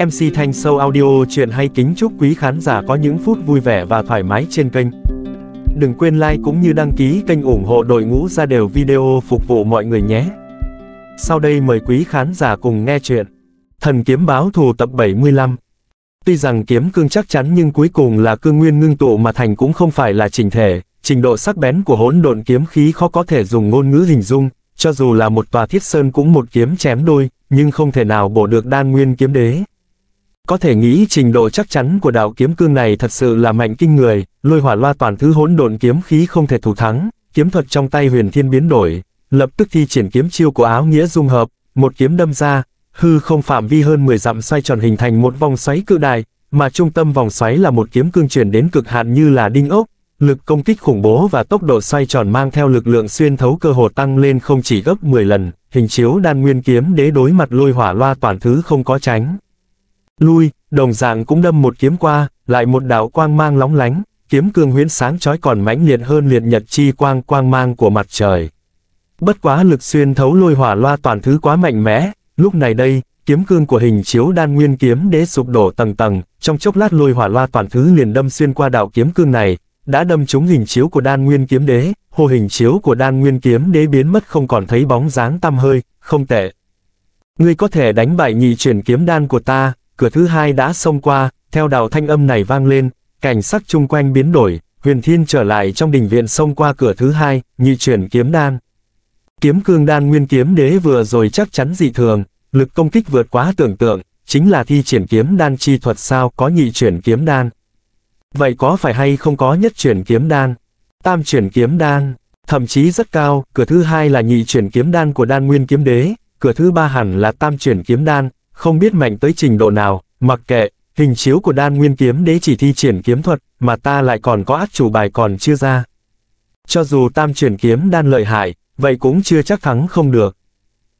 MC Thanh Sâu Audio chuyện hay kính chúc quý khán giả có những phút vui vẻ và thoải mái trên kênh. Đừng quên like cũng như đăng ký kênh ủng hộ đội ngũ ra đều video phục vụ mọi người nhé. Sau đây mời quý khán giả cùng nghe chuyện. Thần kiếm báo thù tập 75 Tuy rằng kiếm cương chắc chắn nhưng cuối cùng là cương nguyên ngưng tụ mà thành cũng không phải là chỉnh thể, trình độ sắc bén của hỗn độn kiếm khí khó có thể dùng ngôn ngữ hình dung, cho dù là một tòa thiết sơn cũng một kiếm chém đôi, nhưng không thể nào bổ được đan nguyên kiếm đế. Có thể nghĩ trình độ chắc chắn của đạo kiếm cương này thật sự là mạnh kinh người, lôi hỏa loa toàn thứ hỗn độn kiếm khí không thể thủ thắng, kiếm thuật trong tay huyền thiên biến đổi, lập tức thi triển kiếm chiêu của áo nghĩa dung hợp, một kiếm đâm ra, hư không phạm vi hơn 10 dặm xoay tròn hình thành một vòng xoáy cự đại, mà trung tâm vòng xoáy là một kiếm cương chuyển đến cực hạn như là đinh ốc, lực công kích khủng bố và tốc độ xoay tròn mang theo lực lượng xuyên thấu cơ hồ tăng lên không chỉ gấp 10 lần, hình chiếu đan nguyên kiếm đế đối mặt lôi hỏa loa toàn thứ không có tránh. Lui, đồng dạng cũng đâm một kiếm qua, lại một đạo quang mang lóng lánh, kiếm cương huyễn sáng chói còn mãnh liệt hơn liệt nhật chi quang quang mang của mặt trời. Bất quá lực xuyên thấu lôi hỏa loa toàn thứ quá mạnh mẽ, lúc này đây, kiếm cương của hình chiếu đan nguyên kiếm đế sụp đổ tầng tầng, trong chốc lát lôi hỏa loa toàn thứ liền đâm xuyên qua đạo kiếm cương này, đã đâm trúng hình chiếu của đan nguyên kiếm đế, hồ hình chiếu của đan nguyên kiếm đế biến mất không còn thấy bóng dáng tăm hơi, không tệ. Ngươi có thể đánh bại nhị chuyển kiếm đan của ta, cửa thứ hai đã xông qua, theo đạo thanh âm này vang lên, cảnh sắc chung quanh biến đổi, huyền thiên trở lại trong đình viện xông qua cửa thứ hai, như chuyển kiếm đan. Kiếm cương đan nguyên kiếm đế vừa rồi chắc chắn dị thường, lực công kích vượt quá tưởng tượng, chính là thi triển kiếm đan chi thuật sao có nhị chuyển kiếm đan. Vậy có phải hay không có nhất chuyển kiếm đan? Tam chuyển kiếm đan, thậm chí rất cao, cửa thứ hai là nhị chuyển kiếm đan của đan nguyên kiếm đế, cửa thứ ba hẳn là tam chuyển kiếm đan, không biết mạnh tới trình độ nào, mặc kệ, hình chiếu của đan nguyên kiếm đế chỉ thi triển kiếm thuật, mà ta lại còn có át chủ bài còn chưa ra. Cho dù tam chuyển kiếm đan lợi hại, vậy cũng chưa chắc thắng không được.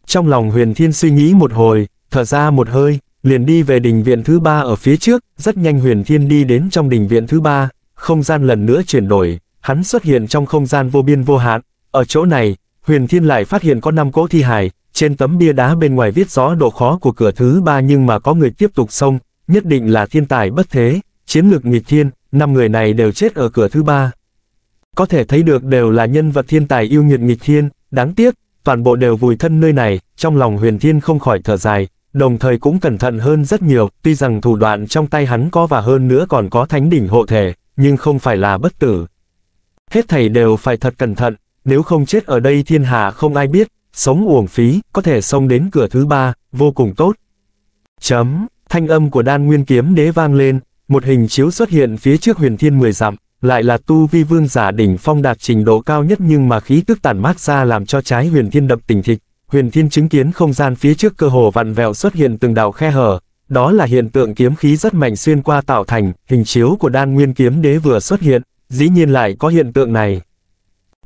Trong lòng huyền thiên suy nghĩ một hồi, thở ra một hơi, liền đi về đình viện thứ ba ở phía trước, rất nhanh huyền thiên đi đến trong đình viện thứ ba, không gian lần nữa chuyển đổi, hắn xuất hiện trong không gian vô biên vô hạn, ở chỗ này, huyền thiên lại phát hiện có năm cỗ thi hài, trên tấm bia đá bên ngoài viết rõ độ khó của cửa thứ ba nhưng mà có người tiếp tục xông, nhất định là thiên tài bất thế, chiến lược nghịch thiên, năm người này đều chết ở cửa thứ ba. Có thể thấy được đều là nhân vật thiên tài yêu nghiệt nghịch thiên, đáng tiếc, toàn bộ đều vùi thân nơi này, trong lòng huyền thiên không khỏi thở dài, đồng thời cũng cẩn thận hơn rất nhiều, tuy rằng thủ đoạn trong tay hắn có và hơn nữa còn có thánh đỉnh hộ thể, nhưng không phải là bất tử. Hết thầy đều phải thật cẩn thận, nếu không chết ở đây thiên hạ không ai biết, sống uổng phí, có thể xông đến cửa thứ ba, vô cùng tốt. Chấm, thanh âm của đan nguyên kiếm đế vang lên, một hình chiếu xuất hiện phía trước huyền thiên mười dặm, lại là tu vi vương giả đỉnh phong đạt trình độ cao nhất nhưng mà khí tức tản mát ra làm cho trái huyền thiên đập tỉnh thịch. Huyền thiên chứng kiến không gian phía trước cơ hồ vặn vẹo xuất hiện từng đạo khe hở, đó là hiện tượng kiếm khí rất mạnh xuyên qua tạo thành, hình chiếu của đan nguyên kiếm đế vừa xuất hiện, dĩ nhiên lại có hiện tượng này.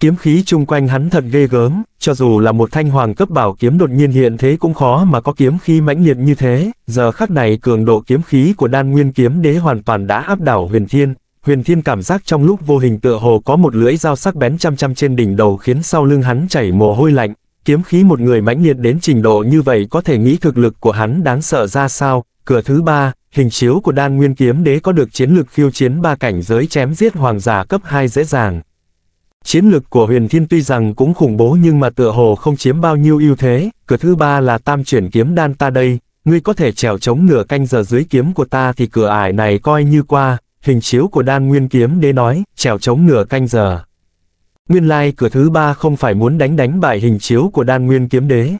Kiếm khí chung quanh hắn thật ghê gớm, cho dù là một thanh hoàng cấp bảo kiếm đột nhiên hiện thế cũng khó mà có kiếm khí mãnh liệt như thế, giờ khắc này cường độ kiếm khí của đan nguyên kiếm đế hoàn toàn đã áp đảo huyền thiên, huyền thiên cảm giác trong lúc vô hình tựa hồ có một lưỡi dao sắc bén chăm chăm trên đỉnh đầu khiến sau lưng hắn chảy mồ hôi lạnh, kiếm khí một người mãnh liệt đến trình độ như vậy có thể nghĩ thực lực của hắn đáng sợ ra sao, cửa thứ ba, hình chiếu của đan nguyên kiếm đế có được chiến lược khiêu chiến ba cảnh giới chém giết hoàng giả cấp 2 dễ dàng. Chiến lực của huyền thiên tuy rằng cũng khủng bố nhưng mà tựa hồ không chiếm bao nhiêu ưu thế, cửa thứ ba là tam chuyển kiếm đan ta đây, ngươi có thể trèo chống nửa canh giờ dưới kiếm của ta thì cửa ải này coi như qua, hình chiếu của đan nguyên kiếm đế nói, trèo chống nửa canh giờ. Nguyên lai like, cửa thứ ba không phải muốn đánh đánh bại hình chiếu của đan nguyên kiếm đế.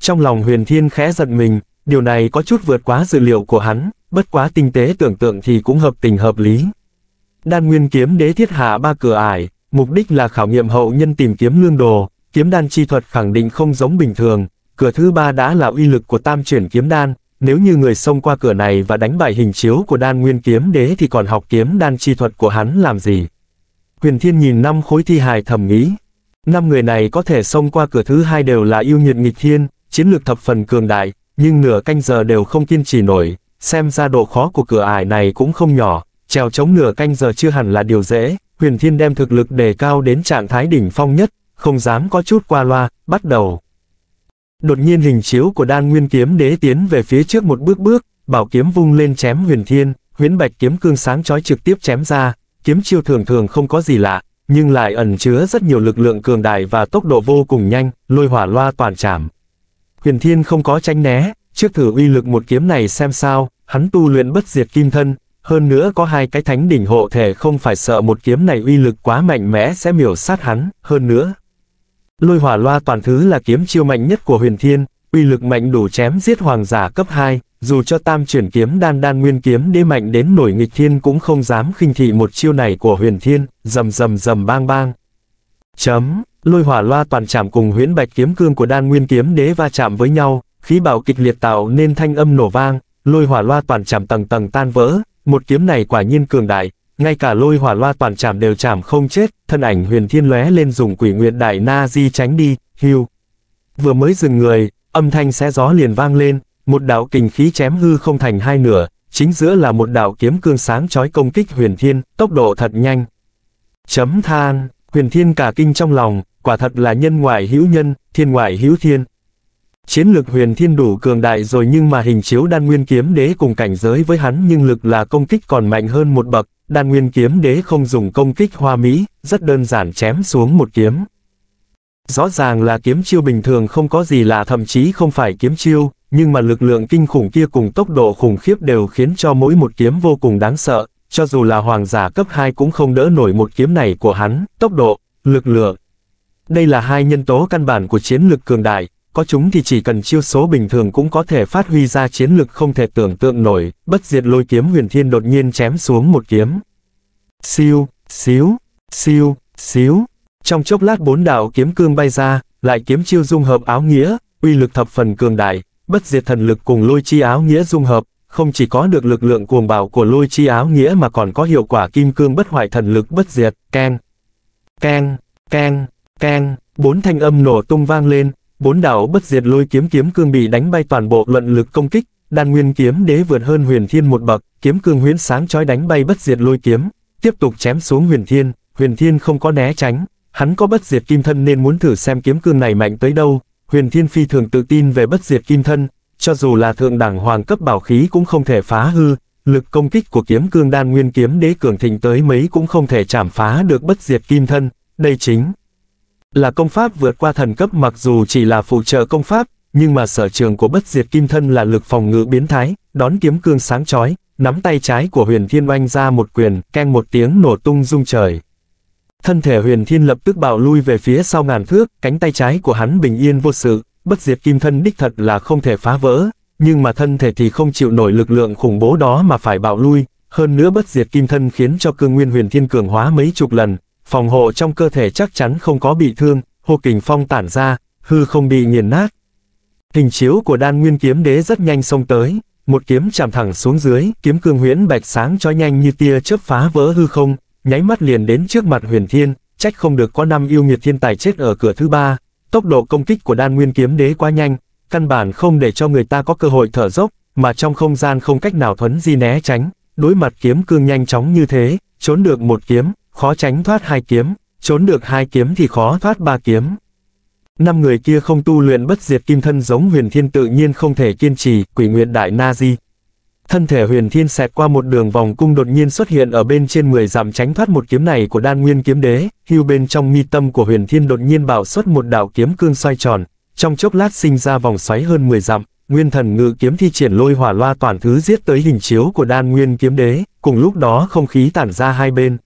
Trong lòng huyền thiên khẽ giận mình, điều này có chút vượt quá dự liệu của hắn, bất quá tinh tế tưởng tượng thì cũng hợp tình hợp lý. Đan nguyên kiếm đế thiết hạ ba cửa ải, Mục đích là khảo nghiệm hậu nhân tìm kiếm lương đồ, kiếm đan chi thuật khẳng định không giống bình thường, cửa thứ ba đã là uy lực của tam chuyển kiếm đan, nếu như người xông qua cửa này và đánh bại hình chiếu của đan nguyên kiếm đế thì còn học kiếm đan chi thuật của hắn làm gì? Huyền Thiên nhìn năm khối thi hài thầm nghĩ, năm người này có thể xông qua cửa thứ hai đều là yêu nhiệt nghịch thiên, chiến lược thập phần cường đại, nhưng nửa canh giờ đều không kiên trì nổi, xem ra độ khó của cửa ải này cũng không nhỏ, trèo chống nửa canh giờ chưa hẳn là điều dễ, huyền thiên đem thực lực đề cao đến trạng thái đỉnh phong nhất, không dám có chút qua loa, bắt đầu. Đột nhiên hình chiếu của đan nguyên kiếm đế tiến về phía trước một bước bước, bảo kiếm vung lên chém huyền thiên, huyễn bạch kiếm cương sáng chói trực tiếp chém ra, kiếm chiêu thường thường không có gì lạ, nhưng lại ẩn chứa rất nhiều lực lượng cường đại và tốc độ vô cùng nhanh, lôi hỏa loa toàn chạm. Huyền Thiên không có tránh né, trước thử uy lực một kiếm này xem sao, hắn tu luyện bất diệt kim thân, hơn nữa có hai cái thánh đỉnh hộ thể không phải sợ một kiếm này uy lực quá mạnh mẽ sẽ miểu sát hắn, hơn nữa. Lôi hỏa loa toàn thứ là kiếm chiêu mạnh nhất của huyền thiên, uy lực mạnh đủ chém giết hoàng giả cấp 2, dù cho tam chuyển kiếm đan đan nguyên kiếm đế mạnh đến nổi nghịch thiên cũng không dám khinh thị một chiêu này của huyền thiên, rầm rầm rầm bang bang. Chấm, lôi hỏa loa toàn chạm cùng huyễn bạch kiếm cương của đan nguyên kiếm đế va chạm với nhau, khí bạo kịch liệt tạo nên thanh âm nổ vang, lôi hỏa loa toàn chạm tầng tầng tan vỡ, một kiếm này quả nhiên cường đại, ngay cả lôi hỏa loa toàn chạm đều chạm không chết, thân ảnh huyền thiên lóe lên dùng quỷ nguyệt đại na di tránh đi, hưu. Vừa mới dừng người, âm thanh xé gió liền vang lên, một đạo kình khí chém hư không thành hai nửa, chính giữa là một đạo kiếm cương sáng chói công kích huyền thiên, tốc độ thật nhanh. Chấm than, huyền thiên cả kinh trong lòng, quả thật là nhân ngoại hữu nhân, thiên ngoại hữu thiên. Chiến lực huyền thiên đủ cường đại rồi nhưng mà hình chiếu đan nguyên kiếm đế cùng cảnh giới với hắn nhưng lực là công kích còn mạnh hơn một bậc, đan nguyên kiếm đế không dùng công kích hoa mỹ, rất đơn giản chém xuống một kiếm. Rõ ràng là kiếm chiêu bình thường không có gì lạ thậm chí không phải kiếm chiêu, nhưng mà lực lượng kinh khủng kia cùng tốc độ khủng khiếp đều khiến cho mỗi một kiếm vô cùng đáng sợ, cho dù là hoàng giả cấp 2 cũng không đỡ nổi một kiếm này của hắn, tốc độ, lực lượng. Đây là hai nhân tố căn bản của chiến lực cường đại, có chúng thì chỉ cần chiêu số bình thường cũng có thể phát huy ra chiến lực không thể tưởng tượng nổi, bất diệt lôi kiếm huyền thiên đột nhiên chém xuống một kiếm. Siêu, xíu, siêu, xíu. Trong chốc lát bốn đạo kiếm cương bay ra, lại kiếm chiêu dung hợp áo nghĩa, uy lực thập phần cường đại, bất diệt thần lực cùng lôi chi áo nghĩa dung hợp, không chỉ có được lực lượng cuồng bạo của lôi chi áo nghĩa mà còn có hiệu quả kim cương bất hoại thần lực bất diệt, keng, keng, keng, keng, bốn thanh âm nổ tung vang lên, bốn đạo bất diệt lôi kiếm kiếm cương bị đánh bay toàn bộ luận lực công kích, đan nguyên kiếm đế vượt hơn huyền thiên một bậc, kiếm cương huyễn sáng chói đánh bay bất diệt lôi kiếm, tiếp tục chém xuống huyền thiên, huyền thiên không có né tránh, hắn có bất diệt kim thân nên muốn thử xem kiếm cương này mạnh tới đâu, huyền thiên phi thường tự tin về bất diệt kim thân, cho dù là thượng đẳng hoàng cấp bảo khí cũng không thể phá hư, lực công kích của kiếm cương đan nguyên kiếm đế cường thịnh tới mấy cũng không thể chảm phá được bất diệt kim thân, đây chính là công pháp vượt qua thần cấp mặc dù chỉ là phụ trợ công pháp, nhưng mà sở trường của bất diệt kim thân là lực phòng ngự biến thái, đón kiếm cương sáng chói, nắm tay trái của huyền thiên oanh ra một quyền, keng một tiếng nổ tung rung trời. Thân thể huyền thiên lập tức bạo lui về phía sau ngàn thước, cánh tay trái của hắn bình yên vô sự, bất diệt kim thân đích thật là không thể phá vỡ, nhưng mà thân thể thì không chịu nổi lực lượng khủng bố đó mà phải bạo lui, hơn nữa bất diệt kim thân khiến cho cương nguyên huyền thiên cường hóa mấy chục lần, phòng hộ trong cơ thể chắc chắn không có bị thương, hô kình phong tản ra, hư không bị nghiền nát. Hình chiếu của đan nguyên kiếm đế rất nhanh xông tới, một kiếm chạm thẳng xuống dưới, kiếm cương huyễn bạch sáng chói nhanh như tia chớp phá vỡ hư không, nháy mắt liền đến trước mặt huyền thiên, trách không được có năm yêu nghiệt thiên tài chết ở cửa thứ ba. Tốc độ công kích của đan nguyên kiếm đế quá nhanh, căn bản không để cho người ta có cơ hội thở dốc, mà trong không gian không cách nào thuấn di né tránh, đối mặt kiếm cương nhanh chóng như thế, trốn được một kiếm, khó tránh thoát hai kiếm, trốn được hai kiếm thì khó thoát ba kiếm. Năm người kia không tu luyện bất diệt kim thân giống huyền thiên tự nhiên không thể kiên trì, quỷ nguyện đại na di, Thân thể huyền thiên xẹt qua một đường vòng cung đột nhiên xuất hiện ở bên trên 10 dặm tránh thoát một kiếm này của đan nguyên kiếm đế, hưu bên trong mi tâm của huyền thiên đột nhiên bảo xuất một đạo kiếm cương xoay tròn, trong chốc lát sinh ra vòng xoáy hơn 10 dặm, nguyên thần ngự kiếm thi triển lôi hỏa loa toàn thứ giết tới hình chiếu của đan nguyên kiếm đế, cùng lúc đó không khí tản ra hai bên.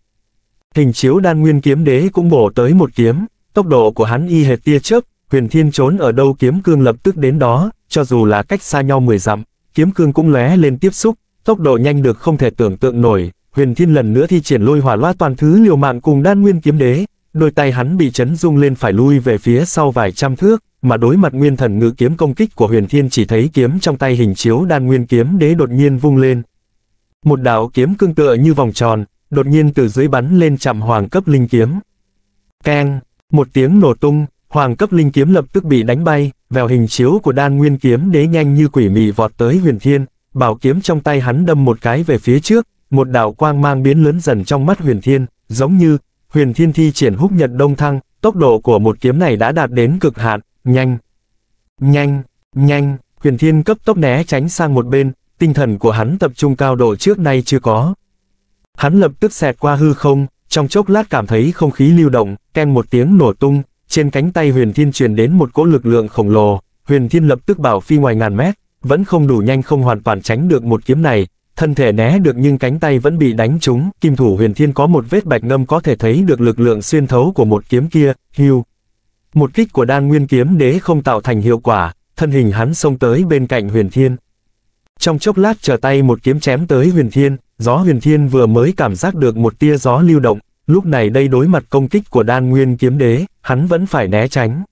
Hình chiếu đan nguyên kiếm đế cũng bổ tới một kiếm, tốc độ của hắn y hệt tia chớp, huyền thiên trốn ở đâu kiếm cương lập tức đến đó, cho dù là cách xa nhau 10 dặm, kiếm cương cũng lóe lên tiếp xúc, tốc độ nhanh được không thể tưởng tượng nổi, huyền thiên lần nữa thi triển lôi hỏa loa toàn thứ liều mạng cùng đan nguyên kiếm đế, đôi tay hắn bị chấn rung lên phải lui về phía sau vài trăm thước, mà đối mặt nguyên thần ngự kiếm công kích của huyền thiên chỉ thấy kiếm trong tay hình chiếu đan nguyên kiếm đế đột nhiên vung lên. Một đạo kiếm cương tựa như vòng tròn, đột nhiên từ dưới bắn lên chạm hoàng cấp linh kiếm. Keng, một tiếng nổ tung, hoàng cấp linh kiếm lập tức bị đánh bay, vèo hình chiếu của đan nguyên kiếm đế nhanh như quỷ mị vọt tới huyền thiên, bảo kiếm trong tay hắn đâm một cái về phía trước, một đạo quang mang biến lớn dần trong mắt huyền thiên, giống như, huyền thiên thi triển húc nhật đông thăng, tốc độ của một kiếm này đã đạt đến cực hạn, nhanh, nhanh, nhanh, huyền thiên cấp tốc né tránh sang một bên, tinh thần của hắn tập trung cao độ trước nay chưa có. Hắn lập tức xẹt qua hư không, trong chốc lát cảm thấy không khí lưu động, ken một tiếng nổ tung, trên cánh tay huyền thiên truyền đến một cỗ lực lượng khổng lồ, huyền thiên lập tức bảo phi ngoài ngàn mét, vẫn không đủ nhanh không hoàn toàn tránh được một kiếm này, thân thể né được nhưng cánh tay vẫn bị đánh trúng, kim thủ huyền thiên có một vết bạch ngâm có thể thấy được lực lượng xuyên thấu của một kiếm kia, hưu. Một kích của đan nguyên kiếm đế không tạo thành hiệu quả, thân hình hắn xông tới bên cạnh huyền thiên. Trong chốc lát trở tay một kiếm chém tới huyền thiên, gió huyền thiên vừa mới cảm giác được một tia gió lưu động, lúc này đây đối mặt công kích của đan nguyên kiếm đế, hắn vẫn phải né tránh.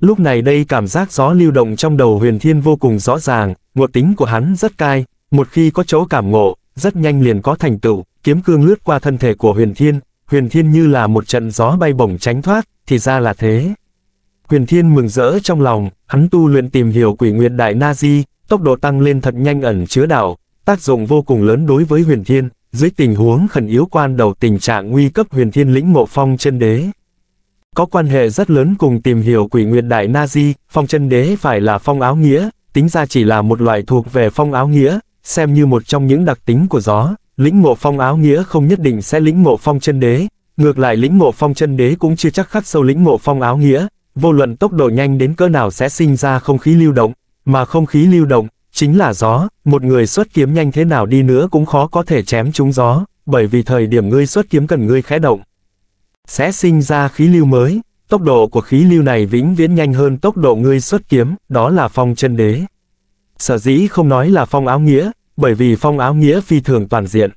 Lúc này đây cảm giác gió lưu động trong đầu huyền thiên vô cùng rõ ràng, ngộ tính của hắn rất cai, một khi có chỗ cảm ngộ, rất nhanh liền có thành tựu, kiếm cương lướt qua thân thể của huyền thiên, huyền thiên như là một trận gió bay bổng tránh thoát, thì ra là thế. Huyền thiên mừng rỡ trong lòng, hắn tu luyện tìm hiểu quỷ nguyệt đại na-di, tốc độ tăng lên thật nhanh ẩn chứa đạo, tác dụng vô cùng lớn đối với huyền thiên, dưới tình huống khẩn yếu quan đầu tình trạng nguy cấp huyền thiên lĩnh ngộ phong chân đế. Có quan hệ rất lớn cùng tìm hiểu quỷ nguyệt đại nazi phong chân đế phải là phong áo nghĩa, tính ra chỉ là một loại thuộc về phong áo nghĩa, xem như một trong những đặc tính của gió, lĩnh ngộ phong áo nghĩa không nhất định sẽ lĩnh ngộ phong chân đế, ngược lại lĩnh ngộ phong chân đế cũng chưa chắc khắc sâu lĩnh ngộ phong áo nghĩa, vô luận tốc độ nhanh đến cỡ nào sẽ sinh ra không khí lưu động, mà không khí lưu động, chính là gió, một người xuất kiếm nhanh thế nào đi nữa cũng khó có thể chém trúng gió, bởi vì thời điểm ngươi xuất kiếm cần ngươi khẽ động. Sẽ sinh ra khí lưu mới, tốc độ của khí lưu này vĩnh viễn nhanh hơn tốc độ ngươi xuất kiếm, đó là phong chân đế. Sở dĩ không nói là phong áo nghĩa, bởi vì phong áo nghĩa phi thường toàn diện.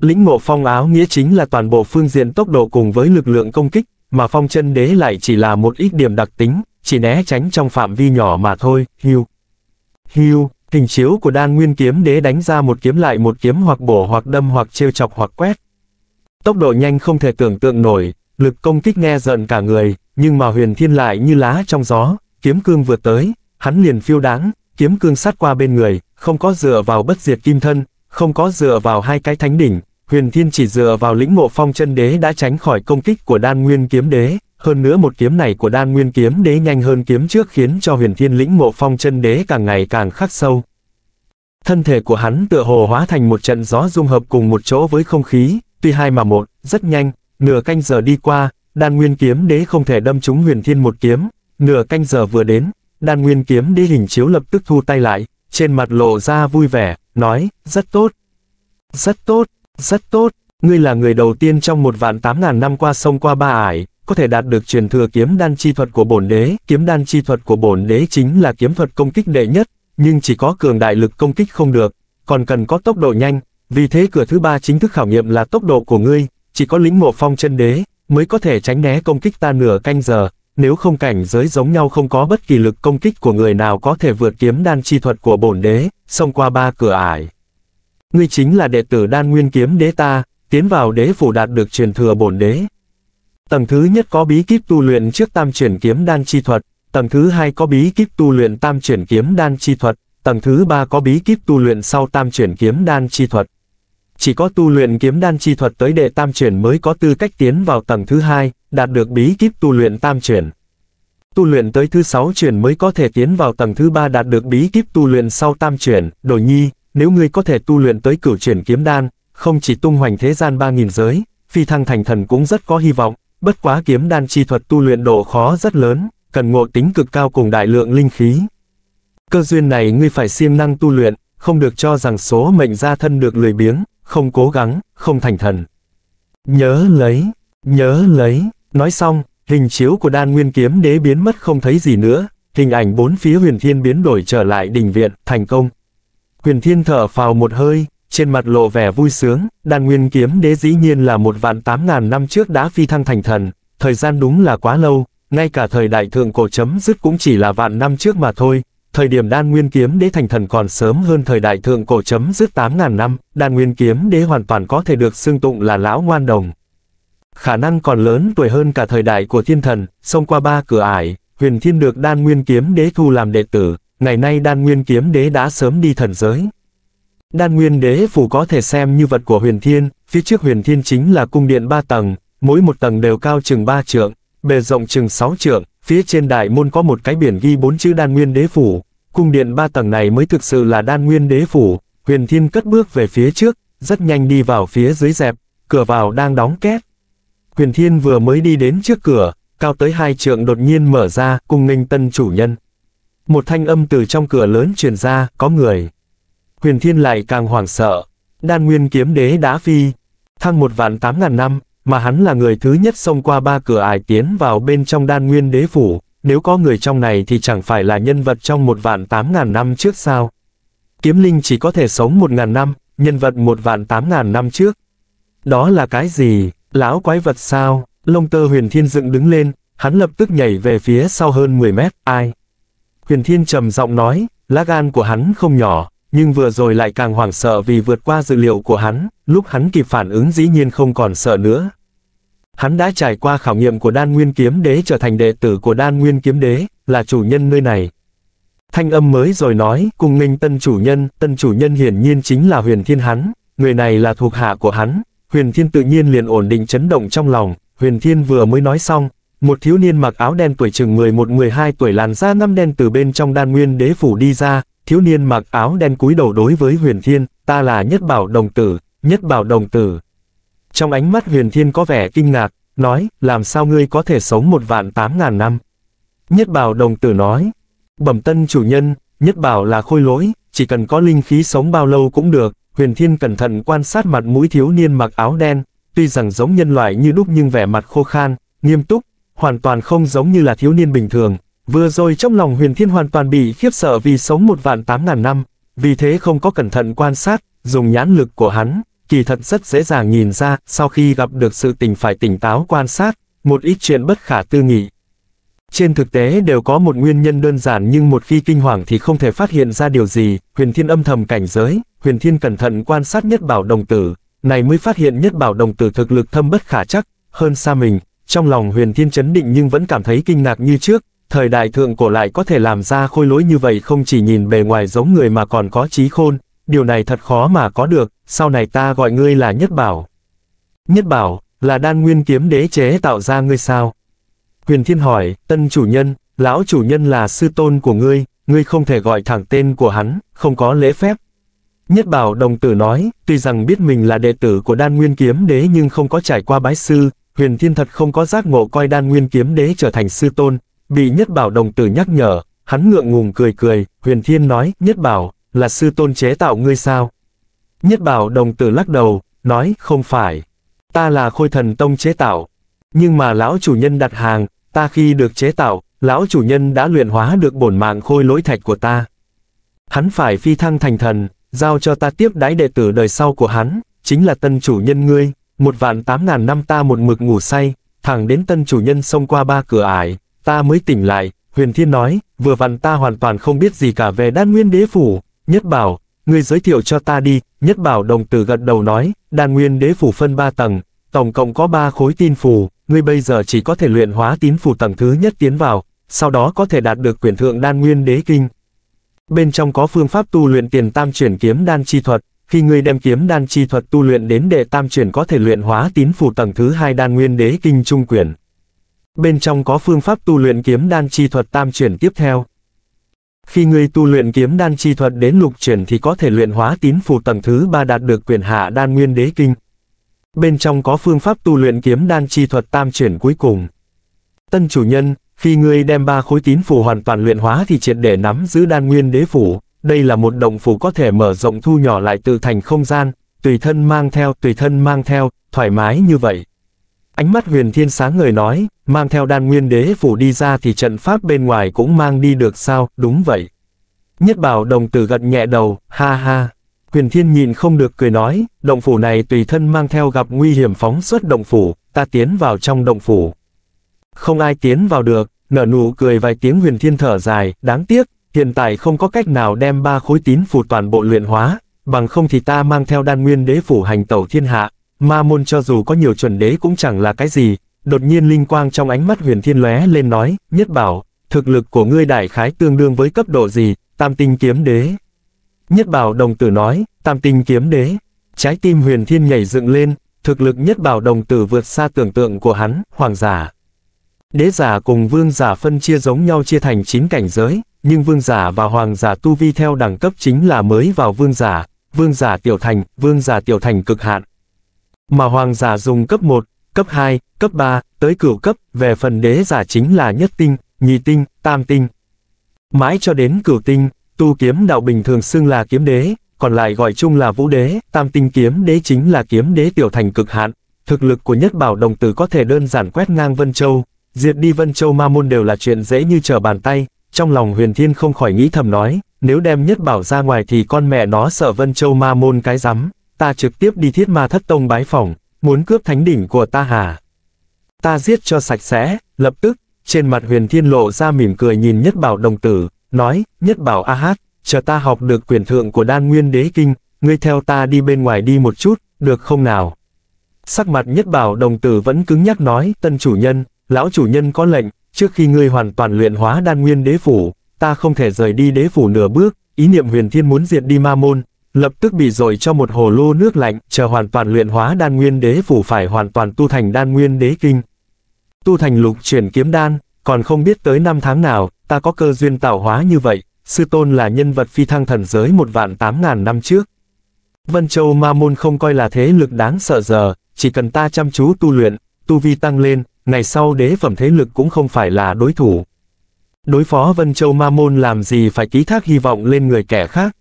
Lĩnh ngộ phong áo nghĩa chính là toàn bộ phương diện tốc độ cùng với lực lượng công kích, mà phong chân đế lại chỉ là một ít điểm đặc tính, chỉ né tránh trong phạm vi nhỏ mà thôi, hưu. Hưu, hình chiếu của đan nguyên kiếm đế đánh ra một kiếm lại một kiếm hoặc bổ hoặc đâm hoặc trêu chọc hoặc quét. Tốc độ nhanh không thể tưởng tượng nổi, lực công kích nghe giận cả người, nhưng mà huyền thiên lại như lá trong gió, kiếm cương vượt tới, hắn liền phiêu đáng, kiếm cương sát qua bên người, không có dựa vào bất diệt kim thân, không có dựa vào hai cái thánh đỉnh, huyền thiên chỉ dựa vào lĩnh ngộ phong chân đế đã tránh khỏi công kích của đan nguyên kiếm đế, hơn nữa một kiếm này của đan nguyên kiếm đế nhanh hơn kiếm trước khiến cho huyền thiên lĩnh ngộ phong chân đế càng ngày càng khắc sâu. Thân thể của hắn tựa hồ hóa thành một trận gió dung hợp cùng một chỗ với không khí, tuy hai mà một, rất nhanh, nửa canh giờ đi qua, đan nguyên kiếm đế không thể đâm trúng huyền thiên một kiếm, nửa canh giờ vừa đến, đan nguyên kiếm đế hình chiếu lập tức thu tay lại, trên mặt lộ ra vui vẻ, nói, rất tốt, rất tốt, rất tốt, ngươi là người đầu tiên trong một vạn tám ngàn năm qua sông qua ba ải, có thể đạt được truyền thừa kiếm đan chi thuật của bổn đế, kiếm đan chi thuật của bổn đế chính là kiếm thuật công kích đệ nhất, nhưng chỉ có cường đại lực công kích không được, còn cần có tốc độ nhanh, vì thế cửa thứ ba chính thức khảo nghiệm là tốc độ của ngươi, chỉ có lĩnh mộ phong chân đế, mới có thể tránh né công kích ta nửa canh giờ, nếu không cảnh giới giống nhau không có bất kỳ lực công kích của người nào có thể vượt kiếm đan chi thuật của bổn đế, xông qua ba cửa ải. Ngươi chính là đệ tử đan nguyên kiếm đế ta, tiến vào đế phủ đạt được truyền thừa bổn đế. Tầng thứ nhất có bí kíp tu luyện trước tam chuyển kiếm đan chi thuật, tầng thứ hai có bí kíp tu luyện tam chuyển kiếm đan chi thuật, tầng thứ ba có bí kíp tu luyện sau tam chuyển kiếm đan chi thuật. Chỉ có tu luyện kiếm đan chi thuật tới đệ tam chuyển mới có tư cách tiến vào tầng thứ hai, đạt được bí kíp tu luyện tam chuyển. Tu luyện tới thứ sáu chuyển mới có thể tiến vào tầng thứ ba đạt được bí kíp tu luyện sau tam chuyển, đồ nhi, nếu ngươi có thể tu luyện tới cửu chuyển kiếm đan, không chỉ tung hoành thế gian ba nghìn giới, phi thăng thành thần cũng rất có hy vọng, bất quá kiếm đan chi thuật tu luyện độ khó rất lớn, cần ngộ tính cực cao cùng đại lượng linh khí. Cơ duyên này ngươi phải siêng năng tu luyện, không được cho rằng số mệnh gia thân được lười biếng, không cố gắng, không thành thần. Nhớ lấy, nhớ lấy, nói xong, hình chiếu của đan nguyên kiếm đế biến mất không thấy gì nữa, hình ảnh bốn phía huyền thiên biến đổi trở lại đình viện, thành công. Huyền thiên thở phào một hơi, trên mặt lộ vẻ vui sướng, đan nguyên kiếm đế dĩ nhiên là một vạn tám ngàn năm trước đã phi thăng thành thần, thời gian đúng là quá lâu, ngay cả thời đại thượng cổ chấm dứt cũng chỉ là vạn năm trước mà thôi, thời điểm đan nguyên kiếm đế thành thần còn sớm hơn thời đại thượng cổ chấm dứt 8.000 năm, đan nguyên kiếm đế hoàn toàn có thể được xưng tụng là lão ngoan đồng. Khả năng còn lớn tuổi hơn cả thời đại của thiên thần, xông qua ba cửa ải, huyền thiên được đan nguyên kiếm đế thu làm đệ tử, ngày nay đan nguyên kiếm đế đã sớm đi thần giới. Đan nguyên đế phủ có thể xem như vật của huyền thiên, phía trước huyền thiên chính là cung điện ba tầng, mỗi một tầng đều cao chừng ba trượng, bề rộng chừng 6 trượng, phía trên đại môn có một cái biển ghi bốn chữ đan nguyên đế phủ, cung điện ba tầng này mới thực sự là đan nguyên đế phủ, huyền thiên cất bước về phía trước, rất nhanh đi vào phía dưới dẹp, cửa vào đang đóng két. Huyền thiên vừa mới đi đến trước cửa, cao tới hai trượng đột nhiên mở ra, cùng nghênh tân chủ nhân. Một thanh âm từ trong cửa lớn truyền ra, có người. Huyền thiên lại càng hoảng sợ, đan nguyên kiếm đế đã phi, thăng một vạn tám ngàn năm, mà hắn là người thứ nhất xông qua ba cửa ải tiến vào bên trong đan nguyên đế phủ, nếu có người trong này thì chẳng phải là nhân vật trong một vạn tám ngàn năm trước sao. Kiếm linh chỉ có thể sống một ngàn năm, nhân vật một vạn tám ngàn năm trước. Đó là cái gì, lão quái vật sao, lông tơ huyền thiên dựng đứng lên, hắn lập tức nhảy về phía sau hơn 10 mét, ai. Huyền thiên trầm giọng nói, lá gan của hắn không nhỏ, nhưng vừa rồi lại càng hoảng sợ vì vượt qua dự liệu của hắn, lúc hắn kịp phản ứng dĩ nhiên không còn sợ nữa. Hắn đã trải qua khảo nghiệm của đan nguyên kiếm đế trở thành đệ tử của đan nguyên kiếm đế, là chủ nhân nơi này. Thanh âm mới rồi nói, cùng nghênh tân chủ nhân, tân chủ nhân hiển nhiên chính là huyền thiên hắn, người này là thuộc hạ của hắn, huyền thiên tự nhiên liền ổn định chấn động trong lòng, huyền thiên vừa mới nói xong, một thiếu niên mặc áo đen tuổi chừng 11-12 tuổi làn da ngăm đen từ bên trong đan nguyên đế phủ đi ra, thiếu niên mặc áo đen cúi đầu đối với huyền thiên, ta là nhất bảo đồng tử, nhất bảo đồng tử. Trong ánh mắt huyền thiên có vẻ kinh ngạc, nói, làm sao ngươi có thể sống một vạn tám ngàn năm. Nhất bảo đồng tử nói, bẩm tân chủ nhân, nhất bảo là khôi lỗi, chỉ cần có linh khí sống bao lâu cũng được, huyền thiên cẩn thận quan sát mặt mũi thiếu niên mặc áo đen, tuy rằng giống nhân loại như đúc nhưng vẻ mặt khô khan, nghiêm túc, hoàn toàn không giống như là thiếu niên bình thường, Vừa rồi trong lòng huyền thiên hoàn toàn bị khiếp sợ vì sống một vạn tám ngàn năm, vì thế không có cẩn thận quan sát, dùng nhãn lực của hắn, kỳ thật rất dễ dàng nhìn ra, sau khi gặp được sự tình phải tỉnh táo quan sát, một ít chuyện bất khả tư nghị. Trên thực tế đều có một nguyên nhân đơn giản nhưng một khi kinh hoàng thì không thể phát hiện ra điều gì, huyền thiên âm thầm cảnh giới, huyền thiên cẩn thận quan sát nhất bảo đồng tử, này mới phát hiện nhất bảo đồng tử thực lực thâm bất khả chắc, hơn xa mình, trong lòng huyền thiên chấn định nhưng vẫn cảm thấy kinh ngạc như trước, thời đại thượng cổ lại có thể làm ra khôi lỗi như vậy không chỉ nhìn bề ngoài giống người mà còn có trí khôn, điều này thật khó mà có được, sau này ta gọi ngươi là Nhất Bảo. Nhất Bảo, là đan nguyên kiếm đế chế tạo ra ngươi sao? Huyền Thiên hỏi, tân chủ nhân, lão chủ nhân là sư tôn của ngươi, ngươi không thể gọi thẳng tên của hắn, không có lễ phép. Nhất Bảo đồng tử nói, tuy rằng biết mình là đệ tử của đan nguyên kiếm đế nhưng không có trải qua bái sư, huyền thiên thật không có giác ngộ coi đan nguyên kiếm đế trở thành sư tôn, Bị Nhất Bảo đồng tử nhắc nhở, hắn ngượng ngùng cười cười, huyền thiên nói, Nhất Bảo, là sư tôn chế tạo ngươi sao? Nhất Bảo đồng tử lắc đầu, nói, không phải. Ta là khôi thần tông chế tạo. Nhưng mà lão chủ nhân đặt hàng, ta khi được chế tạo, lão chủ nhân đã luyện hóa được bổn mạng khôi lỗi thạch của ta. Hắn phải phi thăng thành thần, giao cho ta tiếp đái đệ tử đời sau của hắn, chính là tân chủ nhân ngươi, một vạn tám ngàn năm ta một mực ngủ say, thẳng đến tân chủ nhân xông qua ba cửa ải, ta mới tỉnh lại, huyền thiên nói, vừa vặn ta hoàn toàn không biết gì cả về đan nguyên đế phủ, nhất bảo, ngươi giới thiệu cho ta đi, nhất bảo đồng tử gật đầu nói, đan nguyên đế phủ phân ba tầng, tổng cộng có ba khối tin phù, ngươi bây giờ chỉ có thể luyện hóa tín phù tầng thứ nhất tiến vào, sau đó có thể đạt được quyền thượng đan nguyên đế kinh. Bên trong có phương pháp tu luyện tiền tam chuyển kiếm đan chi thuật, khi ngươi đem kiếm đan chi thuật tu luyện đến đệ tam chuyển có thể luyện hóa tín phù tầng thứ hai đan nguyên đế kinh trung quyển. Bên trong có phương pháp tu luyện kiếm đan chi thuật tam chuyển tiếp theo. Khi ngươi tu luyện kiếm đan chi thuật đến lục chuyển thì có thể luyện hóa tín phù tầng thứ ba đạt được quyền hạ đan nguyên đế kinh. Bên trong có phương pháp tu luyện kiếm đan chi thuật tam chuyển cuối cùng. Tân chủ nhân, khi ngươi đem ba khối tín phù hoàn toàn luyện hóa thì triệt để nắm giữ đan nguyên đế phủ, đây là một động phủ có thể mở rộng thu nhỏ lại tự thành không gian, tùy thân mang theo, tùy thân mang theo, thoải mái như vậy. Ánh mắt huyền thiên sáng người nói, mang theo đan nguyên đế phủ đi ra thì trận pháp bên ngoài cũng mang đi được sao, đúng vậy. Nhất bảo đồng tử gật nhẹ đầu, ha ha. Huyền thiên nhìn không được cười nói, động phủ này tùy thân mang theo gặp nguy hiểm phóng xuất động phủ, ta tiến vào trong động phủ. Không ai tiến vào được, nở nụ cười vài tiếng huyền thiên thở dài, đáng tiếc, hiện tại không có cách nào đem ba khối tín phủ toàn bộ luyện hóa, bằng không thì ta mang theo đan nguyên đế phủ hành tẩu thiên hạ, Ma môn cho dù có nhiều chuẩn đế cũng chẳng là cái gì, đột nhiên linh quang trong ánh mắt huyền thiên lóe lên nói, nhất bảo, thực lực của ngươi đại khái tương đương với cấp độ gì, tam tinh kiếm đế. Nhất bảo đồng tử nói, tam tinh kiếm đế, trái tim huyền thiên nhảy dựng lên, thực lực nhất bảo đồng tử vượt xa tưởng tượng của hắn, hoàng giả. Đế giả cùng vương giả phân chia giống nhau chia thành 9 cảnh giới, nhưng vương giả và hoàng giả tu vi theo đẳng cấp chính là mới vào vương giả, vương giả tiểu thành, vương giả tiểu thành cực hạn. Mà hoàng giả dùng cấp 1, cấp 2, cấp 3, tới cửu cấp, về phần đế giả chính là nhất tinh, nhị tinh, tam tinh. Mãi cho đến cửu tinh, tu kiếm đạo bình thường xưng là kiếm đế, còn lại gọi chung là vũ đế, tam tinh kiếm đế chính là kiếm đế tiểu thành cực hạn. Thực lực của nhất bảo đồng tử có thể đơn giản quét ngang Vân Châu, diệt đi Vân Châu ma môn đều là chuyện dễ như trở bàn tay, trong lòng huyền thiên không khỏi nghĩ thầm nói, nếu đem nhất bảo ra ngoài thì con mẹ nó sợ Vân Châu ma môn cái rắm ta trực tiếp đi thiết ma thất tông bái phỏng, muốn cướp thánh đỉnh của ta hả? Ta giết cho sạch sẽ, lập tức, trên mặt huyền thiên lộ ra mỉm cười nhìn nhất bảo đồng tử, nói, nhất bảo a hát, chờ ta học được quyền thượng của đan nguyên đế kinh, ngươi theo ta đi bên ngoài đi một chút, được không nào? Sắc mặt nhất bảo đồng tử vẫn cứng nhắc nói, tân chủ nhân, lão chủ nhân có lệnh, trước khi ngươi hoàn toàn luyện hóa đan nguyên đế phủ, ta không thể rời đi đế phủ nửa bước, ý niệm huyền thiên muốn diệt đi ma môn, lập tức bị dội cho một hồ lô nước lạnh, chờ hoàn toàn luyện hóa đan nguyên đế phủ phải hoàn toàn tu thành đan nguyên đế kinh. Tu thành lục chuyển kiếm đan, còn không biết tới năm tháng nào, ta có cơ duyên tạo hóa như vậy, sư tôn là nhân vật phi thăng thần giới một vạn tám ngàn năm trước. Vân Châu Ma Môn không coi là thế lực đáng sợ giờ, chỉ cần ta chăm chú tu luyện, tu vi tăng lên, ngày sau đế phẩm thế lực cũng không phải là đối thủ. Đối phó Vân Châu Ma Môn làm gì phải ký thác hy vọng lên người kẻ khác.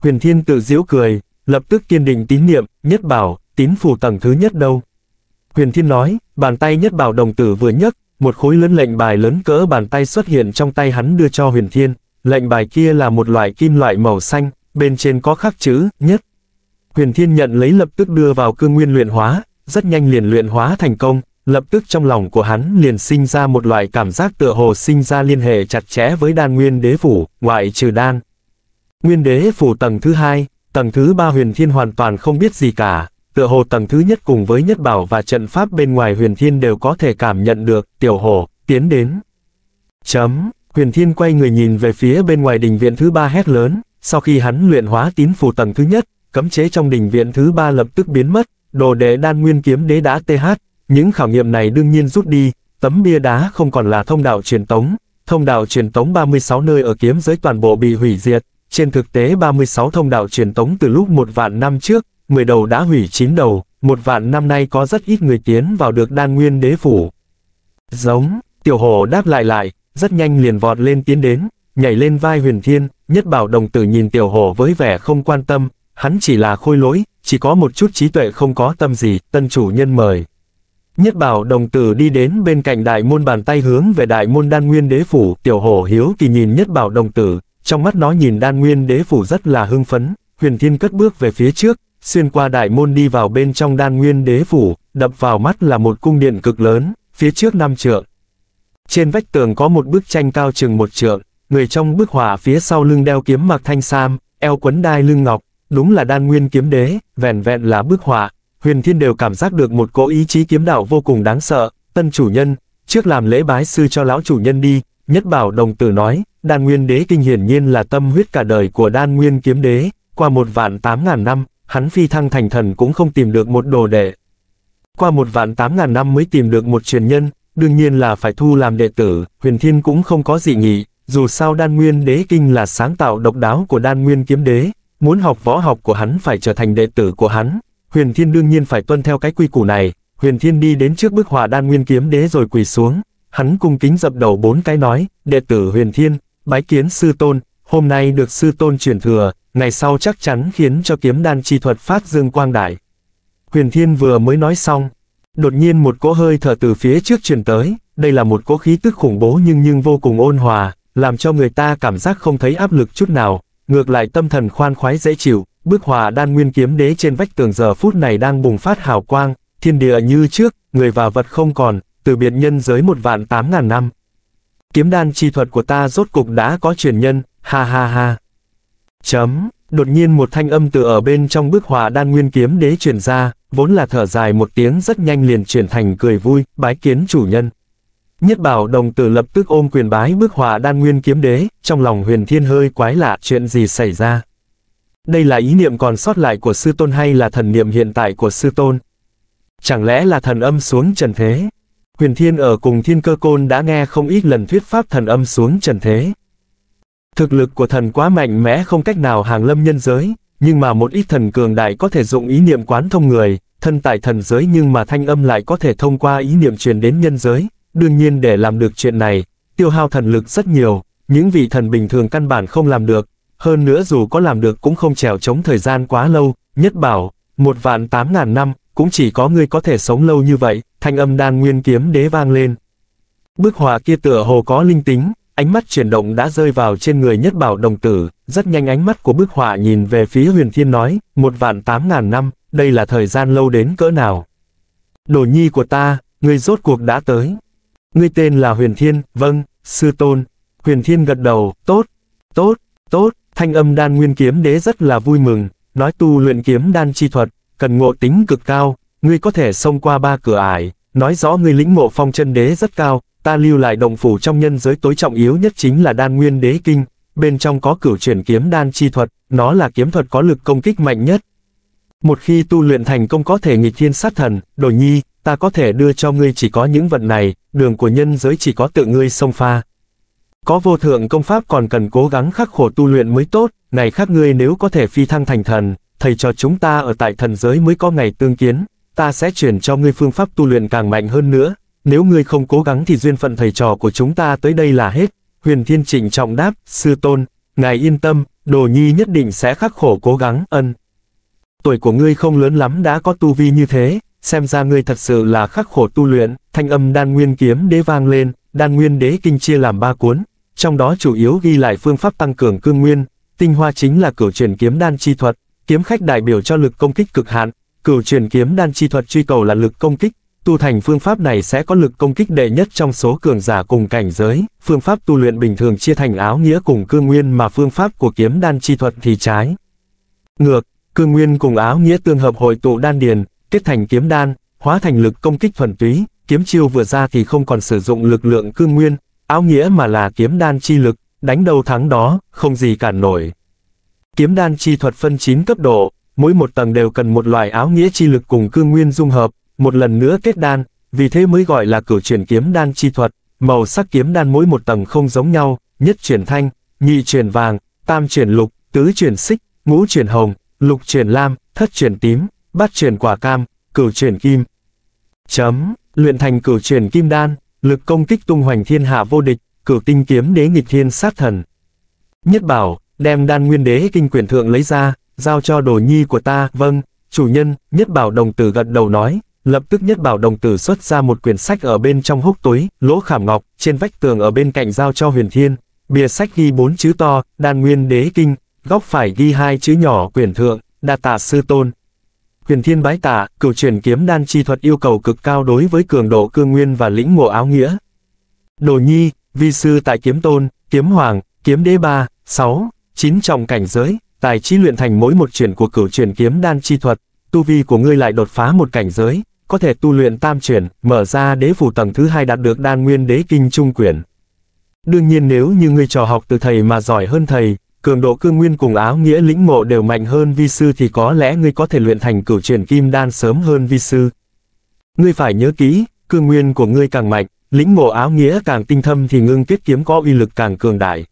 Huyền Thiên tự giễu cười, lập tức kiên định tín niệm, nhất bảo, tín phủ tầng thứ nhất đâu. Huyền Thiên nói, bàn tay nhất bảo đồng tử vừa nhấc, một khối lớn lệnh bài lớn cỡ bàn tay xuất hiện trong tay hắn đưa cho Huyền Thiên, lệnh bài kia là một loại kim loại màu xanh, bên trên có khắc chữ, nhất. Huyền Thiên nhận lấy lập tức đưa vào cương nguyên luyện hóa, rất nhanh liền luyện hóa thành công, lập tức trong lòng của hắn liền sinh ra một loại cảm giác tựa hồ sinh ra liên hệ chặt chẽ với đan nguyên đế phủ, ngoại trừ đan. Nguyên đế phủ tầng thứ hai, tầng thứ ba huyền thiên hoàn toàn không biết gì cả, tựa hồ tầng thứ nhất cùng với nhất bảo và trận pháp bên ngoài huyền thiên đều có thể cảm nhận được, tiểu hồ, tiến đến. Chấm, huyền thiên quay người nhìn về phía bên ngoài đình viện thứ ba hét lớn, sau khi hắn luyện hóa tín phủ tầng thứ nhất, cấm chế trong đình viện thứ ba lập tức biến mất, đồ đệ đan nguyên kiếm đế đã TH, những khảo nghiệm này đương nhiên rút đi, tấm bia đá không còn là thông đạo truyền tống, thông đạo truyền tống 36 nơi ở kiếm giới toàn bộ bị hủy diệt, trên thực tế 36 thông đạo truyền tống từ lúc một vạn năm trước, 10 đầu đã hủy 9 đầu, một vạn năm nay có rất ít người tiến vào được đan nguyên đế phủ. Giống, tiểu hổ đáp lại lại, rất nhanh liền vọt lên tiến đến, nhảy lên vai huyền thiên, nhất bảo đồng tử nhìn tiểu hổ với vẻ không quan tâm, hắn chỉ là khôi lỗi, chỉ có một chút trí tuệ không có tâm gì, tân chủ nhân mời. Nhất bảo đồng tử đi đến bên cạnh đại môn bàn tay hướng về đại môn đan nguyên đế phủ, tiểu hổ hiếu kỳ nhìn nhất bảo đồng tử, trong mắt nó nhìn đan nguyên đế phủ rất là hưng phấn, huyền thiên cất bước về phía trước, xuyên qua đại môn đi vào bên trong đan nguyên đế phủ, đập vào mắt là một cung điện cực lớn, phía trước năm trượng. Trên vách tường có một bức tranh cao chừng một trượng, người trong bức họa phía sau lưng đeo kiếm mặc thanh sam, eo quấn đai lưng ngọc, đúng là đan nguyên kiếm đế, vẹn vẹn là bức họa, huyền thiên đều cảm giác được một cỗ ý chí kiếm đạo vô cùng đáng sợ, tân chủ nhân, trước làm lễ bái sư cho lão chủ nhân đi, nhất bảo đồng tử nói, đan nguyên đế kinh hiển nhiên là tâm huyết cả đời của đan nguyên kiếm đế, qua một vạn tám ngàn năm, hắn phi thăng thành thần cũng không tìm được một đồ đệ. Qua một vạn tám ngàn năm mới tìm được một truyền nhân, đương nhiên là phải thu làm đệ tử, huyền thiên cũng không có gì nghị, dù sao đan nguyên đế kinh là sáng tạo độc đáo của đan nguyên kiếm đế, muốn học võ học của hắn phải trở thành đệ tử của hắn, huyền thiên đương nhiên phải tuân theo cái quy củ này, huyền thiên đi đến trước bức họa đan nguyên kiếm đế rồi quỳ xuống, hắn cung kính dập đầu bốn cái nói, đệ tử huyền thiên, bái kiến sư tôn, hôm nay được sư tôn truyền thừa, ngày sau chắc chắn khiến cho kiếm đan chi thuật phát dương quang đại. Huyền Thiên vừa mới nói xong, đột nhiên một cỗ hơi thở từ phía trước truyền tới, đây là một cỗ khí tức khủng bố nhưng nhưng vô cùng ôn hòa, làm cho người ta cảm giác không thấy áp lực chút nào, ngược lại tâm thần khoan khoái dễ chịu, bức hòa đan nguyên kiếm đế trên vách tường giờ phút này đang bùng phát hào quang, thiên địa như trước, người và vật không còn, từ biệt nhân giới một vạn tám ngàn năm. Kiếm đan chi thuật của ta rốt cục đã có truyền nhân, ha ha ha. Chấm, đột nhiên một thanh âm từ ở bên trong bức họa đan nguyên kiếm đế truyền ra, vốn là thở dài một tiếng rất nhanh liền chuyển thành cười vui, bái kiến chủ nhân. Nhất bảo đồng tử lập tức ôm quyền bái bức họa đan nguyên kiếm đế, trong lòng huyền thiên hơi quái lạ chuyện gì xảy ra. Đây là ý niệm còn sót lại của sư tôn hay là thần niệm hiện tại của sư tôn? Chẳng lẽ là thần âm xuống trần thế? Huyền Thiên ở cùng Thiên Cơ Côn đã nghe không ít lần thuyết pháp thần âm xuống trần thế. Thực lực của thần quá mạnh mẽ không cách nào hàng lâm nhân giới, nhưng mà một ít thần cường đại có thể dụng ý niệm quán thông người, thân tại thần giới nhưng mà thanh âm lại có thể thông qua ý niệm truyền đến nhân giới, đương nhiên để làm được chuyện này, tiêu hao thần lực rất nhiều, những vị thần bình thường căn bản không làm được, hơn nữa dù có làm được cũng không trèo chống thời gian quá lâu, nhất bảo, một vạn tám ngàn năm, cũng chỉ có ngươi có thể sống lâu như vậy, thanh âm đan nguyên kiếm đế vang lên. Bức họa kia tựa hồ có linh tính, ánh mắt chuyển động đã rơi vào trên người nhất bảo đồng tử, rất nhanh ánh mắt của bức họa nhìn về phía huyền thiên nói, một vạn tám ngàn năm, đây là thời gian lâu đến cỡ nào. Đồ nhi của ta, ngươi rốt cuộc đã tới. Ngươi tên là huyền thiên, vâng, sư tôn. Huyền thiên gật đầu, tốt, tốt, tốt, thanh âm đan nguyên kiếm đế rất là vui mừng, nói tu luyện kiếm đan chi thuật, cần ngộ tính cực cao, ngươi có thể xông qua ba cửa ải, nói rõ ngươi lĩnh ngộ phong chân đế rất cao, ta lưu lại động phủ trong nhân giới tối trọng yếu nhất chính là đan nguyên đế kinh, bên trong có cửu chuyển kiếm đan chi thuật, nó là kiếm thuật có lực công kích mạnh nhất. Một khi tu luyện thành công có thể nghịch thiên sát thần, đổi nhi, ta có thể đưa cho ngươi chỉ có những vật này, đường của nhân giới chỉ có tự ngươi xông pha. Có vô thượng công pháp còn cần cố gắng khắc khổ tu luyện mới tốt, này khác ngươi nếu có thể phi thăng thành thần, thầy cho chúng ta ở tại thần giới mới có ngày tương kiến, ta sẽ chuyển cho ngươi phương pháp tu luyện càng mạnh hơn nữa, nếu ngươi không cố gắng thì duyên phận thầy trò của chúng ta tới đây là hết. Huyền Thiên Trịnh trọng đáp, sư tôn, ngài yên tâm, đồ nhi nhất định sẽ khắc khổ cố gắng, ân. Tuổi của ngươi không lớn lắm đã có tu vi như thế, xem ra ngươi thật sự là khắc khổ tu luyện, thanh âm đan nguyên kiếm đế vang lên, đan nguyên đế kinh chia làm ba cuốn, trong đó chủ yếu ghi lại phương pháp tăng cường cương nguyên, tinh hoa chính là cửu truyền kiếm đan chi thuật, kiếm khách đại biểu cho lực công kích cực hạn, cửu truyền kiếm đan chi thuật truy cầu là lực công kích, tu thành phương pháp này sẽ có lực công kích đệ nhất trong số cường giả cùng cảnh giới, phương pháp tu luyện bình thường chia thành áo nghĩa cùng cương nguyên mà phương pháp của kiếm đan chi thuật thì trái. Ngược, cương nguyên cùng áo nghĩa tương hợp hội tụ đan điền, kết thành kiếm đan, hóa thành lực công kích thuần túy, kiếm chiêu vừa ra thì không còn sử dụng lực lượng cương nguyên, áo nghĩa mà là kiếm đan chi lực, đánh đầu thắng đó, không gì cản nổi. Kiếm đan chi thuật phân 9 cấp độ, mỗi một tầng đều cần một loại áo nghĩa chi lực cùng cương nguyên dung hợp, một lần nữa kết đan, vì thế mới gọi là cửu chuyển kiếm đan chi thuật, màu sắc kiếm đan mỗi một tầng không giống nhau, nhất chuyển thanh, nhị chuyển vàng, tam chuyển lục, tứ chuyển xích, ngũ chuyển hồng, lục chuyển lam, thất chuyển tím, bát chuyển quả cam, cửu chuyển kim. Chấm, luyện thành cửu chuyển kim đan, lực công kích tung hoành thiên hạ vô địch, cửu tinh kiếm đế nghịch thiên sát thần. Nhất bảo, đem đan nguyên đế kinh quyển thượng lấy ra, giao cho đồ nhi của ta, vâng, chủ nhân, nhất bảo đồng tử gật đầu nói, lập tức nhất bảo đồng tử xuất ra một quyển sách ở bên trong hốc túi, lỗ khảm ngọc, trên vách tường ở bên cạnh giao cho huyền thiên, bìa sách ghi bốn chữ to, đan nguyên đế kinh, góc phải ghi hai chữ nhỏ quyển thượng, đa tạ sư tôn. Huyền thiên bái tạ, cửu chuyển kiếm đan chi thuật yêu cầu cực cao đối với cường độ cương nguyên và lĩnh ngộ áo nghĩa. Đồ nhi, vi sư tại kiếm tôn, kiếm hoàng, kiếm đế ba, sáu, chín trọng cảnh giới, tài trí luyện thành mỗi một chuyển của cửu chuyển kiếm đan chi thuật, tu vi của ngươi lại đột phá một cảnh giới, có thể tu luyện tam chuyển, mở ra đế phủ tầng thứ hai đạt được đan nguyên đế kinh trung quyển. Đương nhiên nếu như ngươi trò học từ thầy mà giỏi hơn thầy, cường độ cương nguyên cùng áo nghĩa lĩnh ngộ đều mạnh hơn vi sư thì có lẽ ngươi có thể luyện thành cửu chuyển kim đan sớm hơn vi sư. Ngươi phải nhớ kỹ, cương nguyên của ngươi càng mạnh, lĩnh ngộ áo nghĩa càng tinh thâm thì ngưng kết kiếm có uy lực càng cường đại.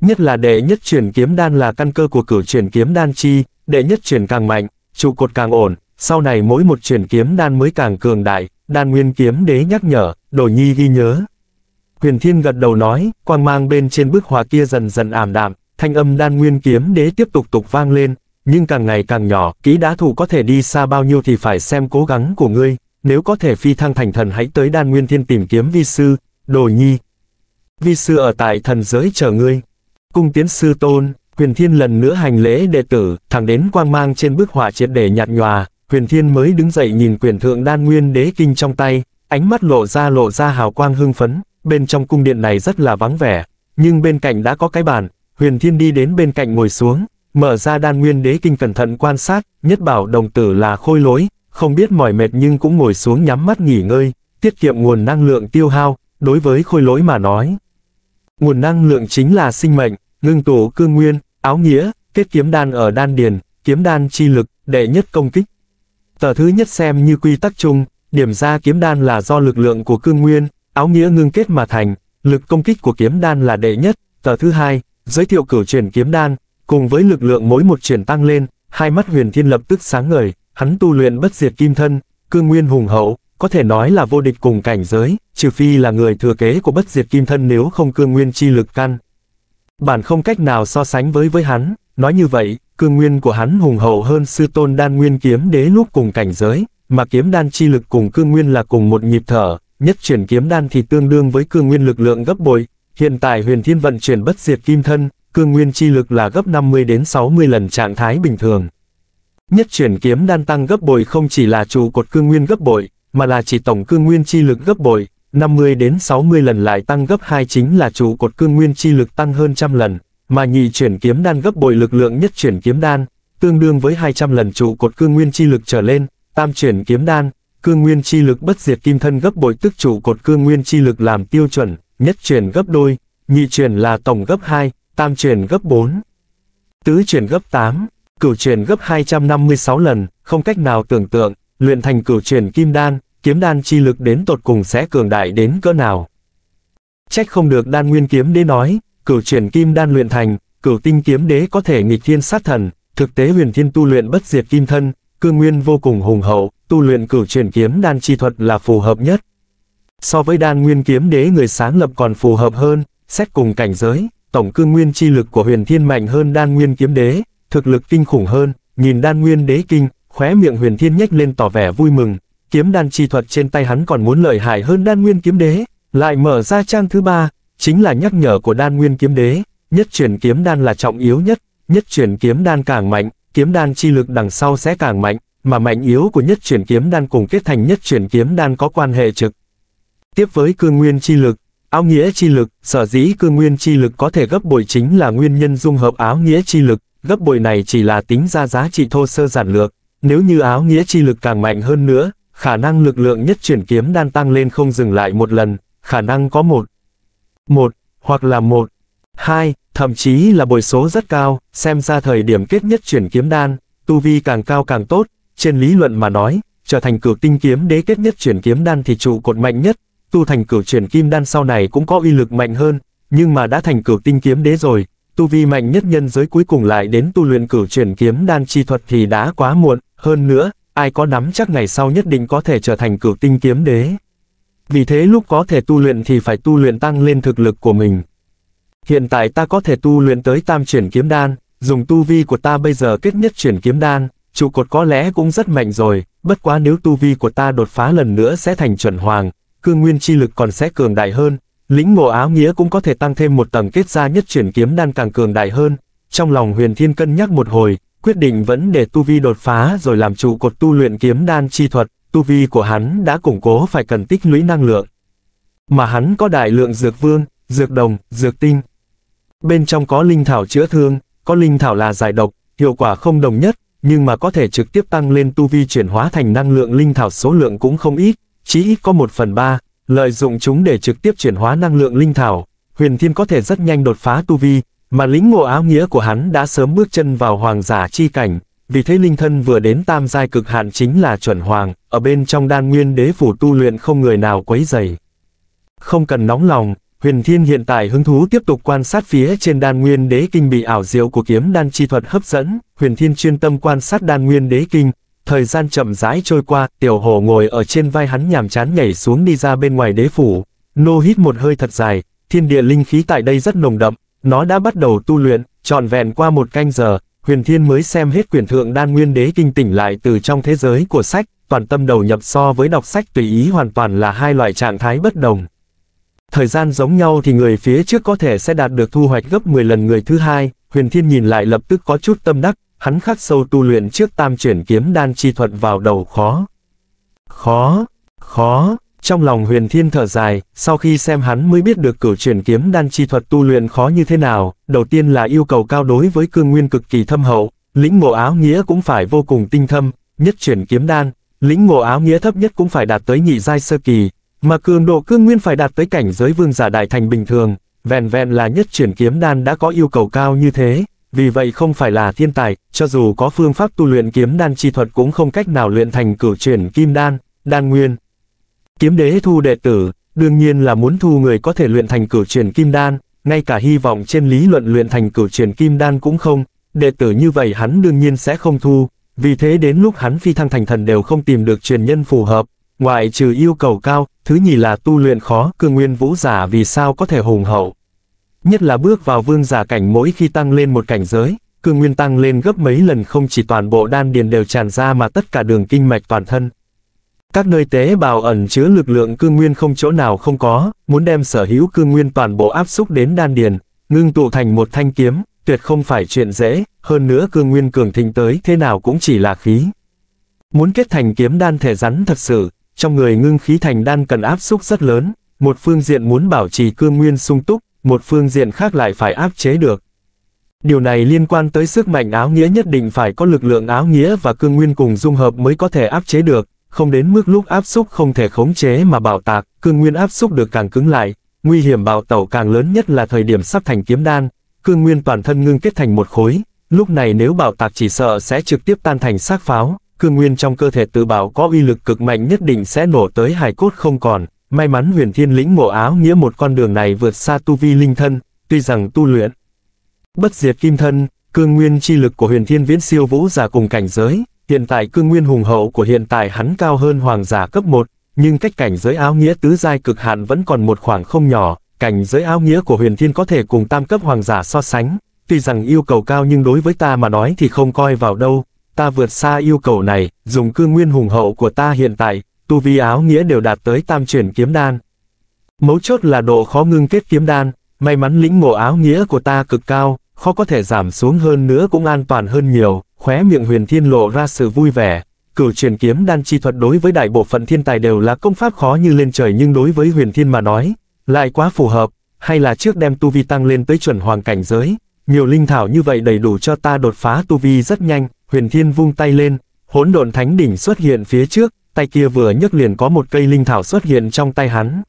Nhất là đệ nhất chuyển kiếm đan là căn cơ của cửu chuyển kiếm đan chi, đệ nhất chuyển càng mạnh, trụ cột càng ổn, sau này mỗi một chuyển kiếm đan mới càng cường đại, đan nguyên kiếm đế nhắc nhở, đồ nhi ghi nhớ. Huyền Thiên gật đầu nói, quang mang bên trên bức họa kia dần dần ảm đạm, thanh âm đan nguyên kiếm đế tiếp tục tục vang lên, nhưng càng ngày càng nhỏ, kỹ đá thủ có thể đi xa bao nhiêu thì phải xem cố gắng của ngươi, nếu có thể phi thăng thành thần hãy tới đan nguyên thiên tìm kiếm vi sư, đồ nhi. Vi sư ở tại thần giới chờ ngươi. Cung tiến sư tôn, huyền thiên lần nữa hành lễ đệ tử, thẳng đến quang mang trên bức họa triệt để nhạt nhòa, huyền thiên mới đứng dậy nhìn quyển thượng đan nguyên đế kinh trong tay, ánh mắt lộ ra lộ ra hào quang hưng phấn, bên trong cung điện này rất là vắng vẻ, nhưng bên cạnh đã có cái bàn, huyền thiên đi đến bên cạnh ngồi xuống, mở ra đan nguyên đế kinh cẩn thận quan sát, nhất bảo đồng tử là khôi lối không biết mỏi mệt nhưng cũng ngồi xuống nhắm mắt nghỉ ngơi, tiết kiệm nguồn năng lượng tiêu hao, đối với khôi lối mà nói. Nguồn năng lượng chính là sinh mệnh, ngưng tổ cương nguyên, áo nghĩa, kết kiếm đan ở đan điền, kiếm đan chi lực, đệ nhất công kích. Tờ thứ nhất xem như quy tắc chung, điểm ra kiếm đan là do lực lượng của cương nguyên, áo nghĩa ngưng kết mà thành, lực công kích của kiếm đan là đệ nhất, tờ thứ hai, giới thiệu cửu chuyển kiếm đan, cùng với lực lượng mỗi một chuyển tăng lên, hai mắt huyền thiên lập tức sáng ngời, hắn tu luyện bất diệt kim thân, cương nguyên hùng hậu, có thể nói là vô địch cùng cảnh giới, trừ phi là người thừa kế của bất diệt kim thân nếu không cương nguyên chi lực căn. Bản không cách nào so sánh với với hắn, nói như vậy, cương nguyên của hắn hùng hậu hơn sư tôn đan nguyên kiếm đế lúc cùng cảnh giới, mà kiếm đan chi lực cùng cương nguyên là cùng một nhịp thở, nhất chuyển kiếm đan thì tương đương với cương nguyên lực lượng gấp bội, hiện tại huyền thiên vận chuyển bất diệt kim thân, cương nguyên chi lực là gấp 50 đến 60 lần trạng thái bình thường. Nhất chuyển kiếm đan tăng gấp bội không chỉ là trụ cột cương nguyên gấp bội, mà là chỉ tổng cương nguyên chi lực gấp bội, 50 đến 60 lần lại tăng gấp 2 chính là trụ cột cương nguyên chi lực tăng hơn trăm lần, mà nhị chuyển kiếm đan gấp bội lực lượng nhất chuyển kiếm đan, tương đương với 200 lần trụ cột cương nguyên chi lực trở lên, tam chuyển kiếm đan, cương nguyên chi lực bất diệt kim thân gấp bội tức trụ cột cương nguyên chi lực làm tiêu chuẩn, nhất chuyển gấp đôi, nhị chuyển là tổng gấp 2, tam chuyển gấp 4, tứ chuyển gấp 8, cửu chuyển gấp 256 lần, không cách nào tưởng tượng, luyện thành cửu chuyển kim đan, kiếm đan chi lực đến tột cùng sẽ cường đại đến cỡ nào. Trách không được đan nguyên kiếm đế nói, cửu chuyển kim đan luyện thành, cửu tinh kiếm đế có thể nghịch thiên sát thần, thực tế huyền thiên tu luyện bất diệt kim thân, cương nguyên vô cùng hùng hậu, tu luyện cửu chuyển kiếm đan chi thuật là phù hợp nhất. So với đan nguyên kiếm đế người sáng lập còn phù hợp hơn, xét cùng cảnh giới, tổng cương nguyên chi lực của huyền thiên mạnh hơn đan nguyên kiếm đế, thực lực kinh khủng hơn, nhìn đan nguyên đế kinh, khóe miệng huyền thiên nhếch lên tỏ vẻ vui mừng, kiếm đan chi thuật trên tay hắn còn muốn lợi hại hơn đan nguyên kiếm đế, lại mở ra trang thứ ba, chính là nhắc nhở của đan nguyên kiếm đế, nhất chuyển kiếm đan là trọng yếu nhất, nhất chuyển kiếm đan càng mạnh, kiếm đan chi lực đằng sau sẽ càng mạnh, mà mạnh yếu của nhất chuyển kiếm đan cùng kết thành nhất chuyển kiếm đan có quan hệ trực. Tiếp với cương nguyên chi lực, áo nghĩa chi lực, sở dĩ cương nguyên chi lực có thể gấp bội chính là nguyên nhân dung hợp áo nghĩa chi lực, gấp bội này chỉ là tính ra giá trị thô sơ giản lược, nếu như áo nghĩa chi lực càng mạnh hơn nữa, khả năng lực lượng nhất chuyển kiếm đan tăng lên không dừng lại một lần, khả năng có một, một, hoặc là một, hai, thậm chí là bội số rất cao, xem ra thời điểm kết nhất chuyển kiếm đan, tu vi càng cao càng tốt, trên lý luận mà nói, trở thành cửu tinh kiếm đế kết nhất chuyển kiếm đan thì trụ cột mạnh nhất, tu thành cửu chuyển kim đan sau này cũng có uy lực mạnh hơn, nhưng mà đã thành cửu tinh kiếm đế rồi, tu vi mạnh nhất nhân giới cuối cùng lại đến tu luyện cửu chuyển kiếm đan chi thuật thì đã quá muộn, hơn nữa, ai có nắm chắc ngày sau nhất định có thể trở thành cửu tinh kiếm đế. Vì thế lúc có thể tu luyện thì phải tu luyện tăng lên thực lực của mình. Hiện tại ta có thể tu luyện tới tam chuyển kiếm đan, dùng tu vi của ta bây giờ kết nhất chuyển kiếm đan, trụ cột có lẽ cũng rất mạnh rồi, bất quá nếu tu vi của ta đột phá lần nữa sẽ thành chuẩn hoàng, cương nguyên chi lực còn sẽ cường đại hơn, lĩnh ngộ áo nghĩa cũng có thể tăng thêm một tầng kết ra nhất chuyển kiếm đan càng cường đại hơn. Trong lòng huyền thiên cân nhắc một hồi, quyết định vẫn để tu vi đột phá rồi làm trụ cột tu luyện kiếm đan chi thuật, tu vi của hắn đã củng cố phải cần tích lũy năng lượng. Mà hắn có đại lượng dược vương, dược đồng, dược tinh. Bên trong có linh thảo chữa thương, có linh thảo là giải độc, hiệu quả không đồng nhất, nhưng mà có thể trực tiếp tăng lên tu vi chuyển hóa thành năng lượng linh thảo số lượng cũng không ít, chỉ ít có một phần ba, lợi dụng chúng để trực tiếp chuyển hóa năng lượng linh thảo, huyền thiên có thể rất nhanh đột phá tu vi, mà lính ngộ áo nghĩa của hắn đã sớm bước chân vào hoàng giả chi cảnh, vì thế linh thân vừa đến tam giai cực hạn chính là chuẩn hoàng, ở bên trong đan nguyên đế phủ tu luyện không người nào quấy dày. Không cần nóng lòng, huyền thiên hiện tại hứng thú tiếp tục quan sát phía trên đan nguyên đế kinh bị ảo diệu của kiếm đan chi thuật hấp dẫn, huyền thiên chuyên tâm quan sát đan nguyên đế kinh, thời gian chậm rãi trôi qua, tiểu hổ ngồi ở trên vai hắn nhàm chán nhảy xuống đi ra bên ngoài đế phủ, nô hít một hơi thật dài, thiên địa linh khí tại đây rất nồng đậm, nó đã bắt đầu tu luyện, trọn vẹn qua một canh giờ, huyền thiên mới xem hết quyển thượng đan nguyên đế kinh tỉnh lại từ trong thế giới của sách, toàn tâm đầu nhập so với đọc sách tùy ý hoàn toàn là hai loại trạng thái bất đồng. Thời gian giống nhau thì người phía trước có thể sẽ đạt được thu hoạch gấp 10 lần người thứ hai, huyền thiên nhìn lại lập tức có chút tâm đắc, hắn khắc sâu tu luyện trước tam chuyển kiếm đan chi thuật vào đầu khó. Khó, khó, trong lòng huyền thiên thở dài, sau khi xem hắn mới biết được cửu chuyển kiếm đan chi thuật tu luyện khó như thế nào, đầu tiên là yêu cầu cao đối với cương nguyên cực kỳ thâm hậu, lĩnh ngộ áo nghĩa cũng phải vô cùng tinh thâm, nhất chuyển kiếm đan, lĩnh ngộ áo nghĩa thấp nhất cũng phải đạt tới nhị giai sơ kỳ, mà cường độ cương nguyên phải đạt tới cảnh giới vương giả đại thành bình thường, vẹn vẹn là nhất chuyển kiếm đan đã có yêu cầu cao như thế, vì vậy không phải là thiên tài, cho dù có phương pháp tu luyện kiếm đan chi thuật cũng không cách nào luyện thành cửu chuyển kim đan, đan nguyên. Kiếm đế thu đệ tử, đương nhiên là muốn thu người có thể luyện thành cửu truyền kim đan, ngay cả hy vọng trên lý luận luyện thành cửu truyền kim đan cũng không, đệ tử như vậy hắn đương nhiên sẽ không thu, vì thế đến lúc hắn phi thăng thành thần đều không tìm được truyền nhân phù hợp, ngoại trừ yêu cầu cao, thứ nhì là tu luyện khó, cương nguyên vũ giả vì sao có thể hùng hậu. Nhất là bước vào vương giả cảnh mỗi khi tăng lên một cảnh giới, cương nguyên tăng lên gấp mấy lần không chỉ toàn bộ đan điền đều tràn ra mà tất cả đường kinh mạch toàn thân. Các nơi tế bào ẩn chứa lực lượng cương nguyên không chỗ nào không có, muốn đem sở hữu cương nguyên toàn bộ áp xúc đến đan điền, ngưng tụ thành một thanh kiếm, tuyệt không phải chuyện dễ, hơn nữa cương nguyên cường thịnh tới thế nào cũng chỉ là khí. Muốn kết thành kiếm đan thể rắn thật sự, trong người ngưng khí thành đan cần áp xúc rất lớn, một phương diện muốn bảo trì cương nguyên sung túc, một phương diện khác lại phải áp chế được. Điều này liên quan tới sức mạnh áo nghĩa nhất định phải có lực lượng áo nghĩa và cương nguyên cùng dung hợp mới có thể áp chế được, không đến mức lúc áp xúc không thể khống chế mà bảo tạc, cương nguyên áp xúc được càng cứng lại, nguy hiểm bạo tẩu càng lớn nhất là thời điểm sắp thành kiếm đan, cương nguyên toàn thân ngưng kết thành một khối, lúc này nếu bảo tạc chỉ sợ sẽ trực tiếp tan thành xác pháo, cương nguyên trong cơ thể tự bảo có uy lực cực mạnh nhất định sẽ nổ tới hài cốt không còn, may mắn huyền thiên lĩnh ngộ áo nghĩa một con đường này vượt xa tu vi linh thân, tuy rằng tu luyện bất diệt kim thân, cương nguyên chi lực của huyền thiên viễn siêu vũ giả cùng cảnh giới, hiện tại cương nguyên hùng hậu của hiện tại hắn cao hơn hoàng giả cấp 1, nhưng cách cảnh giới áo nghĩa tứ giai cực hạn vẫn còn một khoảng không nhỏ, cảnh giới áo nghĩa của huyền thiên có thể cùng tam cấp hoàng giả so sánh, tuy rằng yêu cầu cao nhưng đối với ta mà nói thì không coi vào đâu, ta vượt xa yêu cầu này, dùng cương nguyên hùng hậu của ta hiện tại, tu vi áo nghĩa đều đạt tới tam chuyển kiếm đan. Mấu chốt là độ khó ngưng kết kiếm đan, may mắn lĩnh ngộ áo nghĩa của ta cực cao, khó có thể giảm xuống hơn nữa cũng an toàn hơn nhiều, khóe miệng huyền thiên lộ ra sự vui vẻ. Cửu truyền kiếm đan chi thuật đối với đại bộ phận thiên tài đều là công pháp khó như lên trời nhưng đối với huyền thiên mà nói, lại quá phù hợp, hay là trước đem tu vi tăng lên tới chuẩn hoàng cảnh giới, nhiều linh thảo như vậy đầy đủ cho ta đột phá tu vi rất nhanh, huyền thiên vung tay lên, hỗn độn thánh đỉnh xuất hiện phía trước, tay kia vừa nhấc liền có một cây linh thảo xuất hiện trong tay hắn.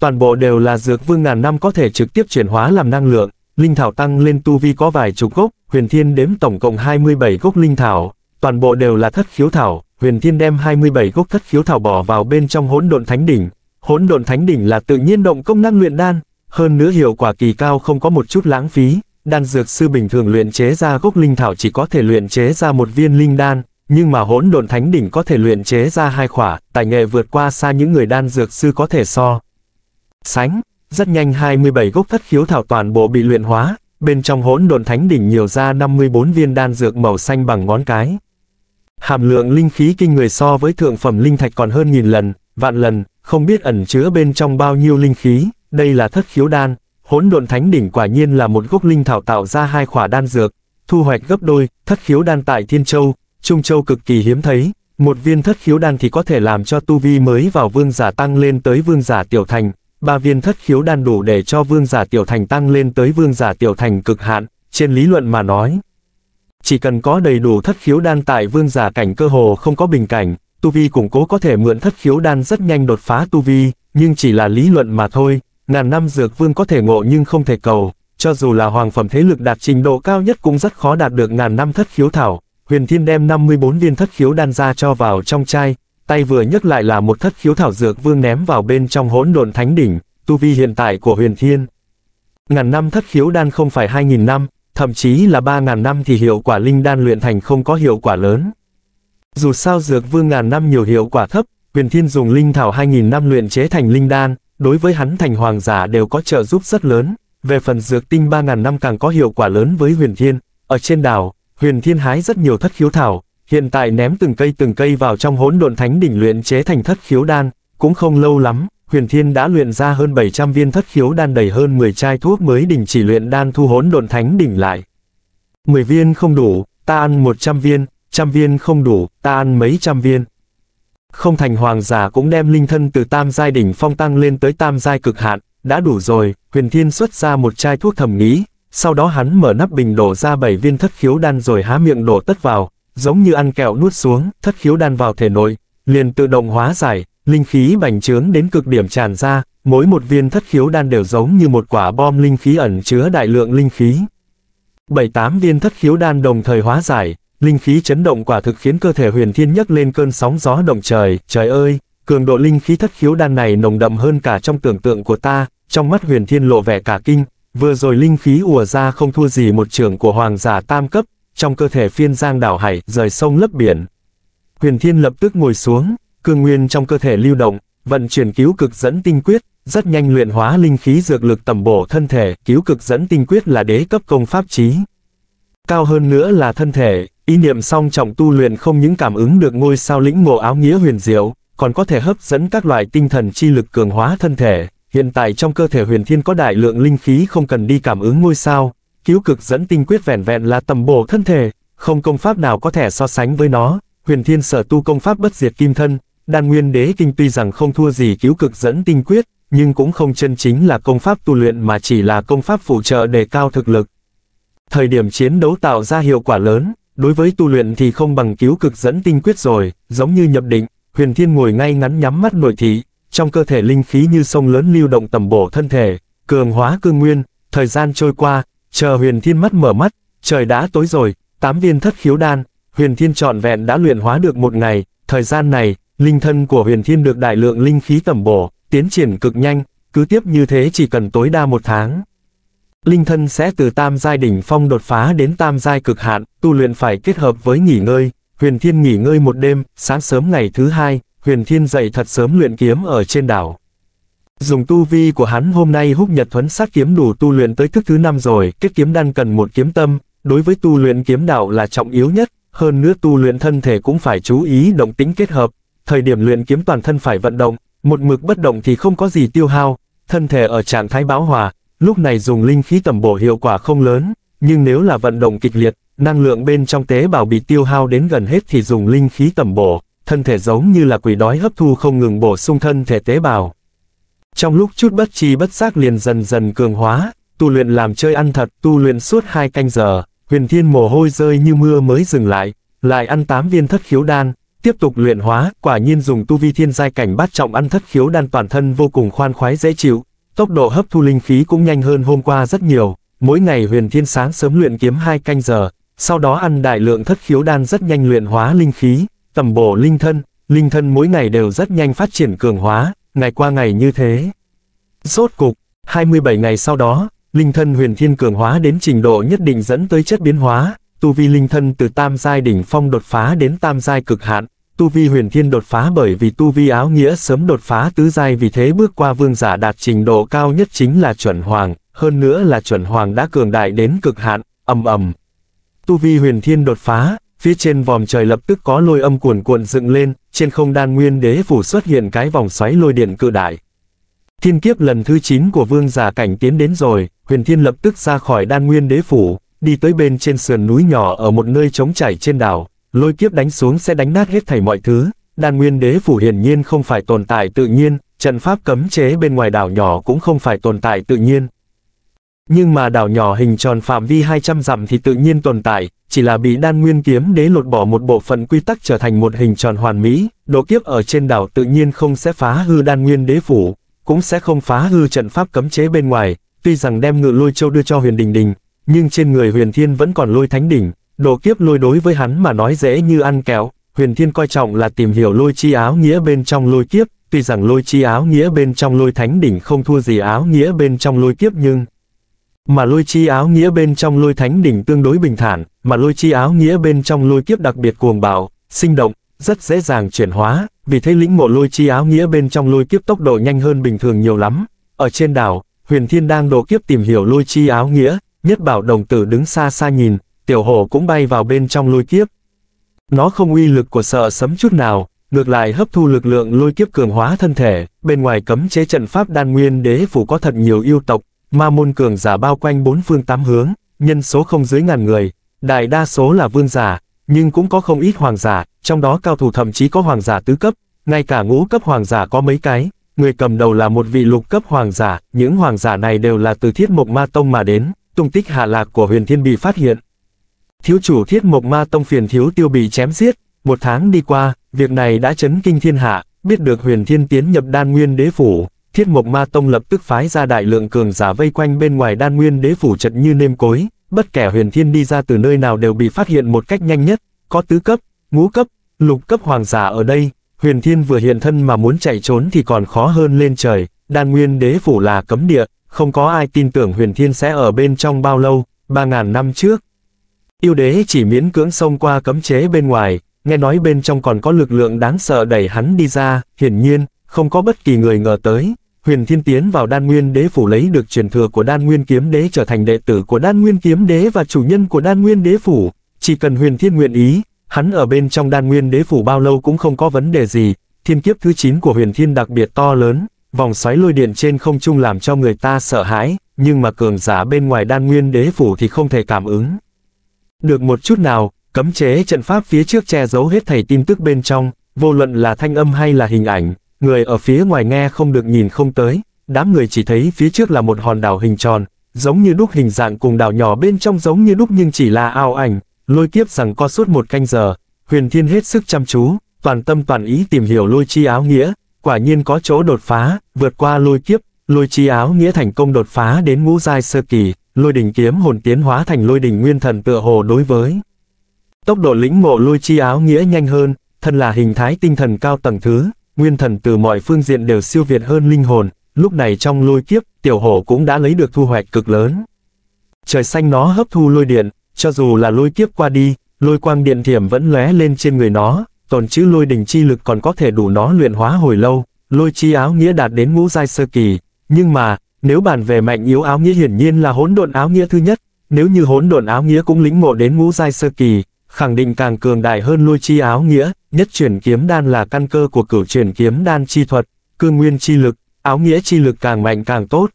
Toàn bộ đều là dược vương ngàn năm có thể trực tiếp chuyển hóa làm năng lượng, linh thảo tăng lên tu vi có vài chục gốc, huyền thiên đếm tổng cộng 27 gốc linh thảo, toàn bộ đều là thất khiếu thảo, huyền thiên đem 27 gốc thất khiếu thảo bỏ vào bên trong hỗn độn thánh đỉnh. Hỗn độn thánh đỉnh là tự nhiên động công năng luyện đan, hơn nữa hiệu quả kỳ cao không có một chút lãng phí, đan dược sư bình thường luyện chế ra gốc linh thảo chỉ có thể luyện chế ra một viên linh đan, nhưng mà hỗn độn thánh đỉnh có thể luyện chế ra hai khỏa, tài nghệ vượt qua xa những người đan dược sư có thể so. Sánh, rất nhanh 27 gốc thất khiếu thảo toàn bộ bị luyện hóa, bên trong hỗn độn thánh đỉnh nhiều ra 54 viên đan dược màu xanh bằng ngón cái. Hàm lượng linh khí kinh người so với thượng phẩm linh thạch còn hơn nghìn lần, vạn lần, không biết ẩn chứa bên trong bao nhiêu linh khí, đây là thất khiếu đan, hỗn độn thánh đỉnh quả nhiên là một gốc linh thảo tạo ra hai khỏa đan dược, thu hoạch gấp đôi, thất khiếu đan tại Thiên Châu, Trung Châu cực kỳ hiếm thấy, một viên thất khiếu đan thì có thể làm cho tu vi mới vào vương giả tăng lên tới vương giả tiểu thành, ba viên thất khiếu đan đủ để cho vương giả tiểu thành tăng lên tới vương giả tiểu thành cực hạn, trên lý luận mà nói. Chỉ cần có đầy đủ thất khiếu đan tại vương giả cảnh cơ hồ không có bình cảnh, tu vi củng cố có thể mượn thất khiếu đan rất nhanh đột phá tu vi, nhưng chỉ là lý luận mà thôi, ngàn năm dược vương có thể ngộ nhưng không thể cầu, cho dù là hoàng phẩm thế lực đạt trình độ cao nhất cũng rất khó đạt được ngàn năm thất khiếu thảo. Huyền Thiên đem 54 viên thất khiếu đan ra cho vào trong chai, tay vừa nhấc lại là một thất khiếu thảo dược vương ném vào bên trong hỗn độn thánh đỉnh, tu vi hiện tại của huyền thiên. Ngàn năm thất khiếu đan không phải 2.000 năm, thậm chí là 3.000 năm thì hiệu quả linh đan luyện thành không có hiệu quả lớn. Dù sao dược vương ngàn năm nhiều hiệu quả thấp, huyền thiên dùng linh thảo 2.000 năm luyện chế thành linh đan, đối với hắn thành hoàng giả đều có trợ giúp rất lớn. Về phần dược tinh 3.000 năm càng có hiệu quả lớn với huyền thiên, ở trên đảo, huyền thiên hái rất nhiều thất khiếu thảo, hiện tại ném từng cây từng cây vào trong hỗn độn thánh đỉnh luyện chế thành thất khiếu đan, cũng không lâu lắm, huyền thiên đã luyện ra hơn 700 viên thất khiếu đan đầy hơn 10 chai thuốc mới đình chỉ luyện đan thu hỗn độn thánh đỉnh lại. 10 viên không đủ, ta ăn 100 viên, trăm viên không đủ, ta ăn mấy trăm viên. Không thành hoàng giả cũng đem linh thân từ tam giai đỉnh phong tăng lên tới tam giai cực hạn, đã đủ rồi, huyền thiên xuất ra một chai thuốc thầm nghĩ, sau đó hắn mở nắp bình đổ ra 7 viên thất khiếu đan rồi há miệng đổ tất vào, giống như ăn kẹo nuốt xuống, thất khiếu đan vào thể nội, liền tự động hóa giải, linh khí bành trướng đến cực điểm tràn ra, mỗi một viên thất khiếu đan đều giống như một quả bom linh khí ẩn chứa đại lượng linh khí. Bảy tám viên thất khiếu đan đồng thời hóa giải, linh khí chấn động quả thực khiến cơ thể huyền thiên nhấc lên cơn sóng gió động trời, trời ơi, cường độ linh khí thất khiếu đan này nồng đậm hơn cả trong tưởng tượng của ta, trong mắt huyền thiên lộ vẻ cả kinh, vừa rồi linh khí ùa ra không thua gì một trưởng của hoàng giả tam cấp, trong cơ thể phiên giang đảo hải, rời sông lấp biển. Huyền thiên lập tức ngồi xuống, cương nguyên trong cơ thể lưu động, vận chuyển cứu cực dẫn tinh quyết, rất nhanh luyện hóa linh khí dược lực tầm bổ thân thể, cứu cực dẫn tinh quyết là đế cấp công pháp trí. Cao hơn nữa là thân thể, ý niệm song trọng tu luyện không những cảm ứng được ngôi sao lĩnh ngộ áo nghĩa huyền diệu, còn có thể hấp dẫn các loại tinh thần chi lực cường hóa thân thể. Hiện tại trong cơ thể huyền thiên có đại lượng linh khí không cần đi cảm ứng ngôi sao, cứu cực dẫn tinh quyết vẹn vẹn là tầm bổ thân thể, không công pháp nào có thể so sánh với nó. Huyền thiên sở tu công pháp bất diệt kim thân, đan nguyên đế kinh tuy rằng không thua gì cứu cực dẫn tinh quyết, nhưng cũng không chân chính là công pháp tu luyện mà chỉ là công pháp phụ trợ đề cao thực lực. Thời điểm chiến đấu tạo ra hiệu quả lớn, đối với tu luyện thì không bằng cứu cực dẫn tinh quyết rồi, giống như nhập định, huyền thiên ngồi ngay ngắn nhắm mắt nội thị, trong cơ thể linh khí như sông lớn lưu động tầm bổ thân thể, cường hóa cương nguyên, thời gian trôi qua, chờ huyền thiên mắt mở mắt, trời đã tối rồi, tám viên thất khiếu đan, huyền thiên trọn vẹn đã luyện hóa được một ngày, thời gian này, linh thân của huyền thiên được đại lượng linh khí tẩm bổ, tiến triển cực nhanh, cứ tiếp như thế chỉ cần tối đa một tháng. Linh thân sẽ từ tam giai đỉnh phong đột phá đến tam giai cực hạn, tu luyện phải kết hợp với nghỉ ngơi, huyền thiên nghỉ ngơi một đêm, sáng sớm ngày thứ hai, huyền thiên dậy thật sớm luyện kiếm ở trên đảo. Dùng tu vi của hắn hôm nay húc nhật thuấn sát kiếm đủ tu luyện tới thức thứ năm rồi, kết kiếm đan cần một kiếm tâm, đối với tu luyện kiếm đạo là trọng yếu nhất, hơn nữa tu luyện thân thể cũng phải chú ý động tính kết hợp, thời điểm luyện kiếm toàn thân phải vận động, một mực bất động thì không có gì tiêu hao, thân thể ở trạng thái bão hòa, lúc này dùng linh khí tầm bổ hiệu quả không lớn, nhưng nếu là vận động kịch liệt, năng lượng bên trong tế bào bị tiêu hao đến gần hết thì dùng linh khí tầm bổ, thân thể giống như là quỷ đói hấp thu không ngừng bổ sung thân thể tế bào. Trong lúc chút bất chi bất giác liền dần dần cường hóa, tu luyện làm chơi ăn thật, tu luyện suốt hai canh giờ, huyền thiên mồ hôi rơi như mưa mới dừng lại, lại ăn 8 viên thất khiếu đan, tiếp tục luyện hóa, quả nhiên dùng tu vi thiên giai cảnh bát trọng ăn thất khiếu đan toàn thân vô cùng khoan khoái dễ chịu, tốc độ hấp thu linh khí cũng nhanh hơn hôm qua rất nhiều, mỗi ngày huyền thiên sáng sớm luyện kiếm hai canh giờ, sau đó ăn đại lượng thất khiếu đan rất nhanh luyện hóa linh khí, tầm bổ linh thân, linh thân mỗi ngày đều rất nhanh phát triển cường hóa, ngày qua ngày như thế. Rốt cục, 27 ngày sau đó, linh thân huyền thiên cường hóa đến trình độ nhất định dẫn tới chất biến hóa, tu vi linh thân từ tam giai đỉnh phong đột phá đến tam giai cực hạn, tu vi huyền thiên đột phá bởi vì tu vi áo nghĩa sớm đột phá tứ giai vì thế bước qua vương giả đạt trình độ cao nhất chính là chuẩn hoàng, hơn nữa là chuẩn hoàng đã cường đại đến cực hạn, ầm ầm. Tu vi huyền thiên đột phá, phía trên vòm trời lập tức có lôi âm cuồn cuộn dựng lên, trên không đan nguyên đế phủ xuất hiện cái vòng xoáy lôi điện cự đại. Thiên kiếp lần thứ 9 của vương giả cảnh tiến đến rồi, huyền thiên lập tức ra khỏi đan nguyên đế phủ, đi tới bên trên sườn núi nhỏ ở một nơi trống trải trên đảo, lôi kiếp đánh xuống sẽ đánh nát hết thảy mọi thứ, đan nguyên đế phủ hiển nhiên không phải tồn tại tự nhiên, trận pháp cấm chế bên ngoài đảo nhỏ cũng không phải tồn tại tự nhiên. Nhưng mà đảo nhỏ hình tròn phạm vi 200 dặm thì tự nhiên tồn tại, chỉ là bị đan nguyên kiếm đế lột bỏ một bộ phận quy tắc trở thành một hình tròn hoàn mỹ, độ kiếp ở trên đảo tự nhiên không sẽ phá hư đan nguyên đế phủ, cũng sẽ không phá hư trận pháp cấm chế bên ngoài, tuy rằng đem ngự lôi châu đưa cho huyền đình đình, nhưng trên người huyền thiên vẫn còn lôi thánh đỉnh, độ kiếp lôi đối với hắn mà nói dễ như ăn kẹo, huyền thiên coi trọng là tìm hiểu lôi chi áo nghĩa bên trong lôi kiếp, tuy rằng lôi chi áo nghĩa bên trong lôi thánh đỉnh không thua gì áo nghĩa bên trong lôi kiếp nhưng mà lôi chi áo nghĩa bên trong lôi thánh đỉnh tương đối bình thản, mà lôi chi áo nghĩa bên trong lôi kiếp đặc biệt cuồng bạo, sinh động, rất dễ dàng chuyển hóa, vì thế lĩnh ngộ lôi chi áo nghĩa bên trong lôi kiếp tốc độ nhanh hơn bình thường nhiều lắm. Ở trên đảo, Huyền Thiên đang độ kiếp tìm hiểu lôi chi áo nghĩa, nhất bảo đồng tử đứng xa xa nhìn, tiểu hổ cũng bay vào bên trong lôi kiếp. Nó không uy lực của sợ sấm chút nào, ngược lại hấp thu lực lượng lôi kiếp cường hóa thân thể, bên ngoài cấm chế trận pháp đan nguyên đế phủ có thật nhiều yêu tộc, ma môn cường giả bao quanh bốn phương tám hướng, nhân số không dưới ngàn người, đại đa số là vương giả, nhưng cũng có không ít hoàng giả, trong đó cao thủ thậm chí có hoàng giả tứ cấp, ngay cả ngũ cấp hoàng giả có mấy cái, người cầm đầu là một vị lục cấp hoàng giả, những hoàng giả này đều là từ thiết mộc ma tông mà đến, tung tích hạ lạc của huyền thiên bị phát hiện. Thiếu chủ thiết mộc ma tông phiền thiếu tiêu bị chém giết, một tháng đi qua, việc này đã chấn kinh thiên hạ, biết được huyền thiên tiến nhập đan nguyên đế phủ, thiết mộc ma tông lập tức phái ra đại lượng cường giả vây quanh bên ngoài đan nguyên đế phủ chật như nêm cối, bất kể huyền thiên đi ra từ nơi nào đều bị phát hiện một cách nhanh nhất, có tứ cấp, ngũ cấp, lục cấp hoàng giả ở đây, huyền thiên vừa hiện thân mà muốn chạy trốn thì còn khó hơn lên trời, đan nguyên đế phủ là cấm địa, không có ai tin tưởng huyền thiên sẽ ở bên trong bao lâu, ba ngàn năm trước. Yêu đế chỉ miễn cưỡng xông qua cấm chế bên ngoài, nghe nói bên trong còn có lực lượng đáng sợ đẩy hắn đi ra, hiển nhiên, không có bất kỳ người ngờ tới. Huyền Thiên tiến vào đan nguyên đế phủ lấy được truyền thừa của đan nguyên kiếm đế trở thành đệ tử của đan nguyên kiếm đế và chủ nhân của đan nguyên đế phủ. Chỉ cần huyền thiên nguyện ý, hắn ở bên trong đan nguyên đế phủ bao lâu cũng không có vấn đề gì. Thiên kiếp thứ 9 của huyền thiên đặc biệt to lớn, vòng xoáy lôi điện trên không trung làm cho người ta sợ hãi, nhưng mà cường giả bên ngoài đan nguyên đế phủ thì không thể cảm ứng. Được một chút nào, cấm chế trận pháp phía trước che giấu hết thảy tin tức bên trong, vô luận là thanh âm hay là hình ảnh, người ở phía ngoài nghe không được nhìn không tới, đám người chỉ thấy phía trước là một hòn đảo hình tròn, giống như đúc hình dạng cùng đảo nhỏ bên trong giống như đúc nhưng chỉ là ao ảnh, lôi kiếp rằng co suốt một canh giờ, huyền thiên hết sức chăm chú, toàn tâm toàn ý tìm hiểu lôi chi áo nghĩa, quả nhiên có chỗ đột phá, vượt qua lôi kiếp, lôi chi áo nghĩa thành công đột phá đến ngũ giai sơ kỳ, lôi đỉnh kiếm hồn tiến hóa thành lôi đỉnh nguyên thần tựa hồ đối với. Tốc độ lĩnh ngộ lôi chi áo nghĩa nhanh hơn, thân là hình thái tinh thần cao tầng thứ, nguyên thần từ mọi phương diện đều siêu việt hơn linh hồn, lúc này trong lôi kiếp, tiểu hổ cũng đã lấy được thu hoạch cực lớn. Trời xanh nó hấp thu lôi điện, cho dù là lôi kiếp qua đi, lôi quang điện thiểm vẫn lóe lên trên người nó, tồn chữ lôi đỉnh chi lực còn có thể đủ nó luyện hóa hồi lâu, lôi chi áo nghĩa đạt đến ngũ giai sơ kỳ, nhưng mà, nếu bàn về mạnh yếu áo nghĩa hiển nhiên là hỗn độn áo nghĩa thứ nhất, nếu như hỗn độn áo nghĩa cũng lĩnh ngộ đến ngũ giai sơ kỳ, khẳng định càng cường đại hơn lôi chi áo nghĩa, nhất chuyển kiếm đan là căn cơ của cửu chuyển kiếm đan chi thuật, cương nguyên chi lực, áo nghĩa chi lực càng mạnh càng tốt.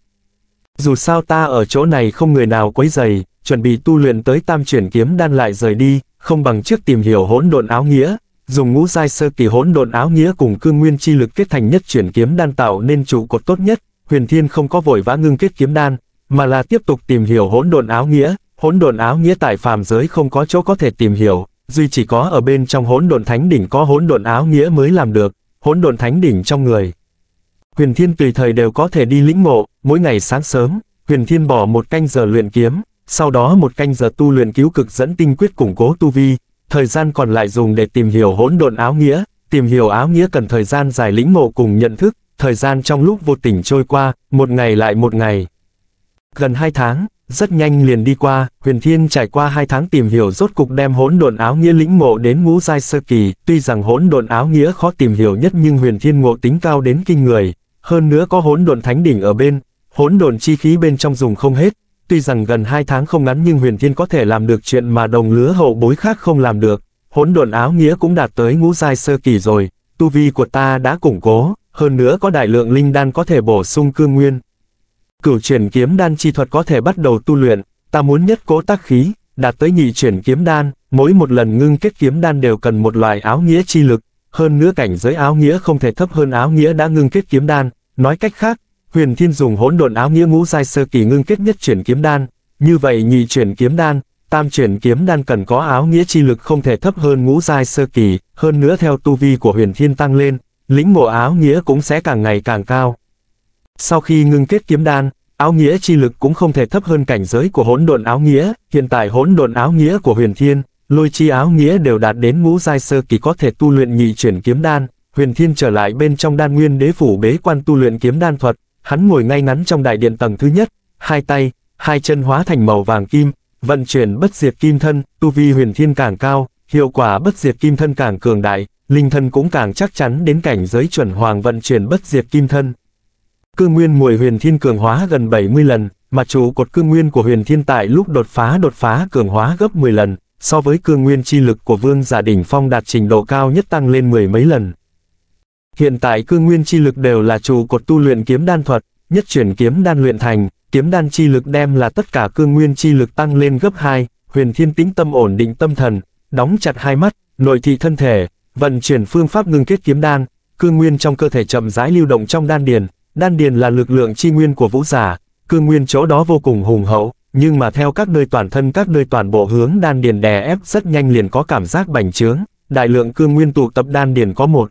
Dù sao ta ở chỗ này không người nào quấy giày, chuẩn bị tu luyện tới tam chuyển kiếm đan lại rời đi, không bằng trước tìm hiểu hỗn độn áo nghĩa, dùng ngũ giai sơ kỳ hỗn độn áo nghĩa cùng cương nguyên chi lực kết thành nhất chuyển kiếm đan tạo nên trụ cột tốt nhất, Huyền Thiên không có vội vã ngưng kết kiếm đan, mà là tiếp tục tìm hiểu hỗn độn áo nghĩa, hỗn độn áo nghĩa tại phàm giới không có chỗ có thể tìm hiểu, duy chỉ có ở bên trong hỗn độn thánh đỉnh có hỗn độn áo nghĩa mới làm được, hỗn độn thánh đỉnh trong người. Huyền Thiên tùy thời đều có thể đi lĩnh ngộ, mỗi ngày sáng sớm, Huyền Thiên bỏ một canh giờ luyện kiếm, sau đó một canh giờ tu luyện cứu cực dẫn tinh quyết củng cố tu vi, thời gian còn lại dùng để tìm hiểu hỗn độn áo nghĩa, tìm hiểu áo nghĩa cần thời gian dài lĩnh ngộ cùng nhận thức, thời gian trong lúc vô tình trôi qua, một ngày lại một ngày. Gần hai tháng, rất nhanh liền đi qua, huyền thiên trải qua hai tháng tìm hiểu rốt cục đem hỗn độn áo nghĩa lĩnh ngộ đến ngũ giai sơ kỳ, tuy rằng hỗn độn áo nghĩa khó tìm hiểu nhất nhưng huyền thiên ngộ tính cao đến kinh người, hơn nữa có hỗn độn thánh đỉnh ở bên, hỗn độn chi khí bên trong dùng không hết, tuy rằng gần hai tháng không ngắn nhưng huyền thiên có thể làm được chuyện mà đồng lứa hậu bối khác không làm được, hỗn độn áo nghĩa cũng đạt tới ngũ giai sơ kỳ rồi, tu vi của ta đã củng cố, hơn nữa có đại lượng linh đan có thể bổ sung cương nguyên. Cửu chuyển kiếm đan chi thuật có thể bắt đầu tu luyện, ta muốn nhất cố tác khí, đạt tới nhị chuyển kiếm đan, mỗi một lần ngưng kết kiếm đan đều cần một loại áo nghĩa chi lực, hơn nữa cảnh giới áo nghĩa không thể thấp hơn áo nghĩa đã ngưng kết kiếm đan, nói cách khác, Huyền Thiên dùng hỗn độn áo nghĩa ngũ giai sơ kỳ ngưng kết nhất chuyển kiếm đan, như vậy nhị chuyển kiếm đan, tam chuyển kiếm đan cần có áo nghĩa chi lực không thể thấp hơn ngũ giai sơ kỳ, hơn nữa theo tu vi của Huyền Thiên tăng lên, lĩnh ngộ áo nghĩa cũng sẽ càng ngày càng cao. Sau khi ngưng kết kiếm đan, áo nghĩa chi lực cũng không thể thấp hơn cảnh giới của hỗn độn áo nghĩa, hiện tại hỗn độn áo nghĩa của Huyền Thiên, lôi chi áo nghĩa đều đạt đến ngũ giai sơ kỳ có thể tu luyện nhị chuyển kiếm đan, Huyền Thiên trở lại bên trong đan nguyên đế phủ bế quan tu luyện kiếm đan thuật, hắn ngồi ngay ngắn trong đại điện tầng thứ nhất, hai tay, hai chân hóa thành màu vàng kim, vận chuyển bất diệt kim thân, tu vi Huyền Thiên càng cao, hiệu quả bất diệt kim thân càng cường đại, linh thân cũng càng chắc chắn đến cảnh giới chuẩn hoàng vận chuyển bất diệt kim thân. Cương nguyên mùi huyền thiên cường hóa gần 70 lần, mà chủ cột cương nguyên của huyền thiên tại lúc đột phá đột phá cường hóa gấp 10 lần, so với cương nguyên chi lực của vương giả đỉnh phong đạt trình độ cao nhất tăng lên mười mấy lần. Hiện tại cương nguyên chi lực đều là chủ cột tu luyện kiếm đan thuật, nhất chuyển kiếm đan luyện thành, kiếm đan chi lực đem là tất cả cương nguyên chi lực tăng lên gấp 2, huyền thiên tĩnh tâm ổn định tâm thần, đóng chặt hai mắt, nội thị thân thể, vận chuyển phương pháp ngưng kết kiếm đan, cương nguyên trong cơ thể chậm rãi lưu động trong đan điền, đan điền là lực lượng chi nguyên của vũ giả, cương nguyên chỗ đó vô cùng hùng hậu, nhưng mà theo các nơi toàn thân các nơi toàn bộ hướng đan điền đè ép rất nhanh liền có cảm giác bành trướng, đại lượng cương nguyên tụ tập đan điền có một